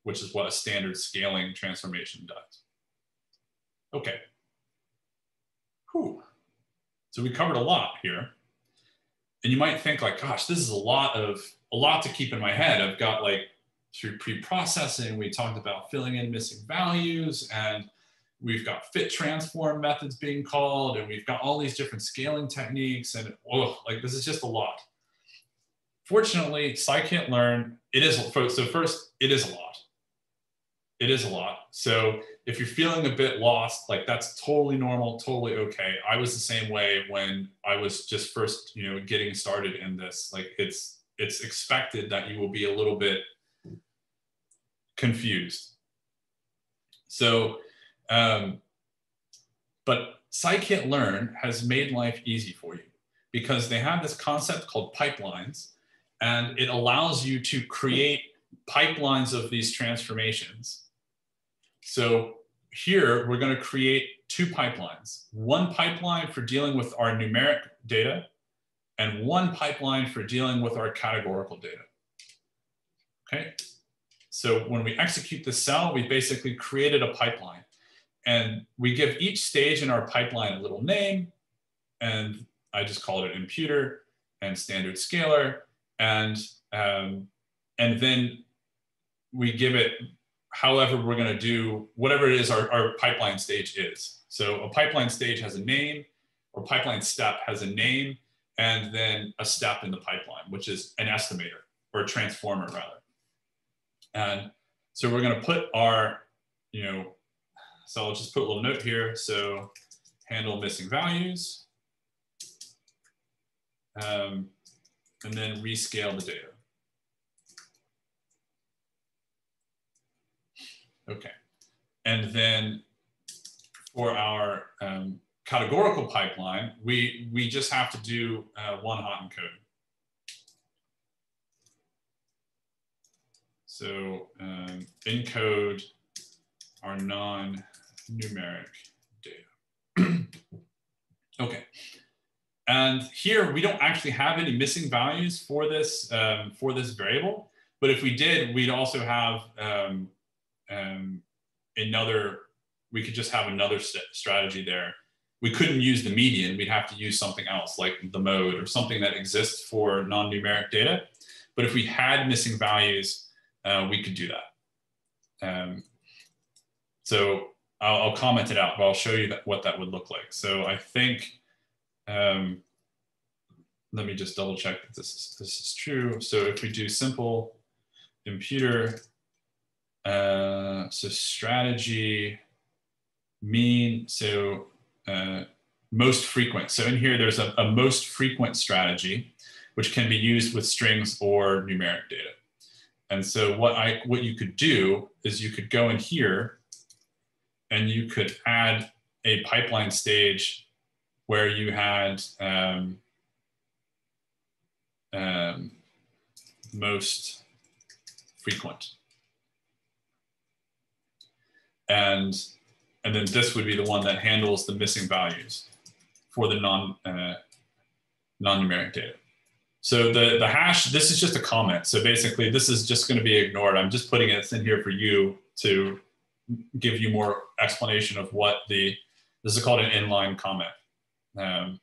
A: which is what a standard scaling transformation does. Okay. Whew. So we covered a lot here. And you might think like, gosh, this is a lot of a lot to keep in my head. I've got like through pre-processing, we talked about filling in missing values and we've got fit transform methods being called and we've got all these different scaling techniques and oh, like this is just a lot. Fortunately, scikit-learn, it is, so first, it is a lot. It is a lot. So if you're feeling a bit lost, like that's totally normal, totally okay. I was the same way when I was just first, you know, getting started in this. Like it's it's expected that you will be a little bit confused. So, um, but scikit-learn has made life easy for you because they have this concept called pipelines, and it allows you to create pipelines of these transformations so here we're going to create two pipelines, one pipeline for dealing with our numeric data and one pipeline for dealing with our categorical data. Okay, so when we execute the cell, we basically created a pipeline. And we give each stage in our pipeline a little name and I just called it imputer and standard scaler. And um, and then we give it however we're going to do whatever it is our, our pipeline stage is. So a pipeline stage has a name, or pipeline step has a name, and then a step in the pipeline, which is an estimator or a transformer rather. And so we're going to put our, you know, so I'll just put a little note here. So handle missing values, um, and then rescale the data. Okay. And then for our um, categorical pipeline, we, we just have to do uh, one hot encode. So um, encode our non-numeric data. okay. And here we don't actually have any missing values for this, um, for this variable. But if we did, we'd also have um, um, another, we could just have another st strategy there. We couldn't use the median. We'd have to use something else like the mode or something that exists for non-numeric data. But if we had missing values, uh, we could do that. Um, so I'll, I'll, comment it out, but I'll show you that, what that would look like. So I think, um, let me just double check that this is, this is true. So if we do simple imputer uh, so strategy, mean, so uh, most frequent. So in here, there's a, a, most frequent strategy, which can be used with strings or numeric data. And so what I what you could do is you could go in here and you could add a pipeline stage where you had um, um, most frequent and and then this would be the one that handles the missing values for the non uh, non-numeric data. So the the hash this is just a comment. So basically, this is just going to be ignored. I'm just putting it in here for you to give you more explanation of what the this is called an inline comment. Um,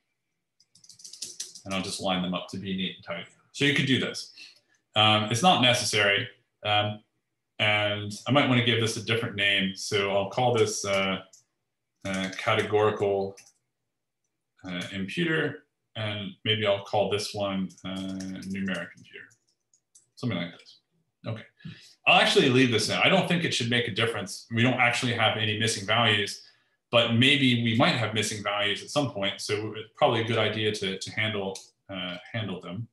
A: and I'll just line them up to be neat and tidy. So you could do this. Um, it's not necessary. Um, and I might want to give this a different name. So I'll call this uh, uh, categorical uh, imputer, and maybe I'll call this one uh, numeric imputer, something like this. Okay, I'll actually leave this in. I don't think it should make a difference. We don't actually have any missing values, but maybe we might have missing values at some point. So it's probably a good idea to, to handle, uh, handle them.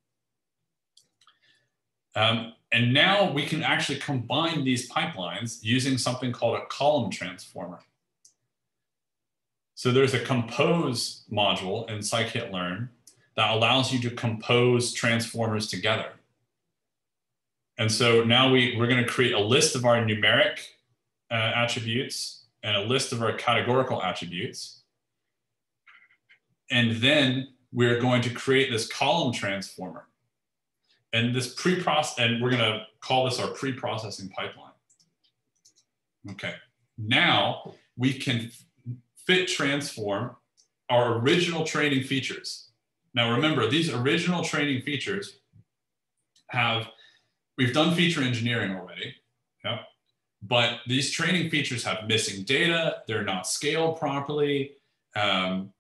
A: Um, and now we can actually combine these pipelines using something called a column transformer. So there's a compose module in scikit-learn that allows you to compose transformers together. And so now we, we're going to create a list of our numeric uh, attributes and a list of our categorical attributes. And then we're going to create this column transformer. And this pre-process, and we're going to call this our pre-processing pipeline. Okay, now we can fit transform our original training features. Now remember, these original training features have, we've done feature engineering already, yeah? but these training features have missing data, they're not scaled properly, um,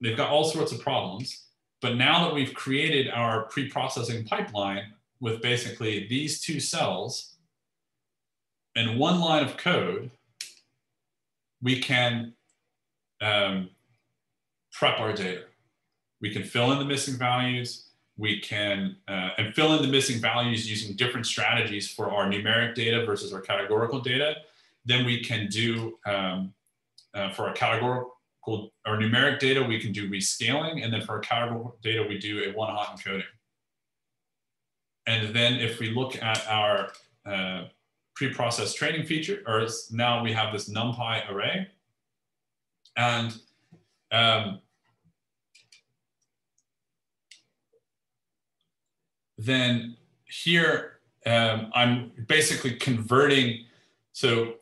A: they've got all sorts of problems. But now that we've created our pre-processing pipeline with basically these two cells and one line of code, we can um, prep our data. We can fill in the missing values. We can uh, and fill in the missing values using different strategies for our numeric data versus our categorical data. Then we can do um, uh, for our categorical our numeric data, we can do rescaling. And then for our categorical data, we do a one hot encoding. And then if we look at our uh, pre-processed training feature, or now we have this NumPy array. And um, then here, um, I'm basically converting. So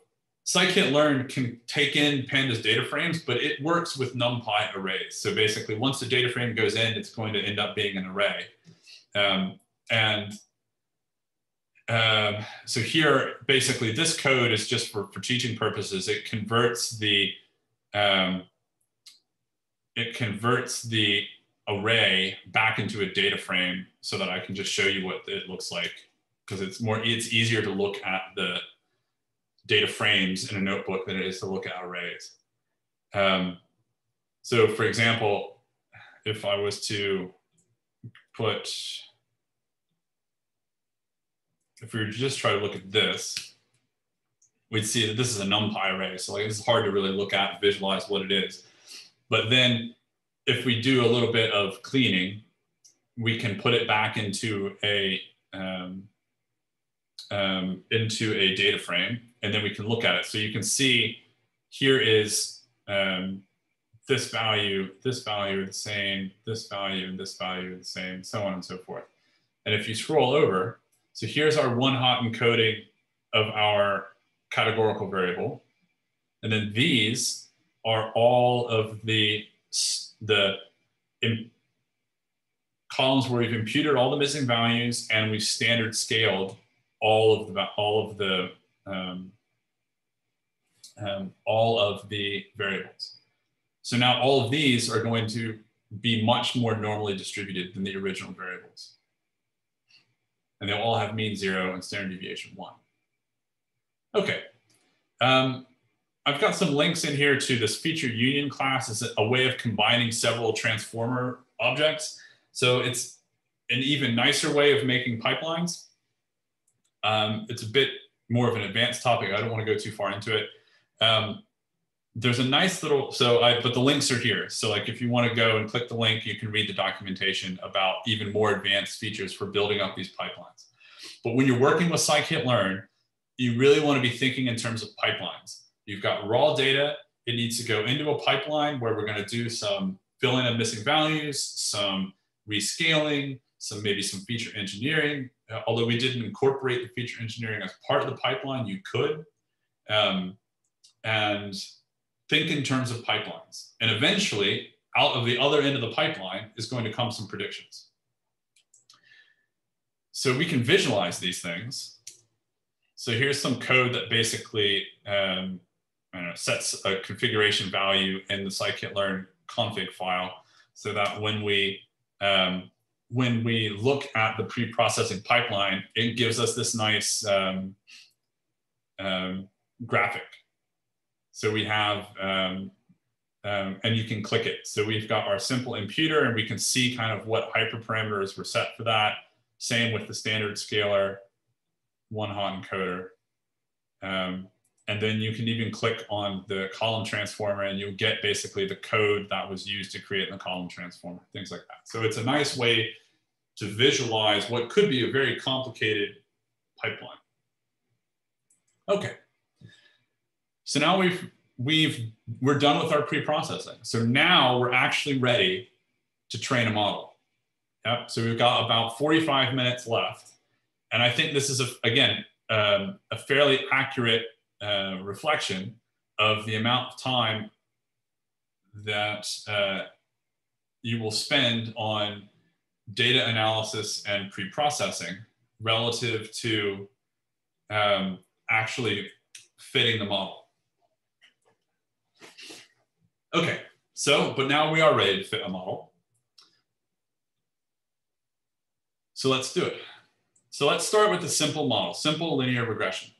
A: scikit-learn can take in pandas data frames, but it works with NumPy arrays. So basically, once the data frame goes in, it's going to end up being an array. Um, and um, so here, basically, this code is just for, for teaching purposes. It converts the um, it converts the array back into a data frame so that I can just show you what it looks like because it's more it's easier to look at the data frames in a notebook than it is to look at arrays. Um, so for example, if I was to put, if we were to just try to look at this, we'd see that this is a NumPy array. So like it's hard to really look at, visualize what it is. But then if we do a little bit of cleaning, we can put it back into a um, um, into a data frame, and then we can look at it. So you can see here is um, this value, this value are the same, this value, and this value are the same, so on and so forth. And if you scroll over, so here's our one hot encoding of our categorical variable. And then these are all of the, the columns where we've imputed all the missing values and we've standard scaled all of the all of the um, um, all of the variables. So now all of these are going to be much more normally distributed than the original variables. And they'll all have mean zero and standard deviation one. Okay. Um, I've got some links in here to this feature union class as a way of combining several transformer objects. So it's an even nicer way of making pipelines. Um, it's a bit more of an advanced topic. I don't want to go too far into it. Um, there's a nice little, so I, but the links are here. So like if you want to go and click the link, you can read the documentation about even more advanced features for building up these pipelines. But when you're working with scikit-learn, you really want to be thinking in terms of pipelines. You've got raw data. It needs to go into a pipeline where we're going to do some filling of missing values, some rescaling, some maybe some feature engineering. Uh, although we didn't incorporate the feature engineering as part of the pipeline, you could. Um, and think in terms of pipelines. And eventually, out of the other end of the pipeline is going to come some predictions. So we can visualize these things. So here's some code that basically um, know, sets a configuration value in the scikit-learn config file so that when we um, when we look at the pre-processing pipeline, it gives us this nice um, um, graphic. So we have um, um, and you can click it. So we've got our simple imputer and we can see kind of what hyperparameters were set for that. Same with the standard scaler, one hot encoder. And then you can even click on the column transformer and you'll get basically the code that was used to create the column transformer, things like that. So it's a nice way to visualize what could be a very complicated pipeline. Okay. So now we've, we've, we're done with our pre-processing. So now we're actually ready to train a model. Yep. So we've got about 45 minutes left. And I think this is, a, again, um, a fairly accurate uh, reflection of the amount of time that uh, you will spend on data analysis and pre-processing relative to um, actually fitting the model. Okay, so, but now we are ready to fit a model. So let's do it. So let's start with the simple model, simple linear regression.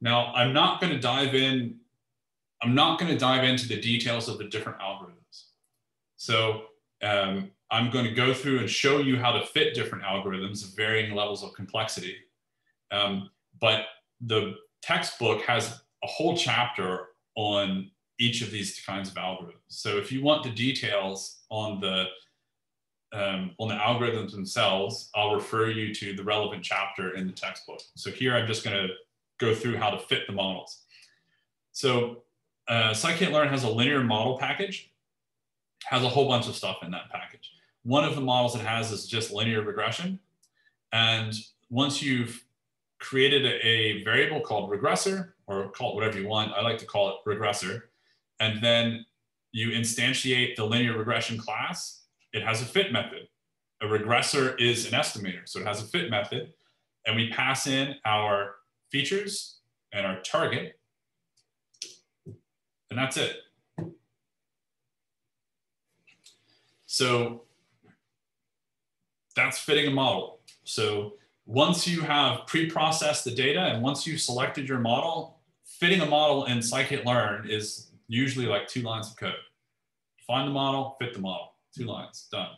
A: Now, I'm not going to dive in, I'm not going to dive into the details of the different algorithms. So um, I'm going to go through and show you how to fit different algorithms of varying levels of complexity. Um, but the textbook has a whole chapter on each of these kinds of algorithms. So if you want the details on the um, on the algorithms themselves, I'll refer you to the relevant chapter in the textbook. So here I'm just going to go through how to fit the models. So uh, scikit-learn has a linear model package, has a whole bunch of stuff in that package. One of the models it has is just linear regression. And once you've created a, a variable called regressor, or call it whatever you want, I like to call it regressor, and then you instantiate the linear regression class, it has a fit method. A regressor is an estimator, so it has a fit method, and we pass in our features and our target, and that's it. So that's fitting a model. So once you have pre-processed the data and once you've selected your model, fitting a model in scikit-learn is usually like two lines of code. Find the model, fit the model, two lines, done.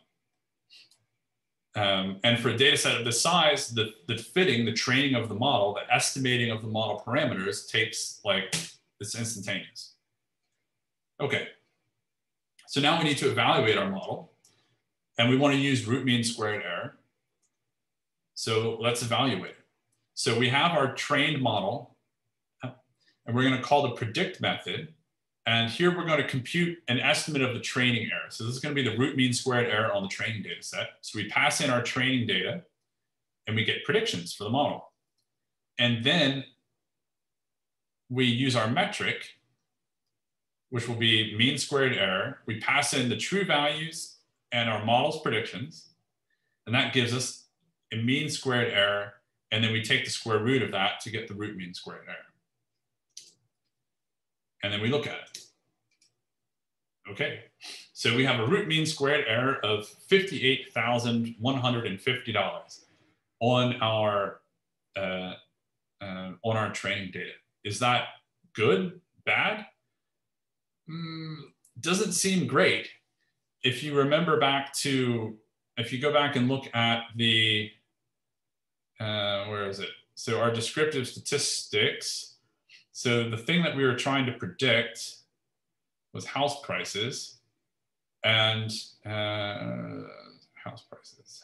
A: Um, and for a data set of this size, the, the fitting, the training of the model, the estimating of the model parameters takes like, it's instantaneous. Okay, so now we need to evaluate our model and we wanna use root mean squared error. So let's evaluate it. So we have our trained model and we're gonna call the predict method and here we're going to compute an estimate of the training error. So this is going to be the root mean squared error on the training data set. So we pass in our training data and we get predictions for the model. And then we use our metric, which will be mean squared error. We pass in the true values and our model's predictions. And that gives us a mean squared error. And then we take the square root of that to get the root mean squared error and then we look at it. Okay, so we have a root mean squared error of $58,150 on our uh, uh, on our training data. Is that good, bad? Mm, doesn't seem great. If you remember back to, if you go back and look at the, uh, where is it? So our descriptive statistics, so the thing that we were trying to predict was house prices and uh, house prices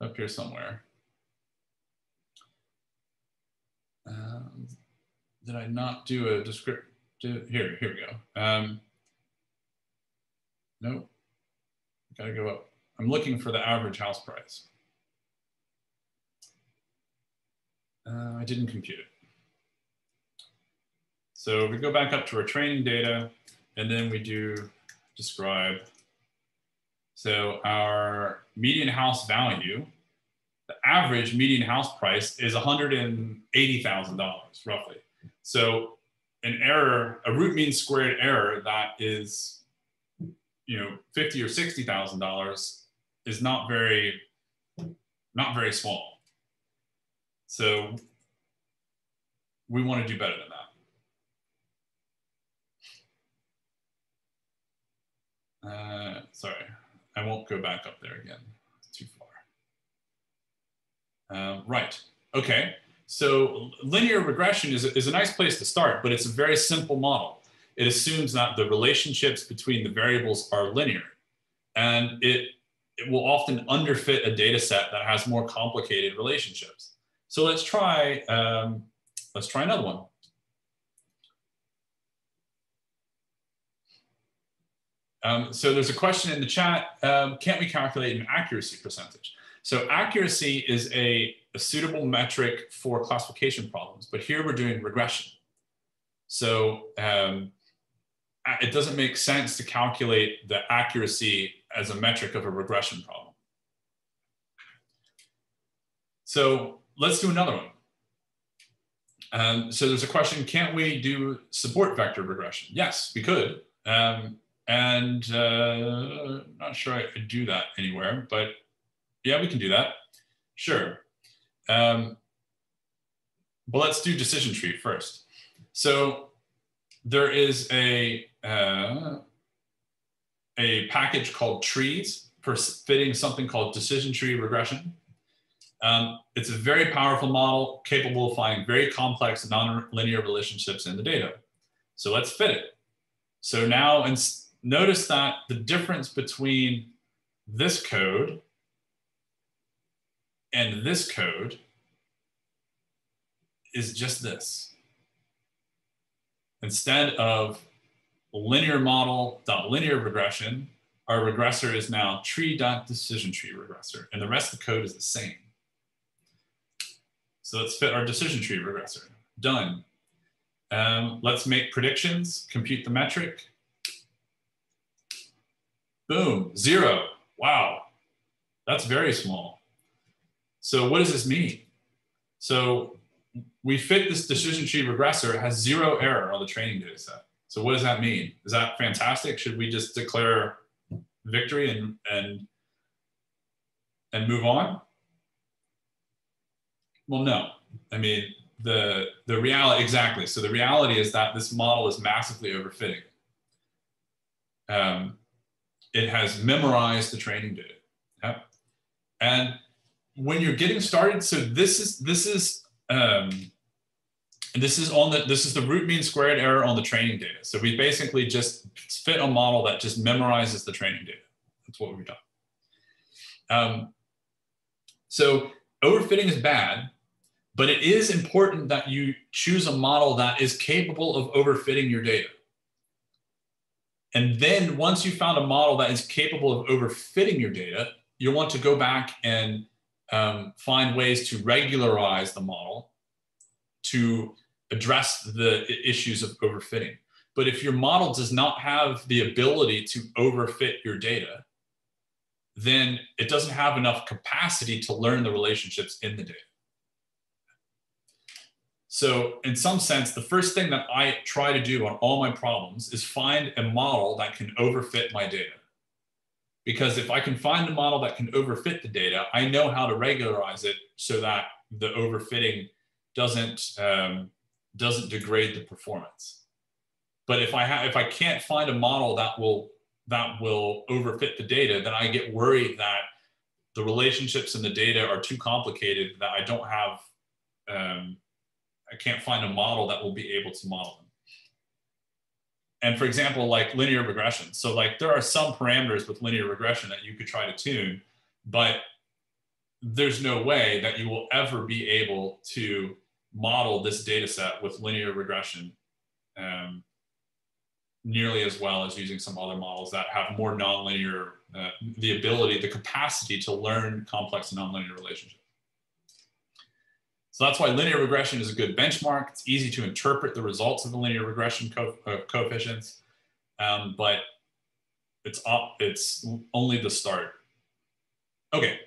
A: up here somewhere. Um, did I not do a descriptive? Here, here we go. Um, nope, gotta go up. I'm looking for the average house price. Uh, I didn't compute it. So we go back up to our training data and then we do describe. So our median house value, the average median house price is $180,000 roughly. So an error, a root mean squared error that is, you know, 50 or $60,000 is not very, not very small. So we want to do better than that. Uh, sorry, I won't go back up there again. It's too far. Uh, right. Okay. So linear regression is a, is a nice place to start, but it's a very simple model. It assumes that the relationships between the variables are linear, and it, it will often underfit a data set that has more complicated relationships. So let's try, um, let's try another one. Um, so there's a question in the chat, um, can't we calculate an accuracy percentage? So accuracy is a, a, suitable metric for classification problems, but here we're doing regression. So um, it doesn't make sense to calculate the accuracy as a metric of a regression problem. So let's do another one. Um, so there's a question, can't we do support vector regression? Yes, we could. Um, and uh, not sure I could do that anywhere, but yeah, we can do that. Sure. Um, but let's do decision tree first. So there is a, uh, a package called trees for fitting something called decision tree regression. Um, it's a very powerful model capable of finding very complex nonlinear relationships in the data. So let's fit it. So now, in, notice that the difference between this code and this code is just this. Instead of linear model dot linear regression, our regressor is now tree dot decision tree regressor, and the rest of the code is the same. So let's fit our decision tree regressor. Done. Um, let's make predictions, compute the metric, Boom, zero. Wow, that's very small. So what does this mean? So we fit this decision tree regressor, it has zero error on the training data set. So what does that mean? Is that fantastic? Should we just declare victory and, and, and move on? Well, no. I mean, the, the reality, exactly. So the reality is that this model is massively overfitting. Um, it has memorized the training data. And when you're getting started, so this is this is um, this is on the this is the root mean squared error on the training data. So we basically just fit a model that just memorizes the training data. That's what we've done. Um, so overfitting is bad, but it is important that you choose a model that is capable of overfitting your data. And then once you found a model that is capable of overfitting your data, you'll want to go back and um, find ways to regularize the model to address the issues of overfitting. But if your model does not have the ability to overfit your data, then it doesn't have enough capacity to learn the relationships in the data. So, in some sense, the first thing that I try to do on all my problems is find a model that can overfit my data. Because if I can find a model that can overfit the data, I know how to regularize it so that the overfitting doesn't um, doesn't degrade the performance. But if I have if I can't find a model that will that will overfit the data, then I get worried that the relationships in the data are too complicated that I don't have um, I can't find a model that will be able to model them. And for example, like linear regression. So like there are some parameters with linear regression that you could try to tune, but there's no way that you will ever be able to model this data set with linear regression um, nearly as well as using some other models that have more nonlinear, uh, the ability, the capacity to learn complex nonlinear relationships. So that's why linear regression is a good benchmark. It's easy to interpret the results of the linear regression co uh, coefficients, um, but it's, it's only the start. Okay,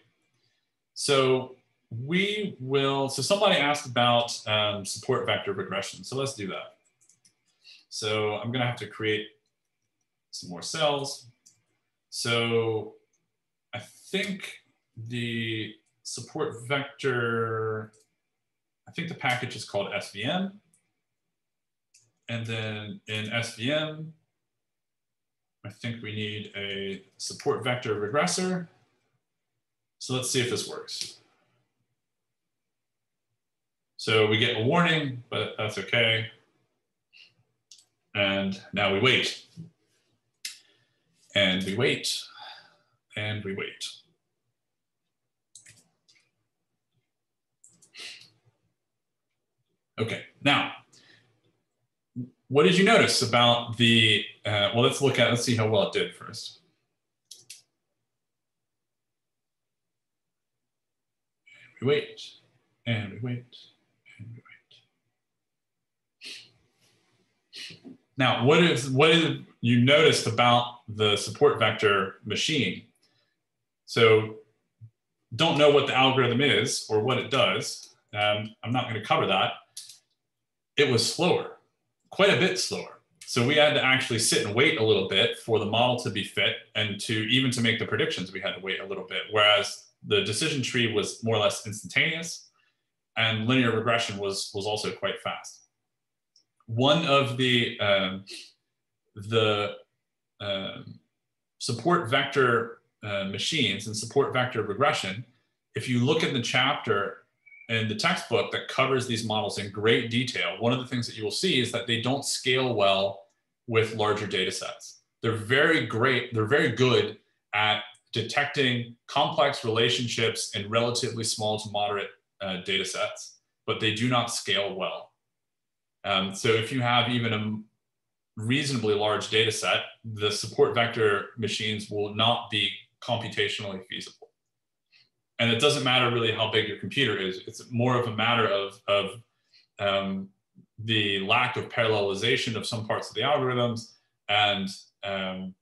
A: so we will, so somebody asked about um, support vector regression. So let's do that. So I'm gonna have to create some more cells. So I think the support vector I think the package is called SVM. And then in SVM, I think we need a support vector regressor. So let's see if this works. So we get a warning, but that's okay. And now we wait. And we wait. And we wait. Okay, now, what did you notice about the, uh, well, let's look at, let's see how well it did first. And we wait, and we wait, and we wait. Now, what is what is you noticed about the support vector machine? So don't know what the algorithm is or what it does. Um, I'm not going to cover that. It was slower, quite a bit slower. So we had to actually sit and wait a little bit for the model to be fit and to even to make the predictions, we had to wait a little bit. Whereas the decision tree was more or less instantaneous and linear regression was, was also quite fast. One of the, um, the uh, support vector uh, machines and support vector regression, if you look at the chapter in the textbook that covers these models in great detail, one of the things that you will see is that they don't scale well with larger data sets. They're very great, they're very good at detecting complex relationships in relatively small to moderate uh, data sets, but they do not scale well. Um, so if you have even a reasonably large data set, the support vector machines will not be computationally feasible. And it doesn't matter really how big your computer is. It's more of a matter of, of um, the lack of parallelization of some parts of the algorithms and um,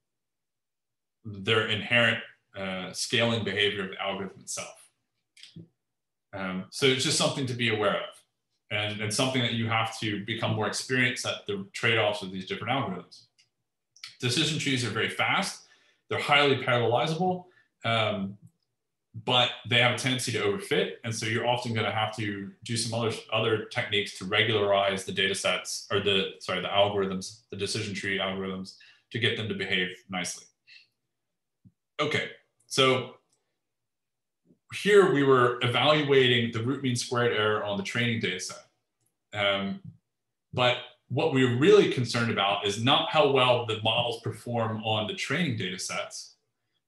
A: their inherent uh, scaling behavior of the algorithm itself. Um, so it's just something to be aware of and, and something that you have to become more experienced at the trade-offs of these different algorithms. Decision trees are very fast. They're highly parallelizable, um, but they have a tendency to overfit. And so you're often going to have to do some other, other techniques to regularize the data sets or the, sorry, the algorithms, the decision tree algorithms to get them to behave nicely. Okay, so here we were evaluating the root mean squared error on the training data set. Um, but what we're really concerned about is not how well the models perform on the training data sets,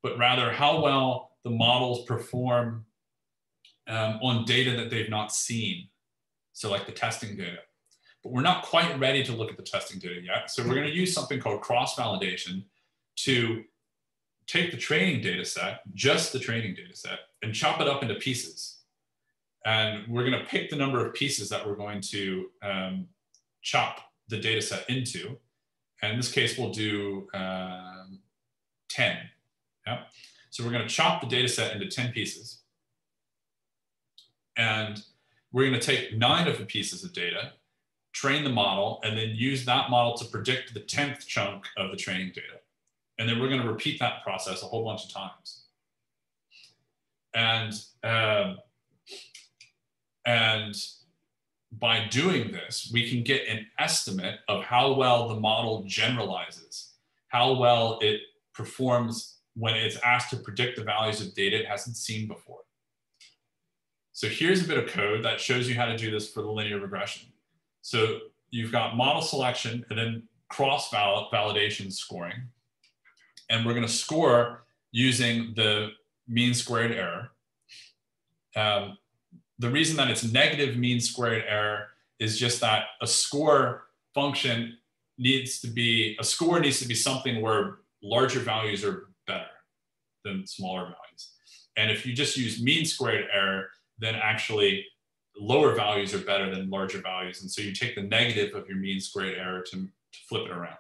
A: but rather how well the models perform um, on data that they've not seen. So like the testing data. But we're not quite ready to look at the testing data yet. So we're gonna use something called cross-validation to take the training data set, just the training data set, and chop it up into pieces. And we're going to pick the number of pieces that we're going to um, chop the data set into. And in this case, we'll do um, 10. Yeah? So we're going to chop the data set into 10 pieces. And we're going to take nine of the pieces of data, train the model, and then use that model to predict the 10th chunk of the training data. And then we're going to repeat that process a whole bunch of times. And, um, and by doing this, we can get an estimate of how well the model generalizes, how well it performs when it's asked to predict the values of data it hasn't seen before. So here's a bit of code that shows you how to do this for the linear regression. So you've got model selection and then cross validation scoring and we're going to score using the mean squared error. Um, the reason that it's negative mean squared error is just that a score function needs to be, a score needs to be something where larger values are better than smaller values. And if you just use mean squared error, then actually lower values are better than larger values. And so you take the negative of your mean squared error to, to flip it around.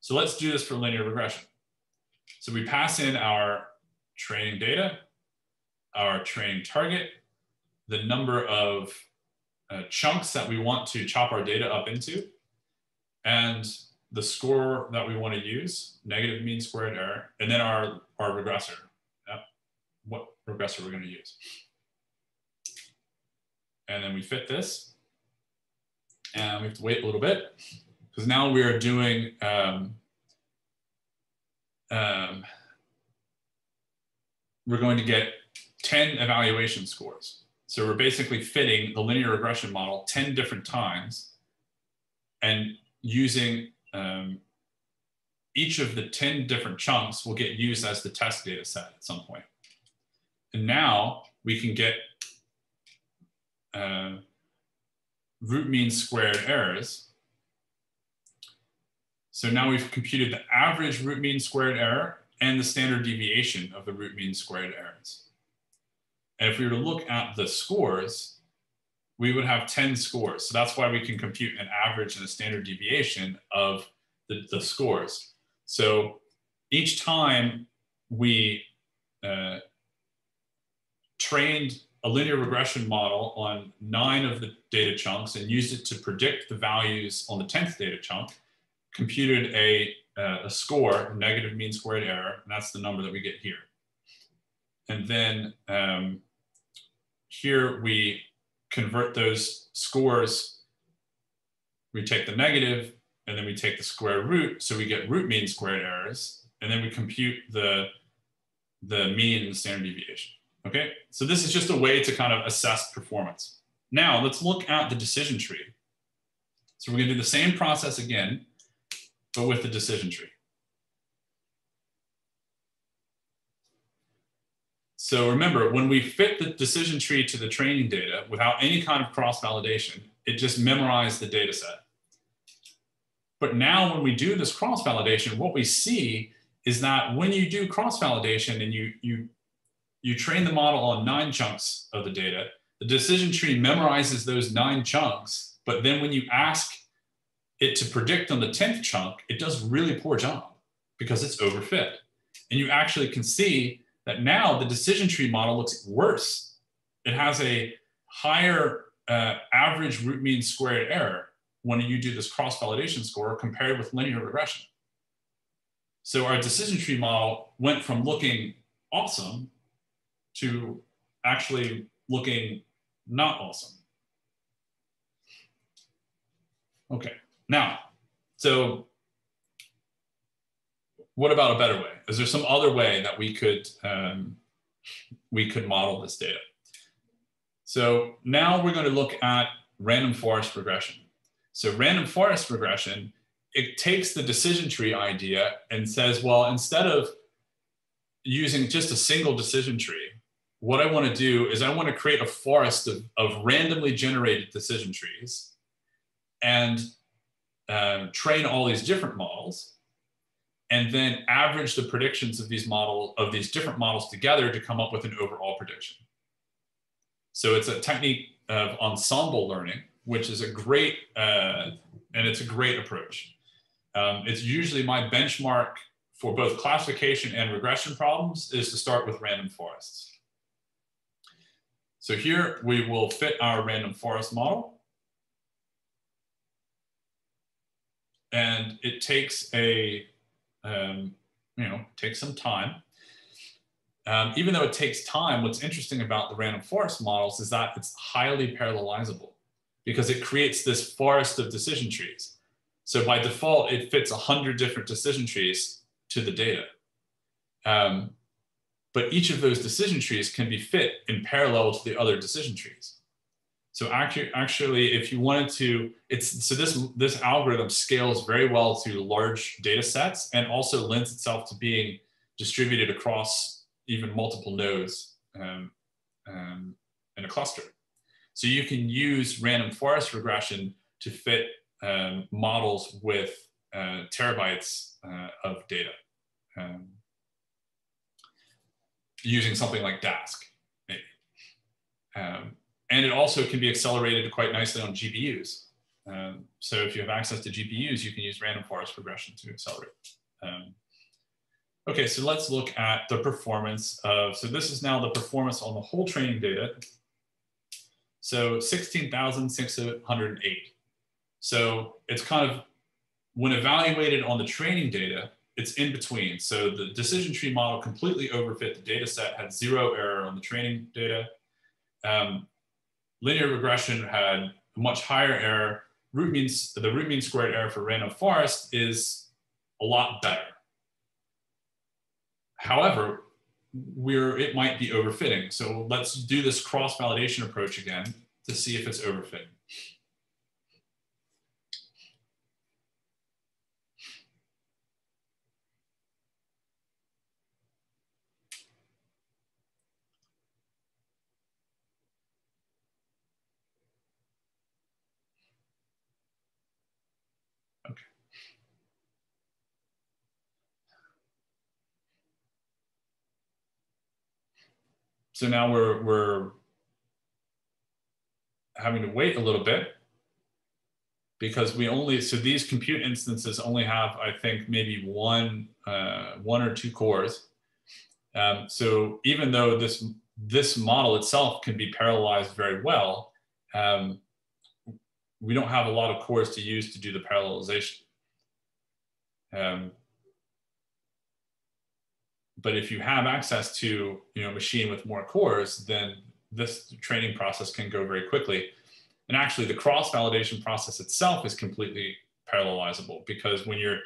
A: So let's do this for linear regression. So we pass in our training data, our training target, the number of uh, chunks that we want to chop our data up into, and the score that we want to use, negative mean squared error, and then our, our regressor, what regressor we're going to use. And then we fit this, and we have to wait a little bit, because now we are doing um, um, we're going to get 10 evaluation scores. So we're basically fitting the linear regression model 10 different times and using um, each of the 10 different chunks will get used as the test data set at some point. And now we can get uh, root mean squared errors. So now we've computed the average root mean squared error and the standard deviation of the root mean squared errors. And if we were to look at the scores, we would have 10 scores. So that's why we can compute an average and a standard deviation of the, the scores. So each time we uh, trained a linear regression model on nine of the data chunks and used it to predict the values on the 10th data chunk, computed a, uh, a score, negative mean squared error, and that's the number that we get here. And then um, here we convert those scores. We take the negative and then we take the square root. So we get root mean squared errors. And then we compute the, the mean and standard deviation. Okay, so this is just a way to kind of assess performance. Now let's look at the decision tree. So we're gonna do the same process again, but with the decision tree. So remember, when we fit the decision tree to the training data without any kind of cross-validation, it just memorized the data set. But now when we do this cross-validation, what we see is that when you do cross-validation and you, you, you train the model on nine chunks of the data, the decision tree memorizes those nine chunks, but then when you ask it to predict on the 10th chunk, it does really poor job because it's overfit. And you actually can see that now the decision tree model looks worse. It has a higher uh, average root mean squared error when you do this cross validation score compared with linear regression. So our decision tree model went from looking awesome to actually looking not awesome. Okay, now, so what about a better way? Is there some other way that we could um, we could model this data? So now we're going to look at random forest regression. So random forest regression, it takes the decision tree idea and says, well, instead of using just a single decision tree, what I want to do is I want to create a forest of, of randomly generated decision trees and um, train all these different models and then average the predictions of these model of these different models together to come up with an overall prediction. So it's a technique of ensemble learning, which is a great uh, and it's a great approach. Um, it's usually my benchmark for both classification and regression problems is to start with random forests. So here we will fit our random forest model. And it takes a um, you know, takes some time. Um, even though it takes time, what's interesting about the random forest models is that it's highly parallelizable because it creates this forest of decision trees. So by default, it fits 100 different decision trees to the data. Um, but each of those decision trees can be fit in parallel to the other decision trees. So actually, actually, if you wanted to, it's so this this algorithm scales very well to large data sets and also lends itself to being distributed across even multiple nodes um, um, in a cluster. So you can use random forest regression to fit um, models with uh, terabytes uh, of data um, using something like Dask. Um, and it also can be accelerated quite nicely on GPUs. Um, so if you have access to GPUs, you can use random forest regression to accelerate. Um, okay, so let's look at the performance of, so this is now the performance on the whole training data. So 16,608. So it's kind of, when evaluated on the training data, it's in between. So the decision tree model completely overfit the data set, had zero error on the training data. Um, linear regression had a much higher error. Root means the root mean squared error for random forest is a lot better. however, we're, it might be overfitting. So let's do this cross-validation approach again to see if it's overfitting. So now we're, we're having to wait a little bit because we only, so these compute instances only have, I think, maybe one, uh, one or two cores. Um, so even though this, this model itself can be parallelized very well, um, we don't have a lot of cores to use to do the parallelization. Um, but if you have access to you know a machine with more cores, then this training process can go very quickly. And actually, the cross validation process itself is completely parallelizable because when you're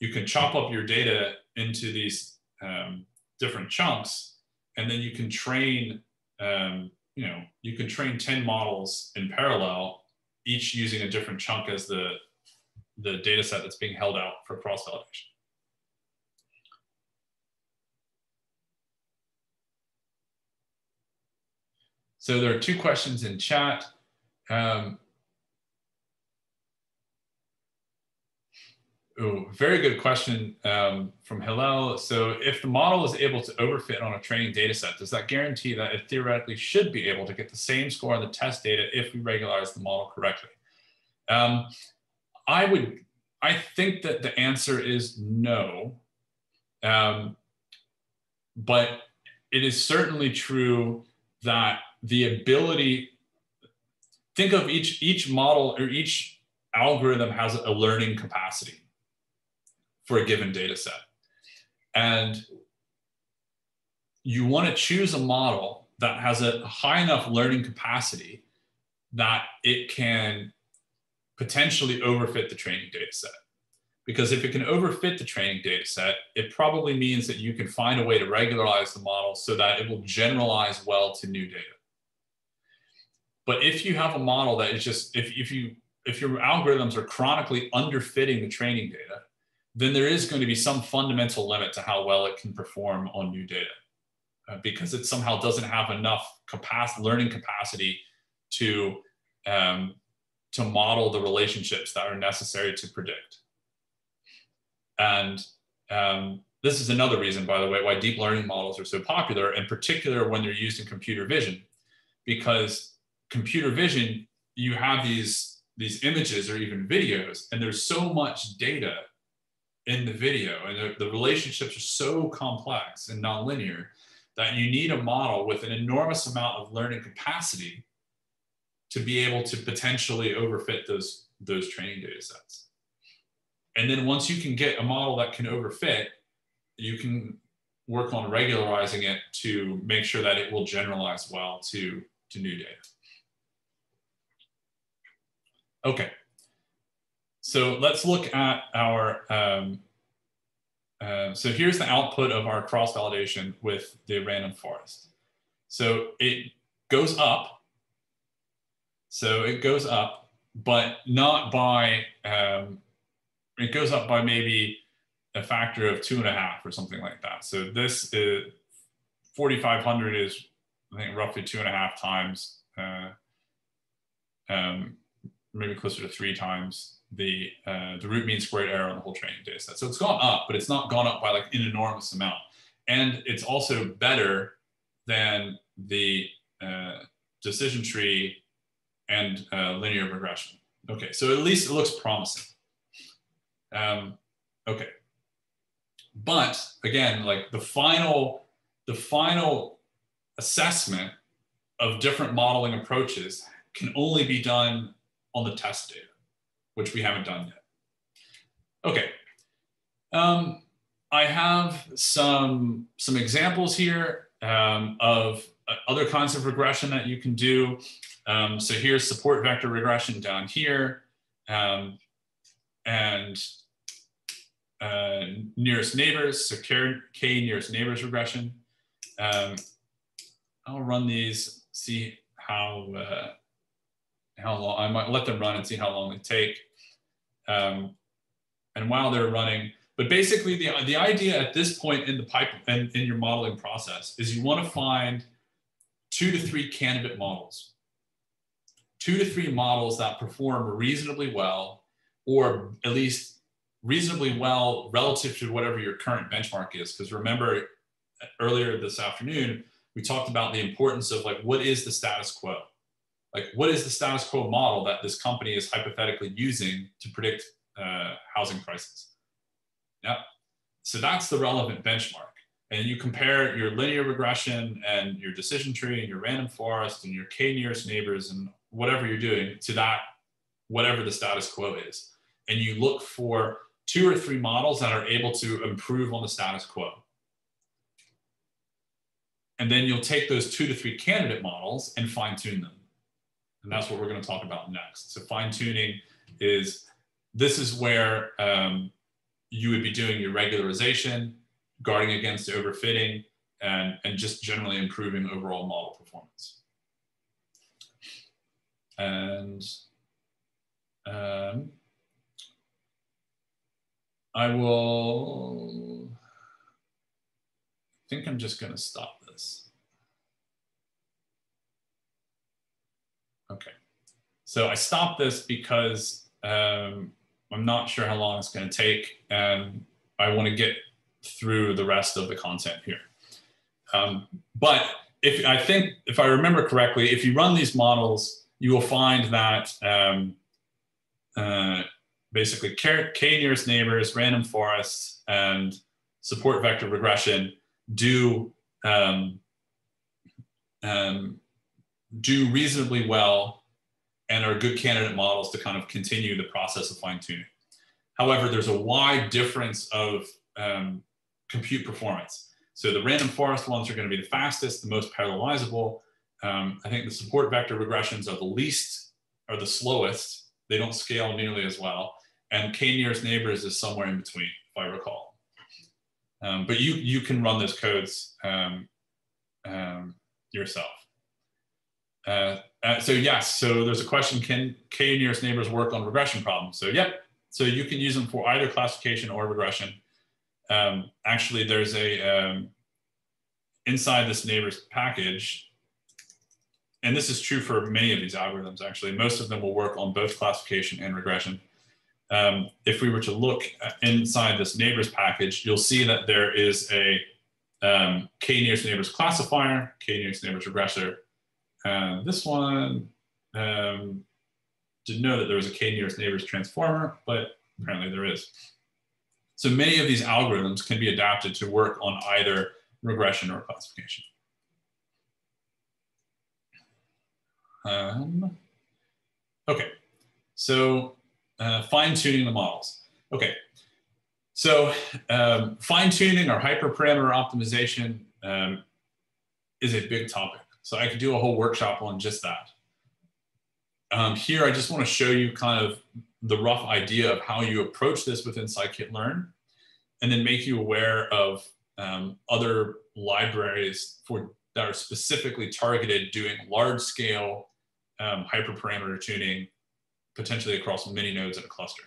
A: you can chop up your data into these um, different chunks, and then you can train um, you know you can train 10 models in parallel, each using a different chunk as the the data set that's being held out for cross validation. So there are two questions in chat. Um, very good question um, from Hillel. So if the model is able to overfit on a training data set, does that guarantee that it theoretically should be able to get the same score on the test data if we regularize the model correctly? Um, I would, I think that the answer is no. Um, but it is certainly true that the ability think of each each model or each algorithm has a learning capacity for a given data set and you want to choose a model that has a high enough learning capacity that it can potentially overfit the training data set because if it can overfit the training data set, it probably means that you can find a way to regularize the model so that it will generalize well to new data. But if you have a model that is just, if, if you, if your algorithms are chronically underfitting the training data, then there is going to be some fundamental limit to how well it can perform on new data uh, because it somehow doesn't have enough capacity, learning capacity to, um, to model the relationships that are necessary to predict. And um, this is another reason, by the way, why deep learning models are so popular, in particular when they're used in computer vision, because computer vision, you have these, these images or even videos, and there's so much data in the video, and the, the relationships are so complex and nonlinear that you need a model with an enormous amount of learning capacity to be able to potentially overfit those, those training data sets. And then once you can get a model that can overfit, you can work on regularizing it to make sure that it will generalize well to, to new data. Okay, so let's look at our, um, uh, so here's the output of our cross-validation with the random forest. So it goes up, so it goes up, but not by um, it goes up by maybe a factor of two and a half or something like that. So this is 4,500 is, I think, roughly two and a half times, uh, um, maybe closer to three times the, uh, the root mean squared error on the whole training data set. So it's gone up, but it's not gone up by like an enormous amount. And it's also better than the uh, decision tree and uh, linear regression. Okay, so at least it looks promising. Um, okay. But again, like the final, the final assessment of different modeling approaches can only be done on the test data, which we haven't done yet. Okay. Um, I have some, some examples here um, of uh, other kinds of regression that you can do. Um, so here's support vector regression down here. Um, and uh, nearest neighbors, so k, k nearest neighbors regression. Um, I'll run these, see how uh, how long I might let them run and see how long they take. Um, and while they're running, but basically the, the idea at this point in the pipe and in, in your modeling process is you want to find two to three candidate models, two to three models that perform reasonably well, or at least reasonably well relative to whatever your current benchmark is. Because remember earlier this afternoon, we talked about the importance of like, what is the status quo? Like, what is the status quo model that this company is hypothetically using to predict uh, housing prices? Yeah. So that's the relevant benchmark. And you compare your linear regression and your decision tree and your random forest and your k nearest neighbors and whatever you're doing to that, whatever the status quo is. And you look for two or three models that are able to improve on the status quo. And then you'll take those two to three candidate models and fine tune them. And that's what we're going to talk about next. So fine tuning is this is where um, you would be doing your regularization, guarding against overfitting, and, and just generally improving overall model performance. And um, I will, I think I'm just gonna stop this. Okay, so I stopped this because um, I'm not sure how long it's going to take, and I want to get through the rest of the content here. Um, but if I think, if I remember correctly, if you run these models, you will find that um, uh, basically K, K nearest neighbors, random forests, and support vector regression do um, um, do reasonably well and are good candidate models to kind of continue the process of fine tuning. However, there's a wide difference of um, compute performance. So the random forest ones are going to be the fastest, the most parallelizable. Um, I think the support vector regressions are the least, are the slowest. They don't scale nearly as well. And k nearest neighbors is somewhere in between, if I recall. Um, but you, you can run those codes um, um, yourself. Uh, uh, so yes, so there's a question, can k nearest neighbors work on regression problems? So yep, so you can use them for either classification or regression. Um, actually, there's a, um, inside this neighbors package, and this is true for many of these algorithms actually, most of them will work on both classification and regression. Um, if we were to look inside this neighbors package, you'll see that there is a um, k nearest neighbors classifier, k nearest neighbors regressor, uh, this one um, didn't know that there was a k nearest neighbors transformer, but apparently there is. So many of these algorithms can be adapted to work on either regression or classification. Um, okay, so uh, fine tuning the models. Okay, so um, fine tuning or hyperparameter optimization um, is a big topic. So I could do a whole workshop on just that. Um, here, I just want to show you kind of the rough idea of how you approach this within scikit-learn, and then make you aware of um, other libraries for that are specifically targeted doing large scale um, hyperparameter tuning, potentially across many nodes in a cluster.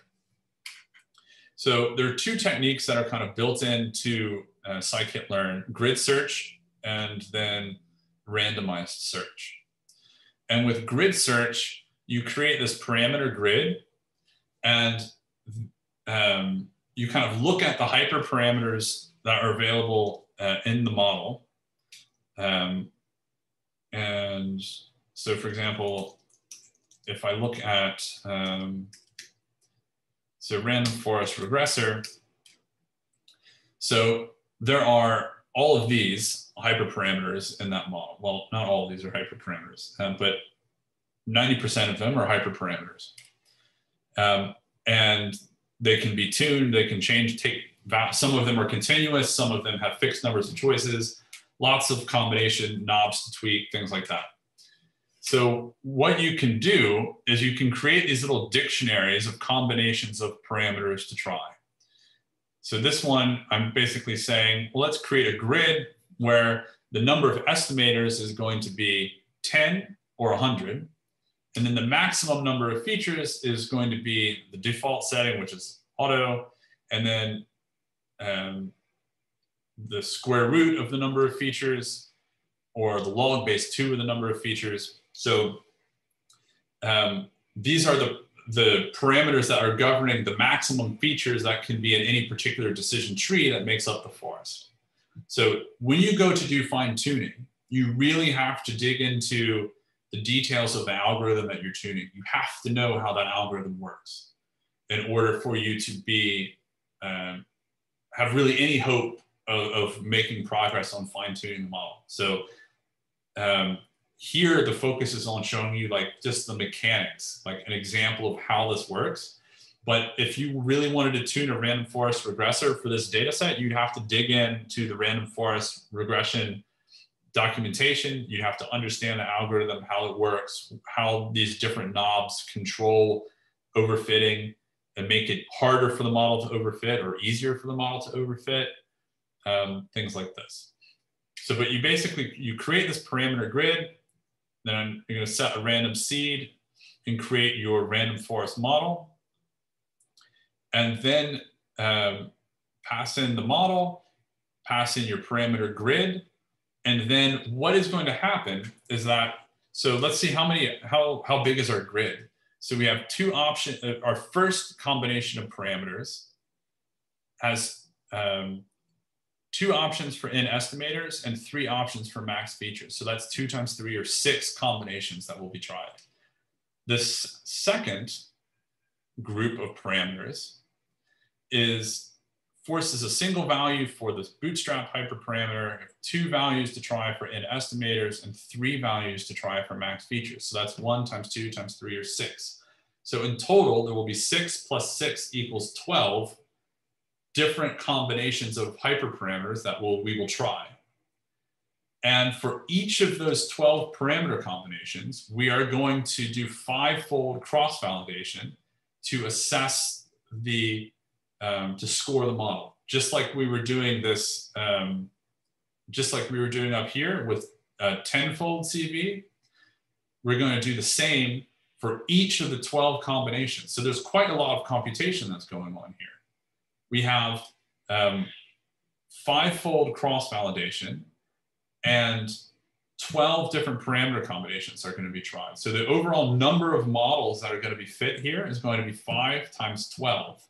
A: So there are two techniques that are kind of built into uh, scikit-learn, grid search and then randomized search. And with grid search, you create this parameter grid and um, you kind of look at the hyperparameters that are available uh, in the model. Um, and so for example, if I look at, um, so random forest regressor, so there are all of these hyperparameters in that model. Well, not all of these are hyperparameters, um, but 90% of them are hyperparameters. Um, and they can be tuned, they can change, take, some of them are continuous, some of them have fixed numbers of choices, lots of combination knobs to tweak, things like that. So what you can do is you can create these little dictionaries of combinations of parameters to try. So this one, I'm basically saying, well, let's create a grid where the number of estimators is going to be 10 or 100. And then the maximum number of features is going to be the default setting, which is auto, and then um, the square root of the number of features or the log base two of the number of features. So um, these are the, the parameters that are governing the maximum features that can be in any particular decision tree that makes up the forest. So when you go to do fine tuning, you really have to dig into the details of the algorithm that you're tuning. You have to know how that algorithm works in order for you to be um, have really any hope of, of, making progress on fine tuning the model. So um, here the focus is on showing you like just the mechanics, like an example of how this works. But if you really wanted to tune a random forest regressor for this data set, you'd have to dig into the random forest regression documentation. You'd have to understand the algorithm, how it works, how these different knobs control overfitting and make it harder for the model to overfit or easier for the model to overfit, um, things like this. So, but you basically, you create this parameter grid, then you're gonna set a random seed and create your random forest model. And then um, pass in the model, pass in your parameter grid. And then what is going to happen is that, so let's see how many, how, how big is our grid? So we have two options. Uh, our first combination of parameters has um, two options for n estimators and three options for max features. So that's two times three or six combinations that will be tried. This second group of parameters is forces a single value for this bootstrap hyperparameter, two values to try for n estimators, and three values to try for max features. So that's one times two times three or six. So in total, there will be six plus six equals 12 different combinations of hyperparameters that we'll, we will try. And for each of those 12 parameter combinations, we are going to do five-fold cross-validation to assess the, um, to score the model. Just like we were doing this, um, just like we were doing up here with a tenfold CV, we're going to do the same for each of the 12 combinations. So there's quite a lot of computation that's going on here we have um, five-fold cross-validation and 12 different parameter combinations are going to be tried. So the overall number of models that are going to be fit here is going to be 5 times 12,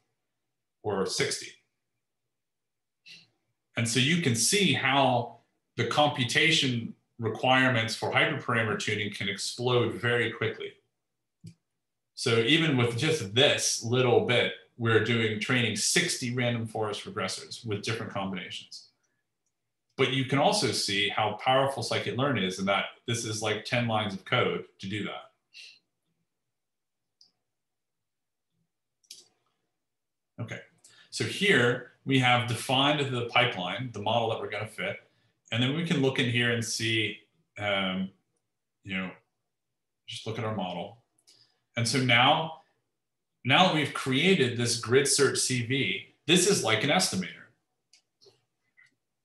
A: or 60. And so you can see how the computation requirements for hyperparameter tuning can explode very quickly. So even with just this little bit, we're doing training 60 random forest regressors with different combinations. But you can also see how powerful scikit-learn is and that this is like 10 lines of code to do that. Okay, so here we have defined the pipeline, the model that we're gonna fit, and then we can look in here and see, um, you know, just look at our model. And so now now that we've created this grid search CV, this is like an estimator.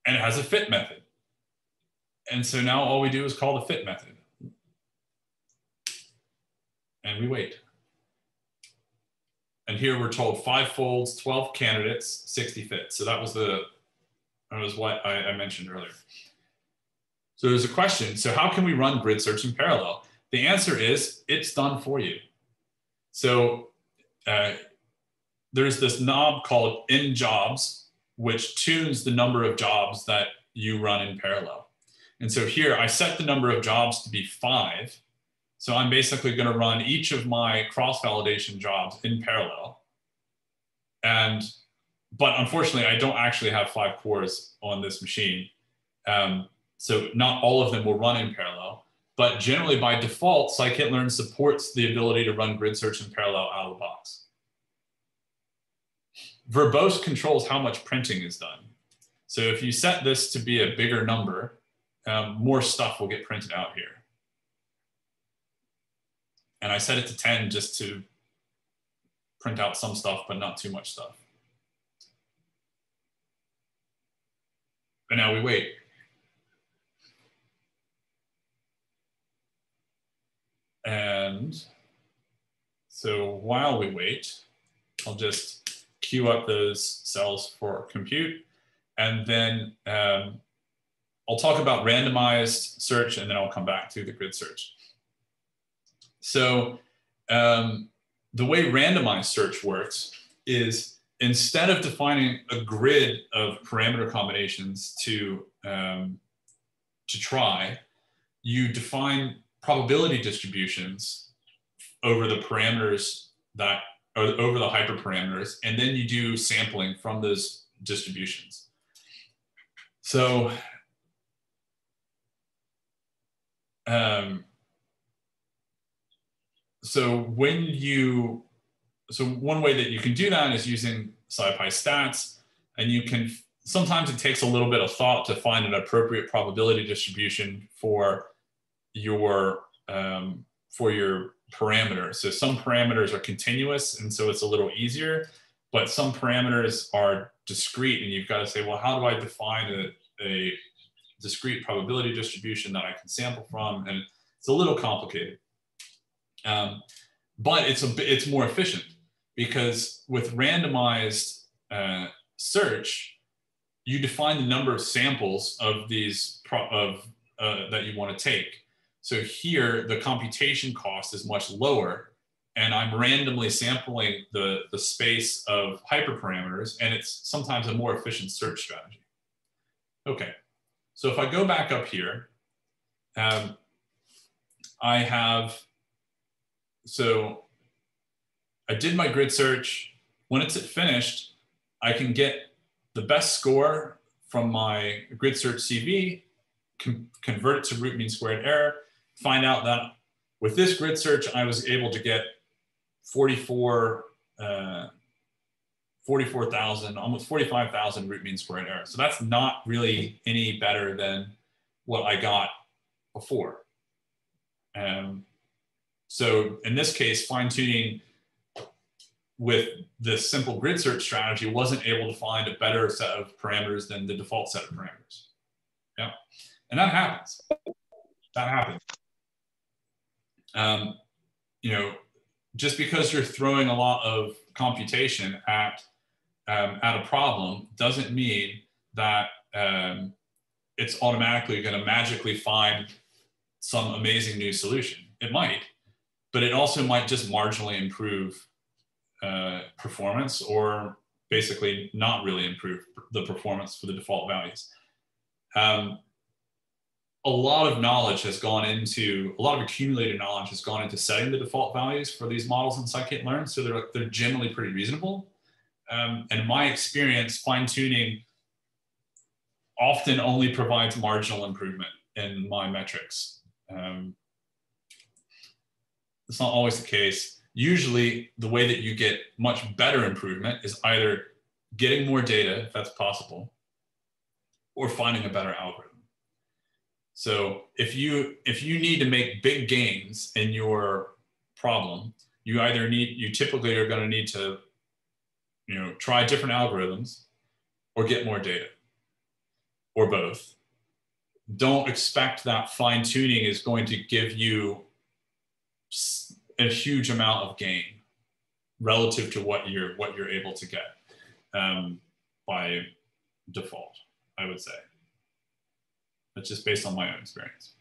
A: And it has a fit method. And so now all we do is call the fit method. And we wait. And here we're told five folds, 12 candidates, 60 fits. So that was the that was what I, I mentioned earlier. So there's a question. So how can we run grid search in parallel? The answer is it's done for you. So uh, there's this knob called n jobs, which tunes the number of jobs that you run in parallel. And so here I set the number of jobs to be five. So I'm basically going to run each of my cross validation jobs in parallel. And, but unfortunately, I don't actually have five cores on this machine. Um, so not all of them will run in parallel. But generally by default, scikit-learn supports the ability to run grid search in parallel out of the box. Verbose controls how much printing is done. So if you set this to be a bigger number, um, more stuff will get printed out here. And I set it to 10 just to print out some stuff, but not too much stuff. but now we wait. And so while we wait, I'll just queue up those cells for compute. And then um, I'll talk about randomized search and then I'll come back to the grid search. So um, the way randomized search works is instead of defining a grid of parameter combinations to, um, to try, you define probability distributions over the parameters that or over the hyperparameters, and then you do sampling from those distributions. So um, so when you so one way that you can do that is using SciPy stats, and you can sometimes it takes a little bit of thought to find an appropriate probability distribution for your um, for your parameters. So some parameters are continuous, and so it's a little easier, but some parameters are discrete, and you've got to say, well, how do I define a, a discrete probability distribution that I can sample from? And it's a little complicated. Um, but it's a it's more efficient because with randomized uh, search, you define the number of samples of these of uh, that you want to take. So here, the computation cost is much lower, and I'm randomly sampling the the space of hyperparameters, and it's sometimes a more efficient search strategy. Okay, so if I go back up here, um, I have so I did my grid search. When it's finished, I can get the best score from my grid search CV, convert it to root mean squared error, find out that with this grid search, I was able to get 44, uh, 44,000, almost 45,000 root mean squared error. So that's not really any better than what I got before. Um, so in this case, fine tuning with this simple grid search strategy wasn't able to find a better set of parameters than the default set of parameters. Yeah, and that happens. That happens. Um, you know, just because you're throwing a lot of computation at um, at a problem doesn't mean that um, it's automatically going to magically find some amazing new solution. It might, but it also might just marginally improve uh, performance or basically not really improve the performance for the default values. Um, a lot of knowledge has gone into, a lot of accumulated knowledge has gone into setting the default values for these models in scikit-learn. So they're, they're generally pretty reasonable. Um, and in my experience, fine tuning often only provides marginal improvement in my metrics. Um, it's not always the case. Usually, the way that you get much better improvement is either getting more data, if that's possible, or finding a better algorithm. So if you if you need to make big gains in your problem, you either need you typically are going to need to you know try different algorithms or get more data or both. Don't expect that fine tuning is going to give you a huge amount of gain relative to what you're what you're able to get um, by default. I would say that's just based on my own experience.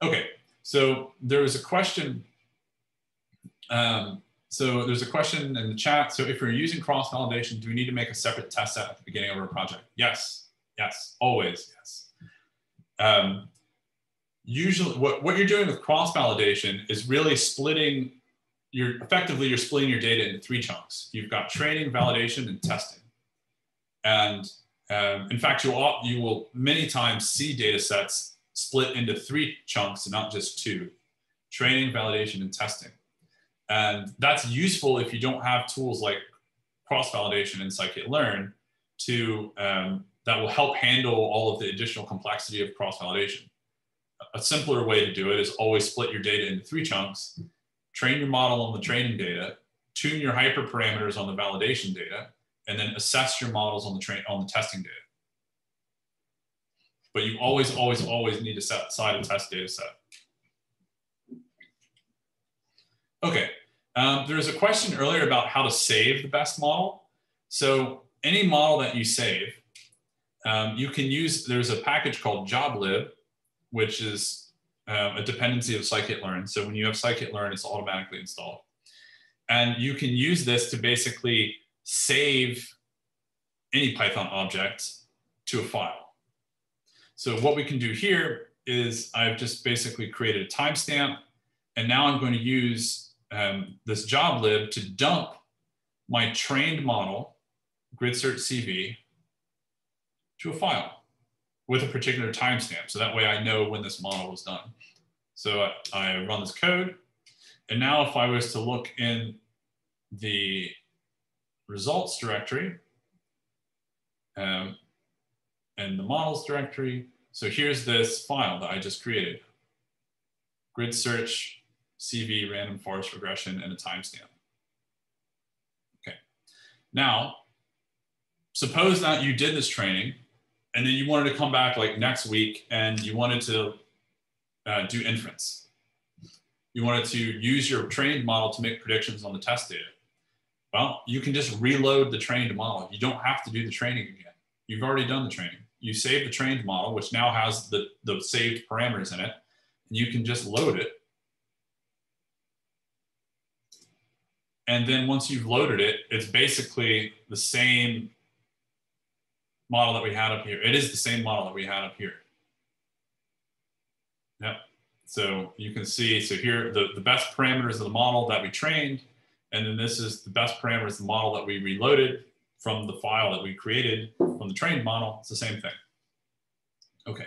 A: Okay, so there was a question. Um, so there's a question in the chat. So if you're using cross validation, do we need to make a separate test set at the beginning of our project? Yes, yes, always yes. Um, usually what, what you're doing with cross validation is really splitting you're effectively you're splitting your data into three chunks you've got training validation and testing and um, in fact you'll you will many times see data sets split into three chunks and not just two training validation and testing. And that's useful if you don't have tools like cross validation and scikit-learn to um, that will help handle all of the additional complexity of cross validation a simpler way to do it is always split your data into three chunks, train your model on the training data, tune your hyperparameters on the validation data, and then assess your models on the train on the testing data. but you always, always, always need to set aside a test data set. Okay, um, there was a question earlier about how to save the best model. So any model that you save, um, you can use, there's a package called joblib, which is um, a dependency of scikit-learn. So when you have scikit-learn, it's automatically installed. And you can use this to basically save any Python object to a file. So what we can do here is I've just basically created a timestamp, and now I'm going to use um, this joblib to dump my trained model, GridSearch CV, to a file with a particular timestamp. So that way I know when this model was done. So I, I run this code. And now if I was to look in the results directory um, and the models directory, so here's this file that I just created. Grid search, CV, random forest regression, and a timestamp. Okay. Now, suppose that you did this training and then you wanted to come back like next week and you wanted to uh, do inference. You wanted to use your trained model to make predictions on the test data. Well, you can just reload the trained model. You don't have to do the training again. You've already done the training. You save the trained model, which now has the, the saved parameters in it, and you can just load it. And then once you've loaded it, it's basically the same model that we had up here. It is the same model that we had up here. Yep. So you can see, so here, the, the best parameters of the model that we trained, and then this is the best parameters the model that we reloaded from the file that we created from the trained model. It's the same thing. Okay.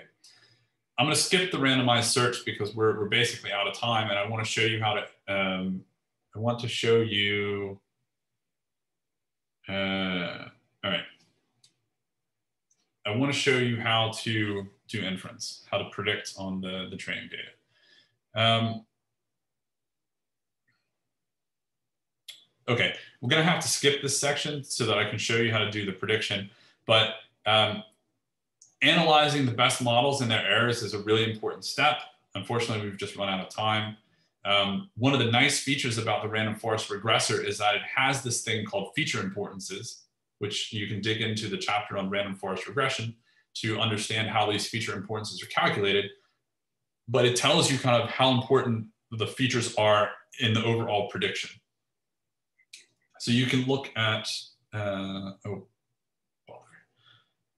A: I'm going to skip the randomized search because we're, we're basically out of time and I want to show you how to, um, I want to show you, uh, all right. I want to show you how to do inference, how to predict on the, the training data. Um, okay, we're going to have to skip this section so that I can show you how to do the prediction. But um, analyzing the best models and their errors is a really important step. Unfortunately, we've just run out of time. Um, one of the nice features about the random forest regressor is that it has this thing called feature importances which you can dig into the chapter on random forest regression to understand how these feature importances are calculated. But it tells you kind of how important the features are in the overall prediction. So you can look at, uh, oh, bother.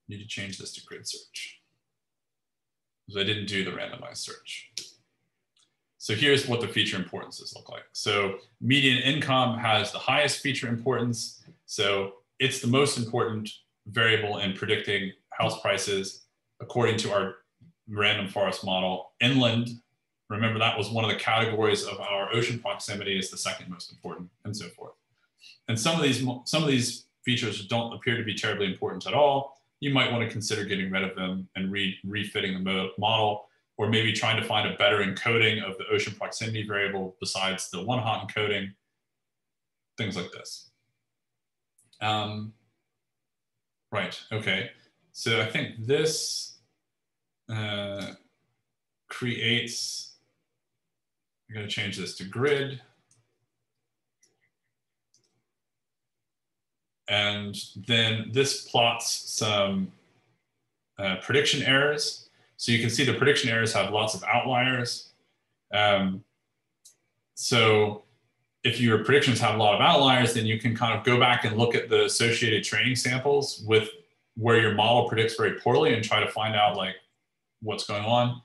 A: need to change this to grid search because I didn't do the randomized search. So here's what the feature importances look like. So median income has the highest feature importance. So it's the most important variable in predicting house prices according to our random forest model. Inland, remember that was one of the categories of our ocean proximity is the second most important and so forth. And some of these, some of these features don't appear to be terribly important at all. You might want to consider getting rid of them and re refitting the model or maybe trying to find a better encoding of the ocean proximity variable besides the one hot encoding, things like this. Um, right, okay. So I think this uh, creates, I'm gonna change this to grid. And then this plots some uh, prediction errors. So you can see the prediction errors have lots of outliers. Um, so if your predictions have a lot of outliers, then you can kind of go back and look at the associated training samples with where your model predicts very poorly and try to find out like what's going on.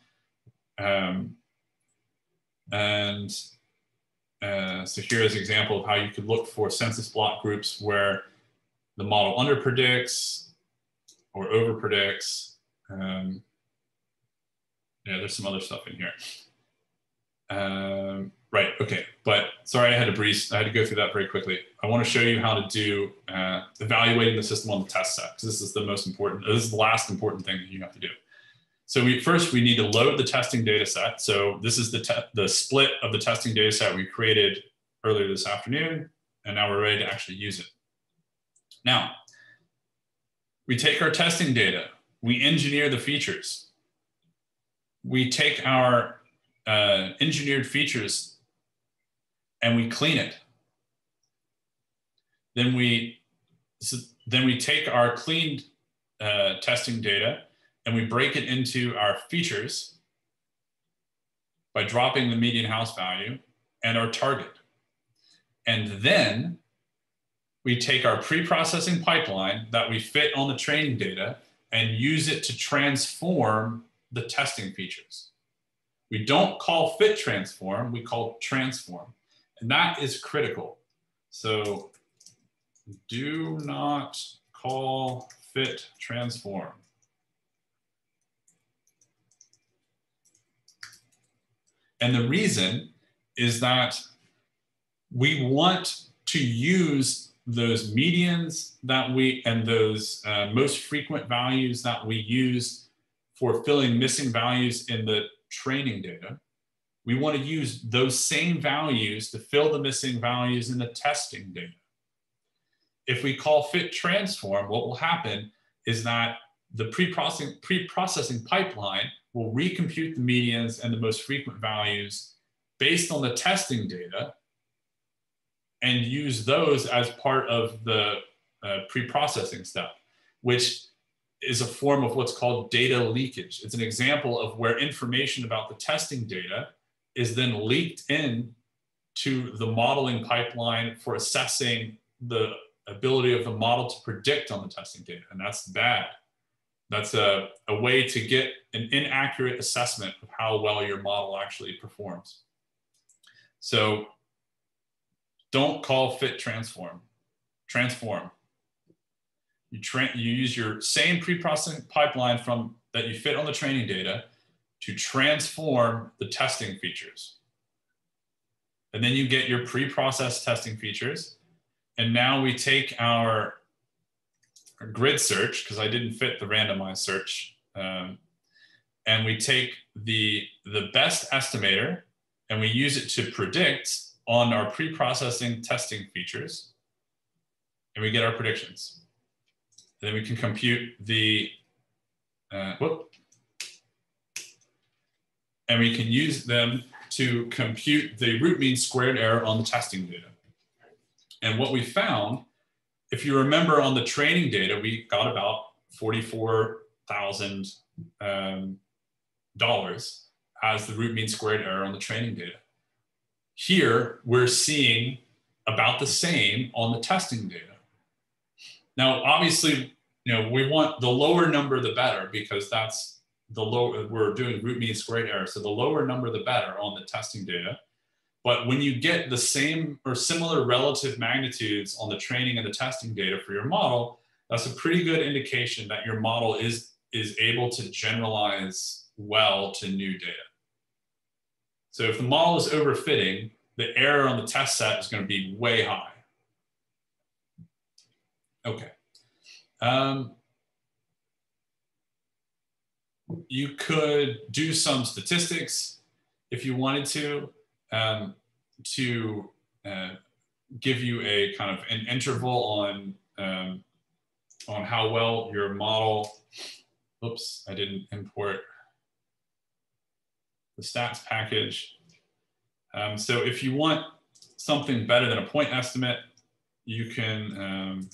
A: Um, and uh, so here's an example of how you could look for census block groups where the model under predicts or over predicts. Um, yeah, there's some other stuff in here. Um, right, okay. But sorry, I had to breeze, I had to go through that very quickly. I want to show you how to do uh, evaluating the system on the test set, because this is the most important, this is the last important thing that you have to do. So we first, we need to load the testing data set. So this is the, the split of the testing data set we created earlier this afternoon, and now we're ready to actually use it. Now, we take our testing data, we engineer the features. we take our uh, engineered features and we clean it. Then we, so then we take our cleaned uh, testing data and we break it into our features by dropping the median house value and our target. And then we take our pre-processing pipeline that we fit on the training data and use it to transform the testing features. We don't call fit transform, we call transform. And that is critical. So do not call fit transform. And the reason is that we want to use those medians that we and those uh, most frequent values that we use for filling missing values in the training data. We want to use those same values to fill the missing values in the testing data. If we call fit transform, what will happen is that the pre-processing, pre-processing pipeline will recompute the medians and the most frequent values based on the testing data and use those as part of the uh, pre-processing step, which is a form of what's called data leakage. It's an example of where information about the testing data is then leaked in to the modeling pipeline for assessing the ability of the model to predict on the testing data. And that's bad. That's a, a way to get an inaccurate assessment of how well your model actually performs. So don't call fit transform, transform. You, you use your same pre-processing pipeline from that you fit on the training data to transform the testing features. And then you get your pre-processed testing features. And now we take our, our grid search, because I didn't fit the randomized search, um, and we take the, the best estimator and we use it to predict on our pre-processing testing features and we get our predictions. And then we can compute the, uh, whoop, and we can use them to compute the root mean squared error on the testing data. And what we found, if you remember on the training data, we got about $44,000 um, as the root mean squared error on the training data. Here, we're seeing about the same on the testing data. Now, obviously, you know, we want the lower number, the better, because that's the lower, we're doing root mean squared error. So the lower number, the better on the testing data. But when you get the same or similar relative magnitudes on the training and the testing data for your model, that's a pretty good indication that your model is, is able to generalize well to new data. So if the model is overfitting, the error on the test set is going to be way high. Okay. Um, you could do some statistics if you wanted to, um, to uh, give you a kind of an interval on, um, on how well your model, oops, I didn't import the stats package. Um, so if you want something better than a point estimate, you can um,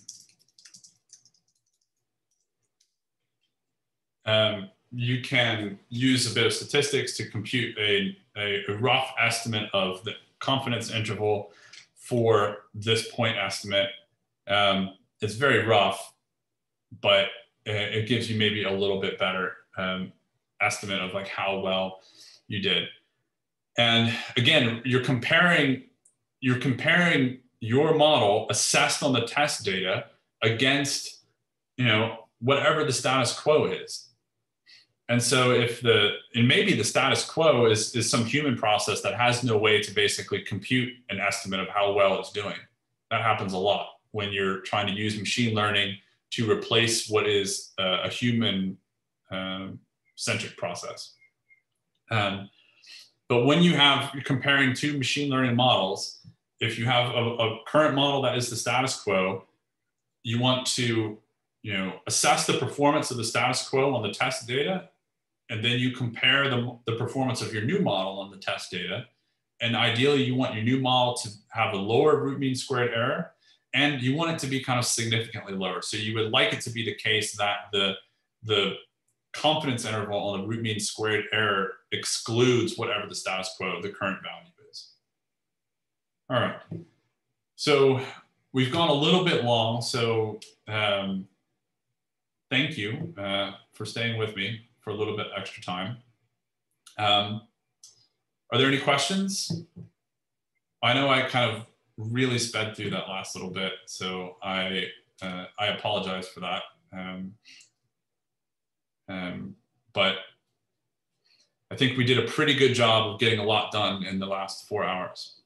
A: um, you can use a bit of statistics to compute a, a, a, rough estimate of the confidence interval for this point estimate. Um, it's very rough, but it gives you maybe a little bit better um, estimate of like how well you did. And again, you're comparing, you're comparing your model assessed on the test data against, you know, whatever the status quo is. And so if the, and maybe the status quo is, is some human process that has no way to basically compute an estimate of how well it's doing. That happens a lot when you're trying to use machine learning to replace what is a, a human um, centric process. Um, but when you have, you're comparing two machine learning models, if you have a, a current model that is the status quo, you want to you know, assess the performance of the status quo on the test data and then you compare the, the performance of your new model on the test data. And ideally, you want your new model to have a lower root mean squared error, and you want it to be kind of significantly lower. So you would like it to be the case that the, the confidence interval on the root mean squared error excludes whatever the status quo, the current value is. All right. So we've gone a little bit long. So um, thank you uh, for staying with me for a little bit extra time. Um, are there any questions? I know I kind of really sped through that last little bit, so I uh, I apologize for that. Um, um, but I think we did a pretty good job of getting a lot done in the last four hours.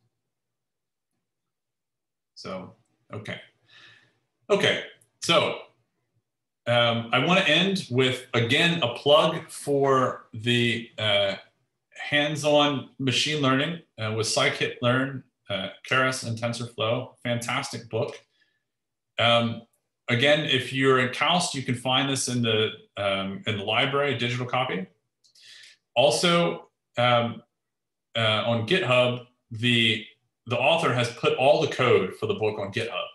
A: So, okay. Okay, so um, I want to end with, again, a plug for the uh, hands-on machine learning uh, with scikit-learn, uh, Keras, and TensorFlow. Fantastic book. Um, again, if you're in KAUST, you can find this in the, um, in the library, digital copy. Also, um, uh, on GitHub, the, the author has put all the code for the book on GitHub.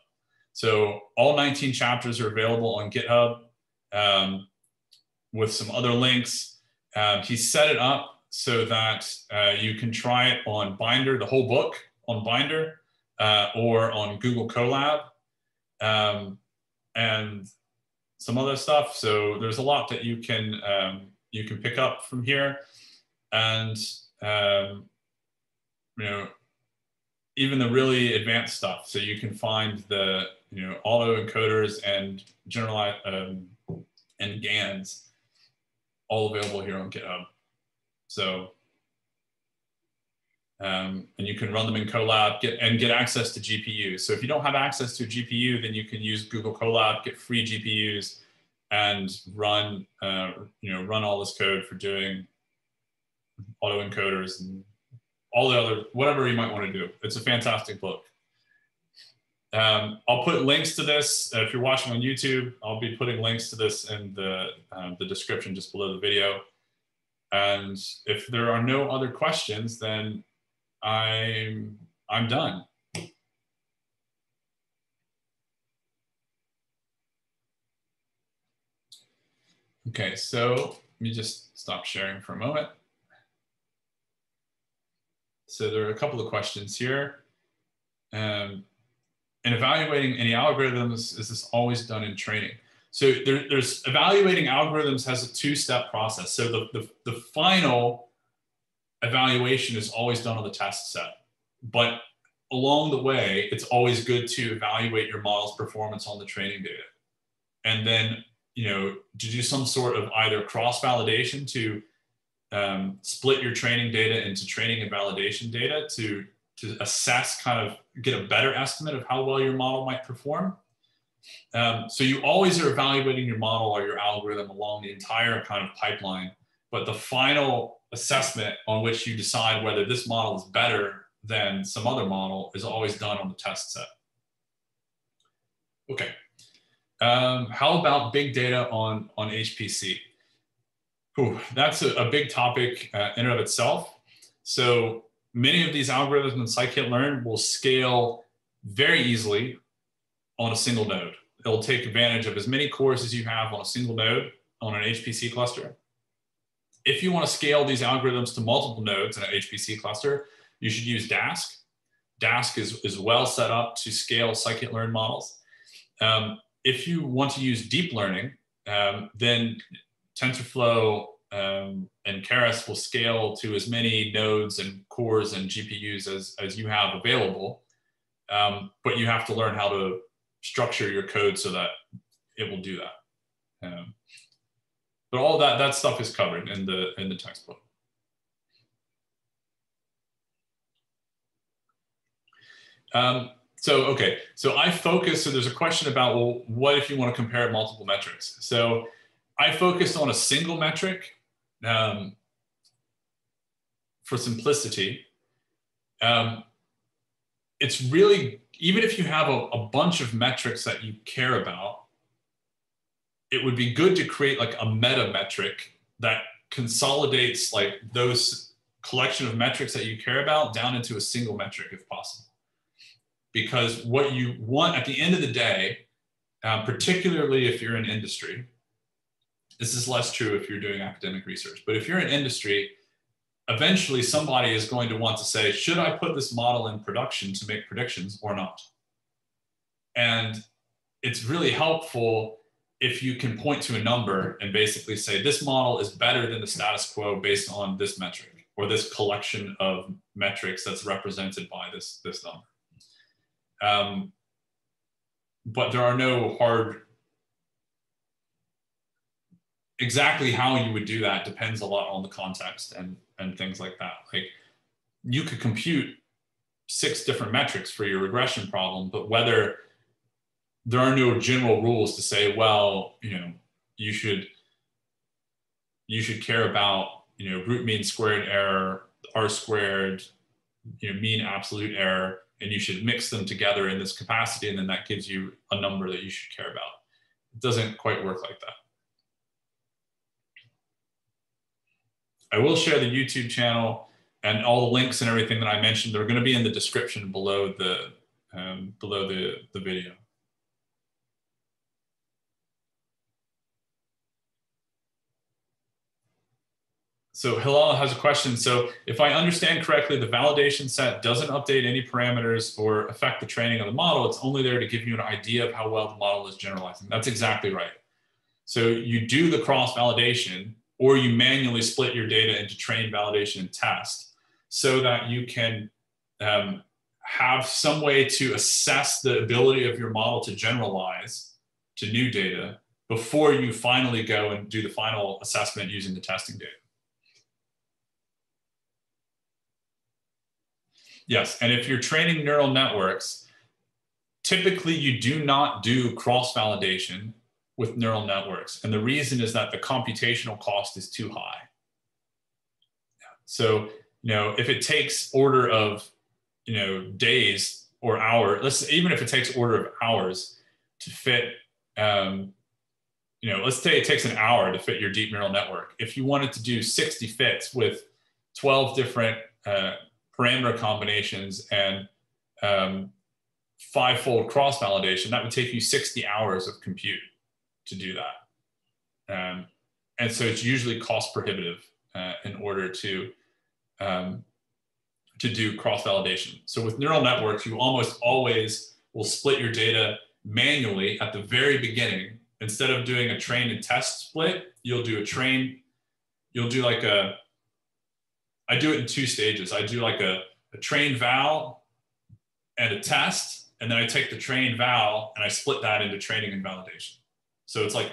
A: So all 19 chapters are available on GitHub um, with some other links. Um, he set it up so that uh, you can try it on Binder, the whole book on Binder, uh, or on Google Colab, um, and some other stuff. So there's a lot that you can um, you can pick up from here, and um, you know even the really advanced stuff. So you can find the you know auto encoders and generalized um, and GANs all available here on GitHub. So um, and you can run them in Colab get, and get access to GPUs. So if you don't have access to a GPU, then you can use Google Colab, get free GPUs, and run uh, you know run all this code for doing auto encoders and all the other whatever you might want to do. It's a fantastic book. Um, I'll put links to this. Uh, if you're watching on YouTube, I'll be putting links to this in the, um, the description just below the video. And if there are no other questions, then I'm, I'm done. Okay, so let me just stop sharing for a moment. So there are a couple of questions here. Um, in evaluating any algorithms, is this always done in training? So there, there's evaluating algorithms has a two-step process. So the, the, the final evaluation is always done on the test set. But along the way, it's always good to evaluate your model's performance on the training data. And then, you know, to do some sort of either cross-validation to um, split your training data into training and validation data to to assess kind of get a better estimate of how well your model might perform. Um, so you always are evaluating your model or your algorithm along the entire kind of pipeline, but the final assessment on which you decide whether this model is better than some other model is always done on the test set. Okay. Um, how about big data on, on HPC? Whew, that's a, a, big topic uh, in and of itself. So many of these algorithms in scikit-learn will scale very easily on a single node. It'll take advantage of as many cores as you have on a single node on an HPC cluster. If you want to scale these algorithms to multiple nodes in an HPC cluster, you should use Dask. Dask is, is well set up to scale scikit-learn models. Um, if you want to use deep learning, um, then TensorFlow um, and Keras will scale to as many nodes and cores and GPUs as, as you have available. Um, but you have to learn how to structure your code so that it will do that. But all that, that stuff is covered in the, in the textbook. Um, so, okay, so I focus, so there's a question about, well, what if you want to compare multiple metrics? So I focused on a single metric um, for simplicity. Um, it's really, even if you have a, a bunch of metrics that you care about, it would be good to create like a meta metric that consolidates like those collection of metrics that you care about down into a single metric if possible. Because what you want at the end of the day, um, particularly if you're in industry, this is less true if you're doing academic research, but if you're in industry, eventually somebody is going to want to say, should I put this model in production to make predictions or not? And it's really helpful if you can point to a number and basically say, this model is better than the status quo based on this metric or this collection of metrics that's represented by this, this number. Um, but there are no hard exactly how you would do that depends a lot on the context and and things like that like you could compute six different metrics for your regression problem but whether there are no general rules to say well you know you should you should care about you know root mean squared error r squared you know mean absolute error and you should mix them together in this capacity and then that gives you a number that you should care about it doesn't quite work like that I will share the YouTube channel and all the links and everything that I mentioned. They're going to be in the description below the um, below the, the video. So Hilal has a question. So if I understand correctly, the validation set doesn't update any parameters or affect the training of the model. It's only there to give you an idea of how well the model is generalizing. That's exactly right. So you do the cross validation or you manually split your data into train, validation, and test so that you can um, have some way to assess the ability of your model to generalize to new data before you finally go and do the final assessment using the testing data. Yes, and if you're training neural networks, typically you do not do cross validation with neural networks. And the reason is that the computational cost is too high. So, you know, if it takes order of, you know, days or hour, let's even if it takes order of hours to fit, um, you know, let's say it takes an hour to fit your deep neural network. If you wanted to do 60 fits with 12 different uh, parameter combinations and um, five-fold cross validation, that would take you 60 hours of compute to do that. Um, and so it's usually cost prohibitive uh, in order to, um, to do cross validation. So with neural networks, you almost always will split your data manually at the very beginning. Instead of doing a train and test split, you'll do a train, you'll do like a, I do it in two stages. I do like a, a train val and a test, and then I take the train val and I split that into training and validation. So it's like,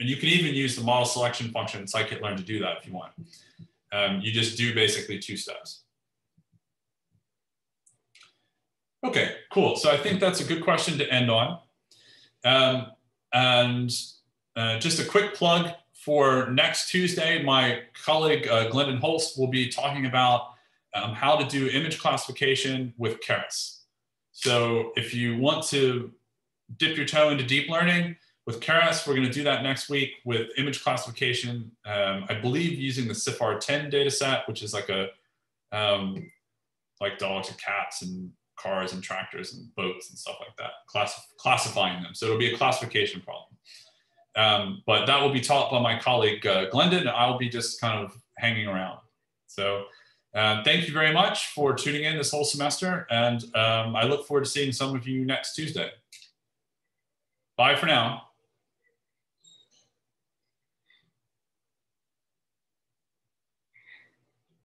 A: and you can even use the model selection function in scikit-learn to do that if you want. Um, you just do basically two steps. Okay, cool. So I think that's a good question to end on. Um, and uh, just a quick plug for next Tuesday, my colleague uh, Glendon Holst will be talking about um, how to do image classification with Keras. So if you want to dip your toe into deep learning, with Keras, we're going to do that next week with image classification. Um, I believe using the CIFAR 10 dataset, which is like a um, like dogs and cats and cars and tractors and boats and stuff like that, class classifying them. So it'll be a classification problem. Um, but that will be taught by my colleague uh, Glendon, and I'll be just kind of hanging around. So uh, thank you very much for tuning in this whole semester, and um, I look forward to seeing some of you next Tuesday. Bye for now.